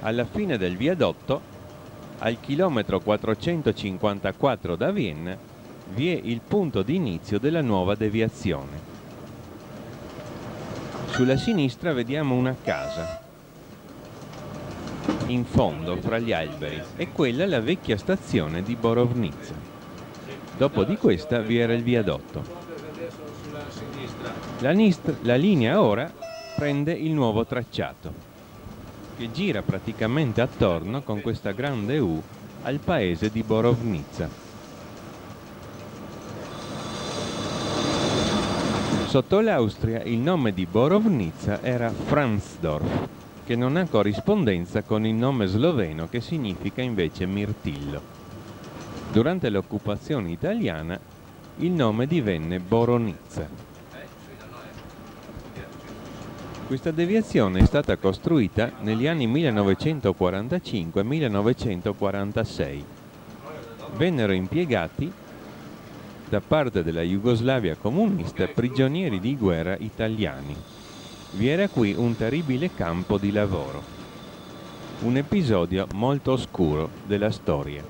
[SPEAKER 2] Alla fine del viadotto, al chilometro 454 da Vienna, vi è il punto di inizio della nuova deviazione. Sulla sinistra vediamo una casa. In fondo, fra gli alberi, è quella la vecchia stazione di Borovnica. Dopo di questa vi era il viadotto. La, nist- la linea ora prende il nuovo tracciato, che gira praticamente attorno con questa grande U al paese di Borovnica. Sotto l'Austria il nome di Borovnica era Franzdorf, che non ha corrispondenza con il nome sloveno che significa invece mirtillo. Durante l'occupazione italiana il nome divenne Boronizza. Questa deviazione è stata costruita negli anni 1945-1946. Vennero impiegati da parte della Jugoslavia comunista prigionieri di guerra italiani. Vi era qui un terribile campo di lavoro. Un episodio molto oscuro della storia.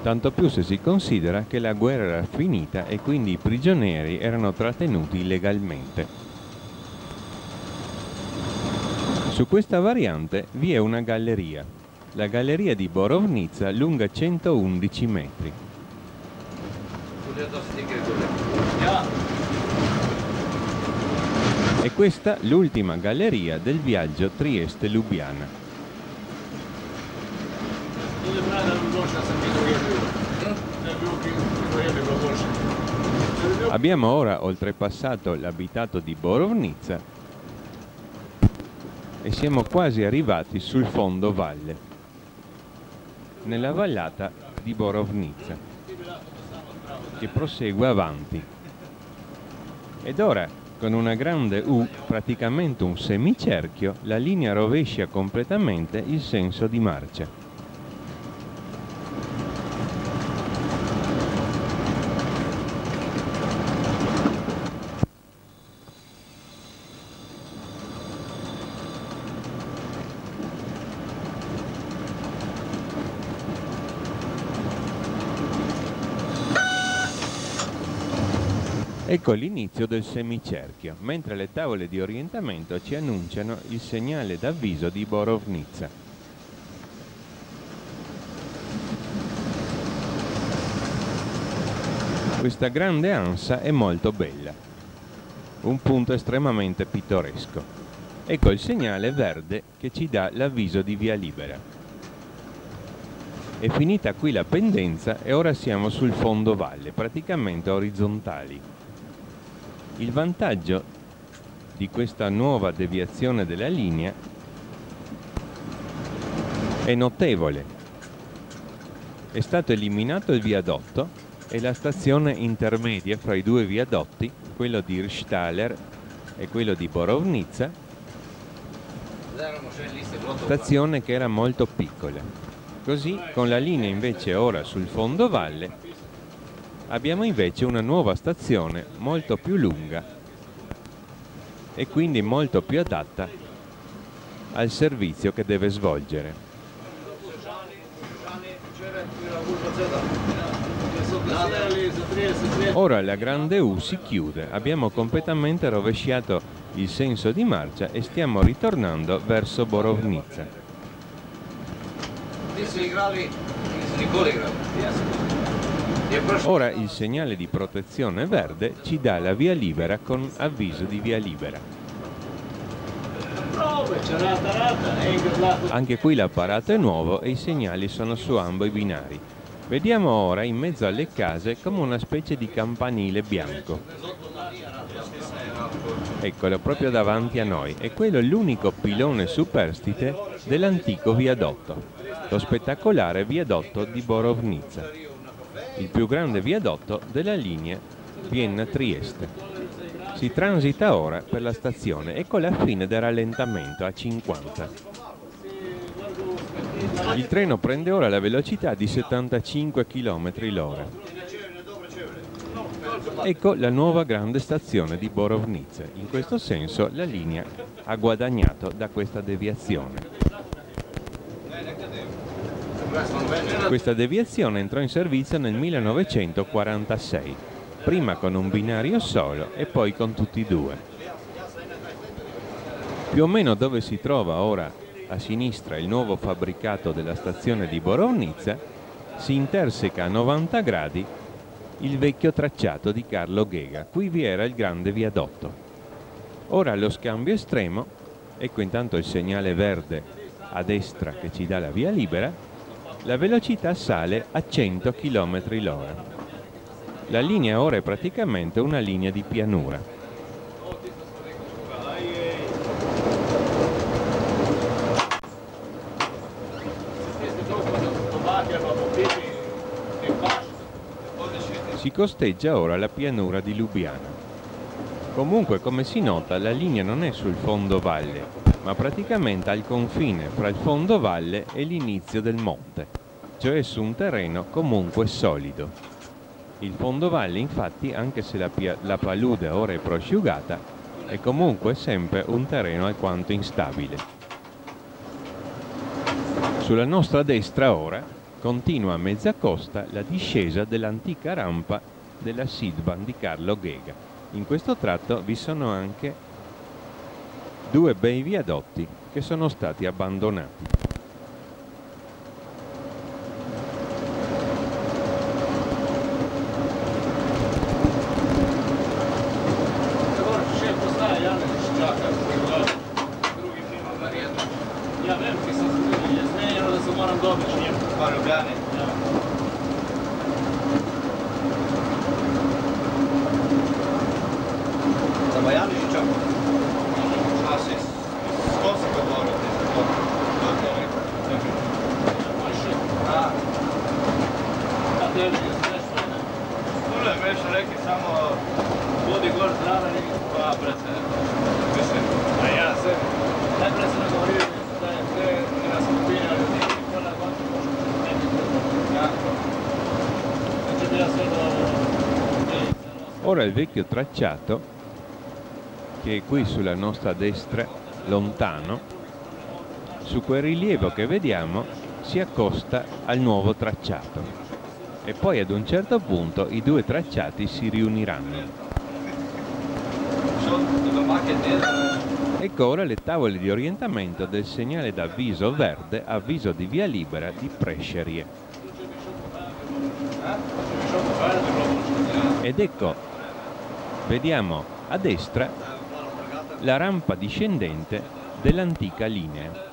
[SPEAKER 2] Tanto più se si considera che la guerra era finita e quindi i prigionieri erano trattenuti illegalmente. Su questa variante vi è una galleria, la galleria di Borovnica lunga 111 metri. E questa l'ultima galleria del viaggio Trieste-Lubiana. Abbiamo ora oltrepassato l'abitato di Borovnica e siamo quasi arrivati sul fondo valle, nella vallata di Borovnica, che prosegue avanti. Ed ora, con una grande U, praticamente un semicerchio, la linea rovescia completamente il senso di marcia. Ecco l'inizio del semicerchio, mentre le tavole di orientamento ci annunciano il segnale d'avviso di Borovnitsa. Questa grande ansa è molto bella, un punto estremamente pittoresco. Ecco il segnale verde che ci dà l'avviso di via libera. È finita qui la pendenza e ora siamo sul fondo valle, praticamente orizzontali. Il vantaggio di questa nuova deviazione della linea è notevole. È stato eliminato il viadotto e la stazione intermedia fra i due viadotti, quello di Irstaler e quello di Borovnitsa, stazione che era molto piccola. Così, con la linea invece ora sul fondo valle, abbiamo invece una nuova stazione molto più lunga e quindi molto più adatta al servizio che deve svolgere. Ora la grande U si chiude, abbiamo completamente rovesciato il senso di marcia e stiamo ritornando verso Borovnica. Ora il segnale di protezione verde ci dà la via libera con avviso di via libera. Anche qui l'apparato è nuovo e i segnali sono su ambo i binari. Vediamo ora in mezzo alle case come una specie di campanile bianco. Eccolo proprio davanti a noi e quello è l'unico pilone superstite dell'antico viadotto, lo spettacolare viadotto di Borovnitsa il più grande viadotto della linea Vienna-Trieste. Si transita ora per la stazione e con la fine del rallentamento a 50. Il treno prende ora la velocità di 75 km l'ora. Ecco la nuova grande stazione di Borovnice. In questo senso la linea ha guadagnato da questa deviazione. Questa deviazione entrò in servizio nel 1946, prima con un binario solo e poi con tutti e due. Più o meno dove si trova ora a sinistra il nuovo fabbricato della stazione di Borovnizza, si interseca a 90 gradi il vecchio tracciato di Carlo Ghega. Qui vi era il grande viadotto. Ora allo scambio estremo, ecco intanto il segnale verde a destra che ci dà la via libera, la velocità sale a 100 km l'ora. La linea ora è praticamente una linea di pianura. Si costeggia ora la pianura di Lubiana. Comunque, come si nota, la linea non è sul fondo valle, ma praticamente al confine fra il fondo valle e l'inizio del monte, cioè su un terreno comunque solido. Il fondovalle infatti, anche se la, la palude ora è prosciugata, è comunque sempre un terreno alquanto instabile. Sulla nostra destra ora continua a mezza costa la discesa dell'antica rampa della Sidban di Carlo Ghega. In questo tratto vi sono anche due bei viadotti che sono stati abbandonati.
[SPEAKER 6] Ja vem, ki so zgodili, jaz menjeno, da se moram dobič njem. Pa Ljubljane? Ja.
[SPEAKER 5] Za Miami že čakam. Cosa che vuole
[SPEAKER 6] Tule veš, reki samo bodi gor zraven
[SPEAKER 2] Ora il vecchio tracciato, che è qui sulla nostra destra, lontano, su quel rilievo che vediamo si accosta al nuovo tracciato e poi ad un certo punto i due tracciati si riuniranno. Ecco ora le tavole di orientamento del segnale d'avviso verde, avviso di via libera di Prescerie. Ed ecco, vediamo a destra la rampa discendente dell'antica linea.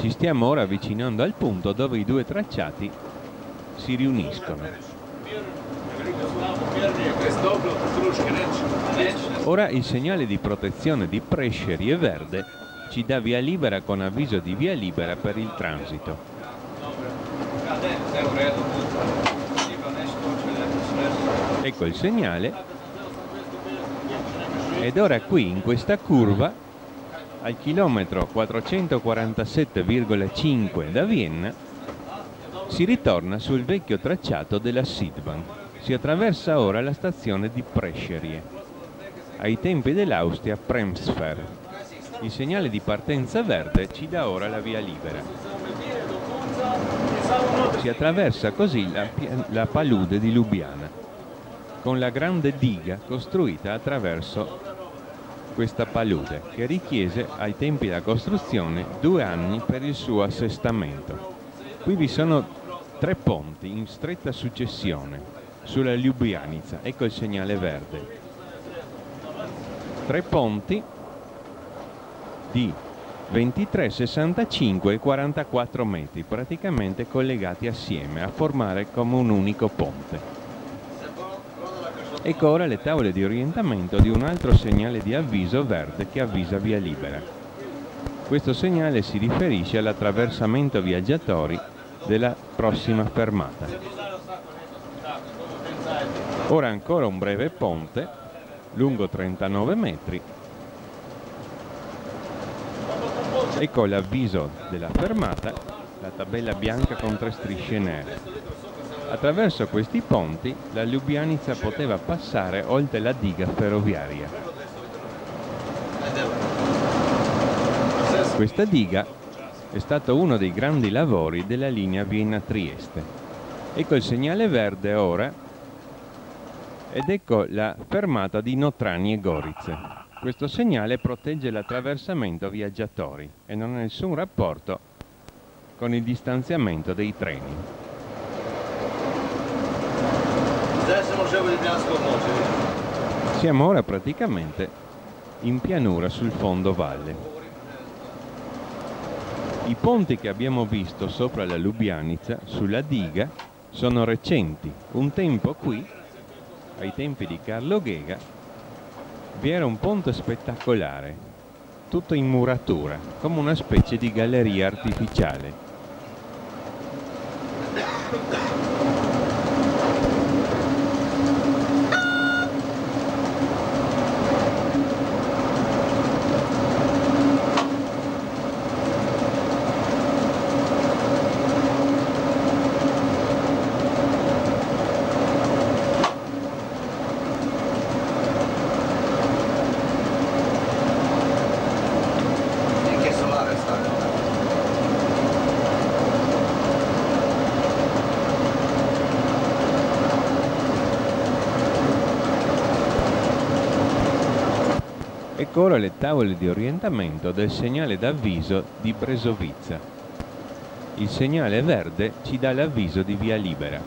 [SPEAKER 2] Ci stiamo ora avvicinando al punto dove i due tracciati si riuniscono. Ora il segnale di protezione di Prescerie verde ci dà via libera con avviso di via libera per il transito. Ecco il segnale. Ed ora qui in questa curva al chilometro 447,5 da Vienna si ritorna sul vecchio tracciato della Sidban. Si attraversa ora la stazione di Prescherie. Ai tempi dell'Austria Premsfer. Il segnale di partenza verde ci dà ora la via libera. Si attraversa così la, la palude di Lubiana, con la grande diga costruita attraverso questa palude, che richiese ai tempi della costruzione due anni per il suo assestamento. Qui vi sono tre ponti in stretta successione sulla Ljubljanica, ecco il segnale verde. Tre ponti di 23, 65 e 44 metri, praticamente collegati assieme a formare come un unico ponte. Ecco ora le tavole di orientamento di un altro segnale di avviso verde che avvisa via libera. Questo segnale si riferisce all'attraversamento viaggiatori della prossima fermata. Ora ancora un breve ponte lungo 39 metri. Ecco l'avviso della fermata, la tabella bianca con tre strisce nere. Attraverso questi ponti la Ljubljanica poteva passare oltre la diga ferroviaria. Questa diga è stato uno dei grandi lavori della linea Vienna-Trieste. Ecco il segnale verde ora ed ecco la fermata di Notrani e Gorice. Questo segnale protegge l'attraversamento viaggiatori e non ha nessun rapporto con il distanziamento dei treni. Siamo ora praticamente in pianura sul fondo valle. I ponti che abbiamo visto sopra la Lubianica, sulla diga, sono recenti. Un tempo qui, ai tempi di Carlo Ghega, vi era un ponte spettacolare, tutto in muratura, come una specie di galleria artificiale. Ecco ora le tavole di orientamento del segnale d'avviso di Bresovica. Il segnale verde ci dà l'avviso di via libera.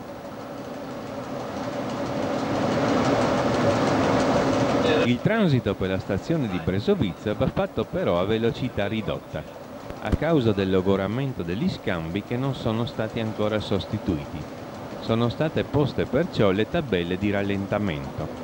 [SPEAKER 2] Il transito per la stazione di Bresovica va fatto però a velocità ridotta, a causa del logoramento degli scambi che non sono stati ancora sostituiti. Sono state poste perciò le tabelle di rallentamento.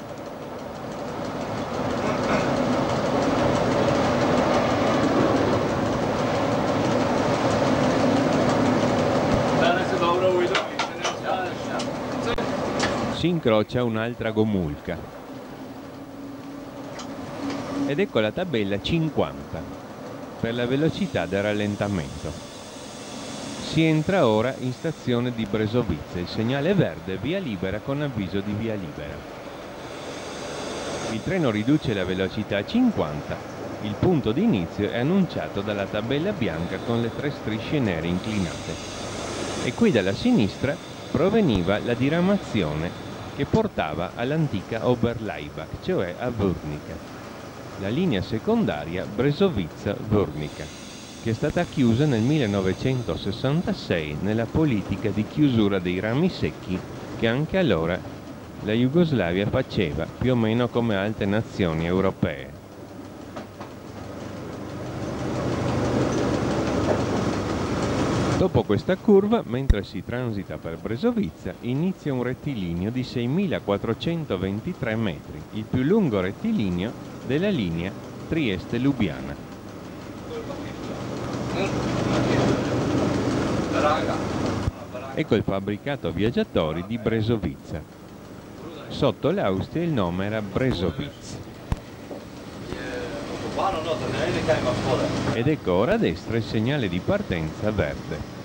[SPEAKER 2] Si incrocia un'altra gomulca. ed ecco la tabella 50 per la velocità del rallentamento. Si entra ora in stazione di Bresovice, il segnale verde via libera con avviso di via libera. Il treno riduce la velocità a 50 il punto di inizio è annunciato dalla tabella bianca con le tre strisce nere inclinate. E qui dalla sinistra proveniva la diramazione che portava all'antica Oberleibach, cioè a Wurnica. La linea secondaria Bresovizza-Wurnica, che è stata chiusa nel 1966 nella politica di chiusura dei rami secchi che anche allora la Jugoslavia faceva, più o meno come altre nazioni europee. Dopo questa curva, mentre si transita per Bresovizza, inizia un rettilineo di 6.423 metri, il più lungo rettilineo della linea Trieste-Lubiana. Ecco il fabbricato viaggiatori di Bresovizza. Sotto l'Austria il nome era Bresovizza. Ed ecco ora a destra il segnale di partenza verde.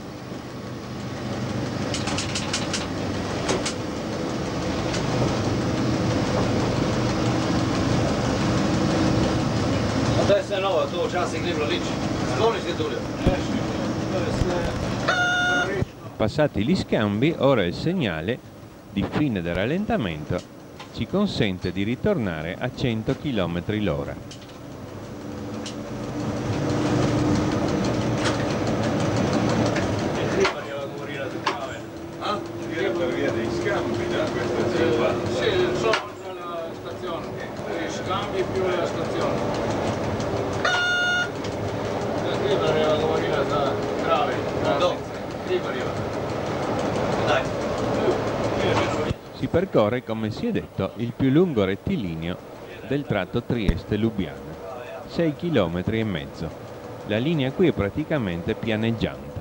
[SPEAKER 5] Adesso.
[SPEAKER 2] Passati gli scambi, ora il segnale di fine del rallentamento ci consente di ritornare a 100 km l'ora. Percorre, come si è detto, il più lungo rettilineo del tratto Trieste-Lubiana, 6 km e mezzo. La linea qui è praticamente pianeggiante.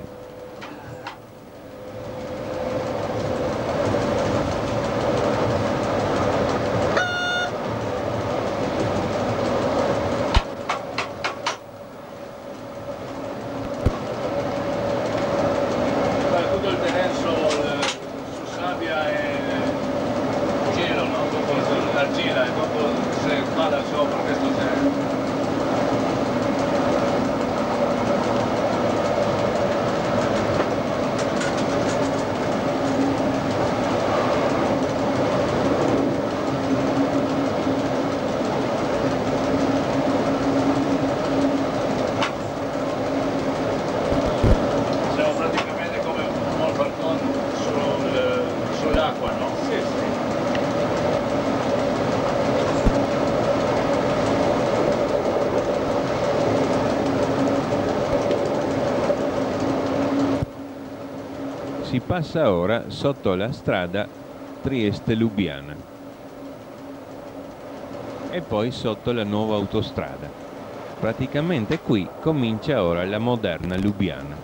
[SPEAKER 2] Passa ora sotto la strada Trieste-Lubiana e poi sotto la nuova autostrada. Praticamente qui comincia ora la moderna Lubiana.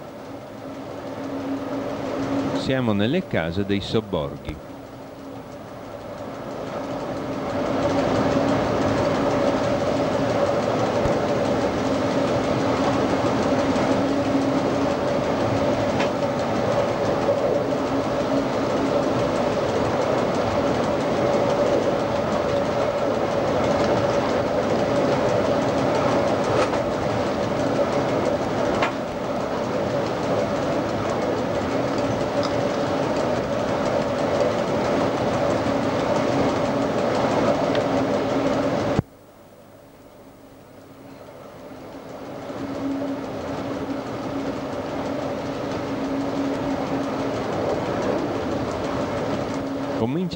[SPEAKER 2] Siamo nelle case dei sobborghi.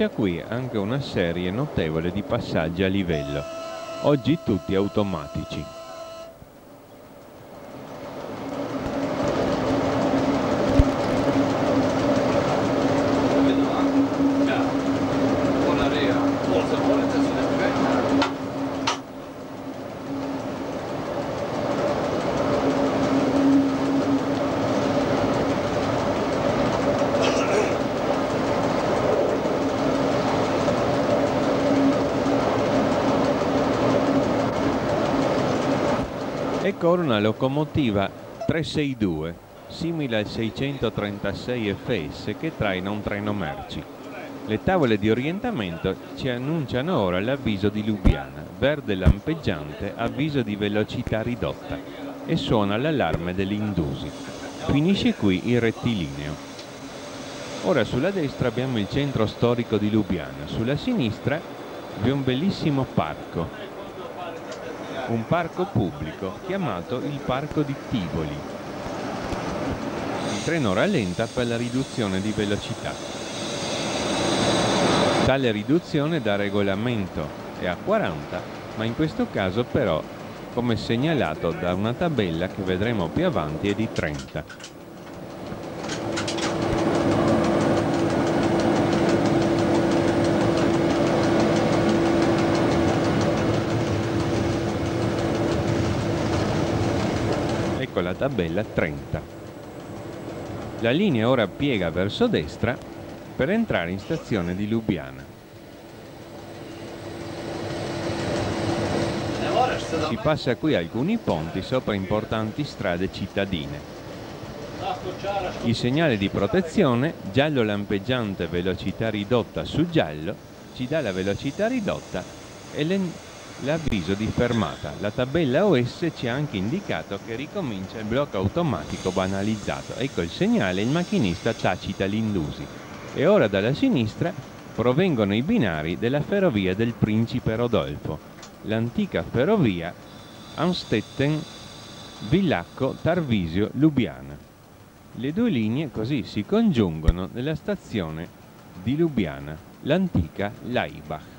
[SPEAKER 2] Comincia qui anche una serie notevole di passaggi a livello, oggi tutti automatici. Ancora una locomotiva 362 simile al 636 FS che traina un treno merci. Le tavole di orientamento ci annunciano ora l'avviso di Lubiana, verde lampeggiante, avviso di velocità ridotta e suona l'allarme dell'Indusi. Finisce qui il rettilineo. Ora sulla destra abbiamo il centro storico di Lubiana, sulla sinistra vi è un bellissimo parco, un parco pubblico chiamato il Parco di Tivoli. Il treno rallenta per la riduzione di velocità. Tale riduzione da regolamento è a 40, ma in questo caso però, come segnalato da una tabella che vedremo più avanti, è di 30. La tabella 30. La linea ora piega verso destra per entrare in stazione di Lubiana. Si passa qui alcuni ponti sopra importanti strade cittadine. Il segnale di protezione, giallo lampeggiante velocità ridotta su giallo, ci dà la velocità ridotta e le l'avviso di fermata. La tabella OS ci ha anche indicato che ricomincia il blocco automatico banalizzato. Ecco il segnale, il macchinista tacita l'indusi. E ora dalla sinistra provengono i binari della ferrovia del Principe Rodolfo, l'antica ferrovia Amstetten, Villacco, Tarvisio, Lubiana. Le due linee così si congiungono nella stazione di Lubiana, l'antica Laibach.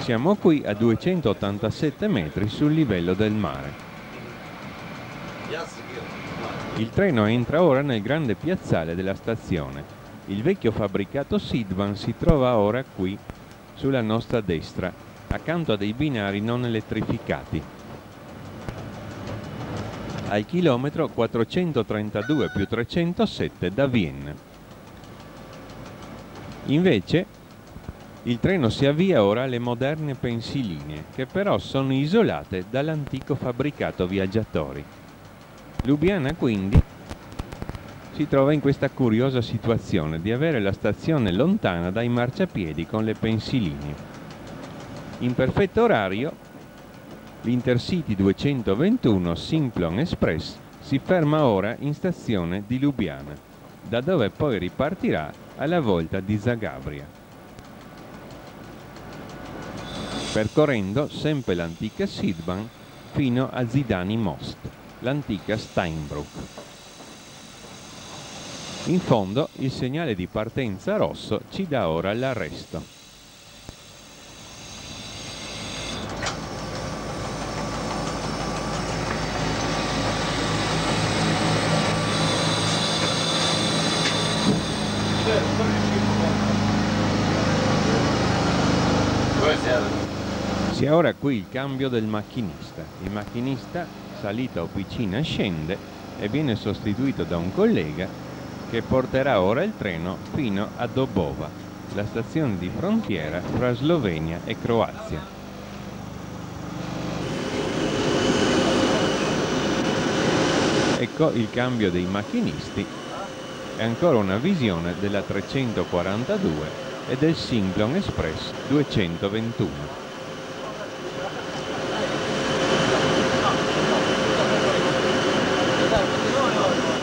[SPEAKER 2] Siamo qui a 287 metri sul livello del mare. Il treno entra ora nel grande piazzale della stazione. Il vecchio fabbricato Sidvan si trova ora qui, sulla nostra destra, accanto a dei binari non elettrificati. Al chilometro 432 più 307 da Vienna. Invece il treno si avvia ora alle moderne pensilinee, che però sono isolate dall'antico fabbricato viaggiatori. Lubiana quindi si trova in questa curiosa situazione di avere la stazione lontana dai marciapiedi con le pensilinee. In perfetto orario, l'Intercity 221 Simplon Express si ferma ora in stazione di Lubiana, da dove poi ripartirà alla volta di Zagabria. Percorrendo sempre l'antica Sidban fino a Zidani Most, l'antica Steinbruck. In fondo il segnale di partenza rosso ci dà ora l'arresto. Sia ora qui il cambio del macchinista. Il macchinista, salita o piccina, scende e viene sostituito da un collega che porterà ora il treno fino a Dobova, la stazione di frontiera fra Slovenia e Croazia. Ecco il cambio dei macchinisti e ancora una visione della 342 e del Simplon Express 221.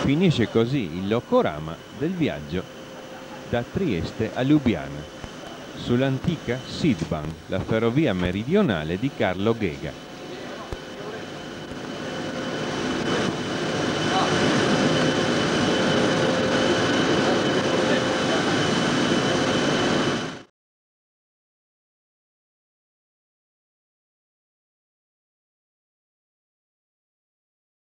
[SPEAKER 2] Finisce così il locorama del viaggio da Trieste a Lubiana, sull'antica Sidban, la ferrovia meridionale di Carlo Ghega.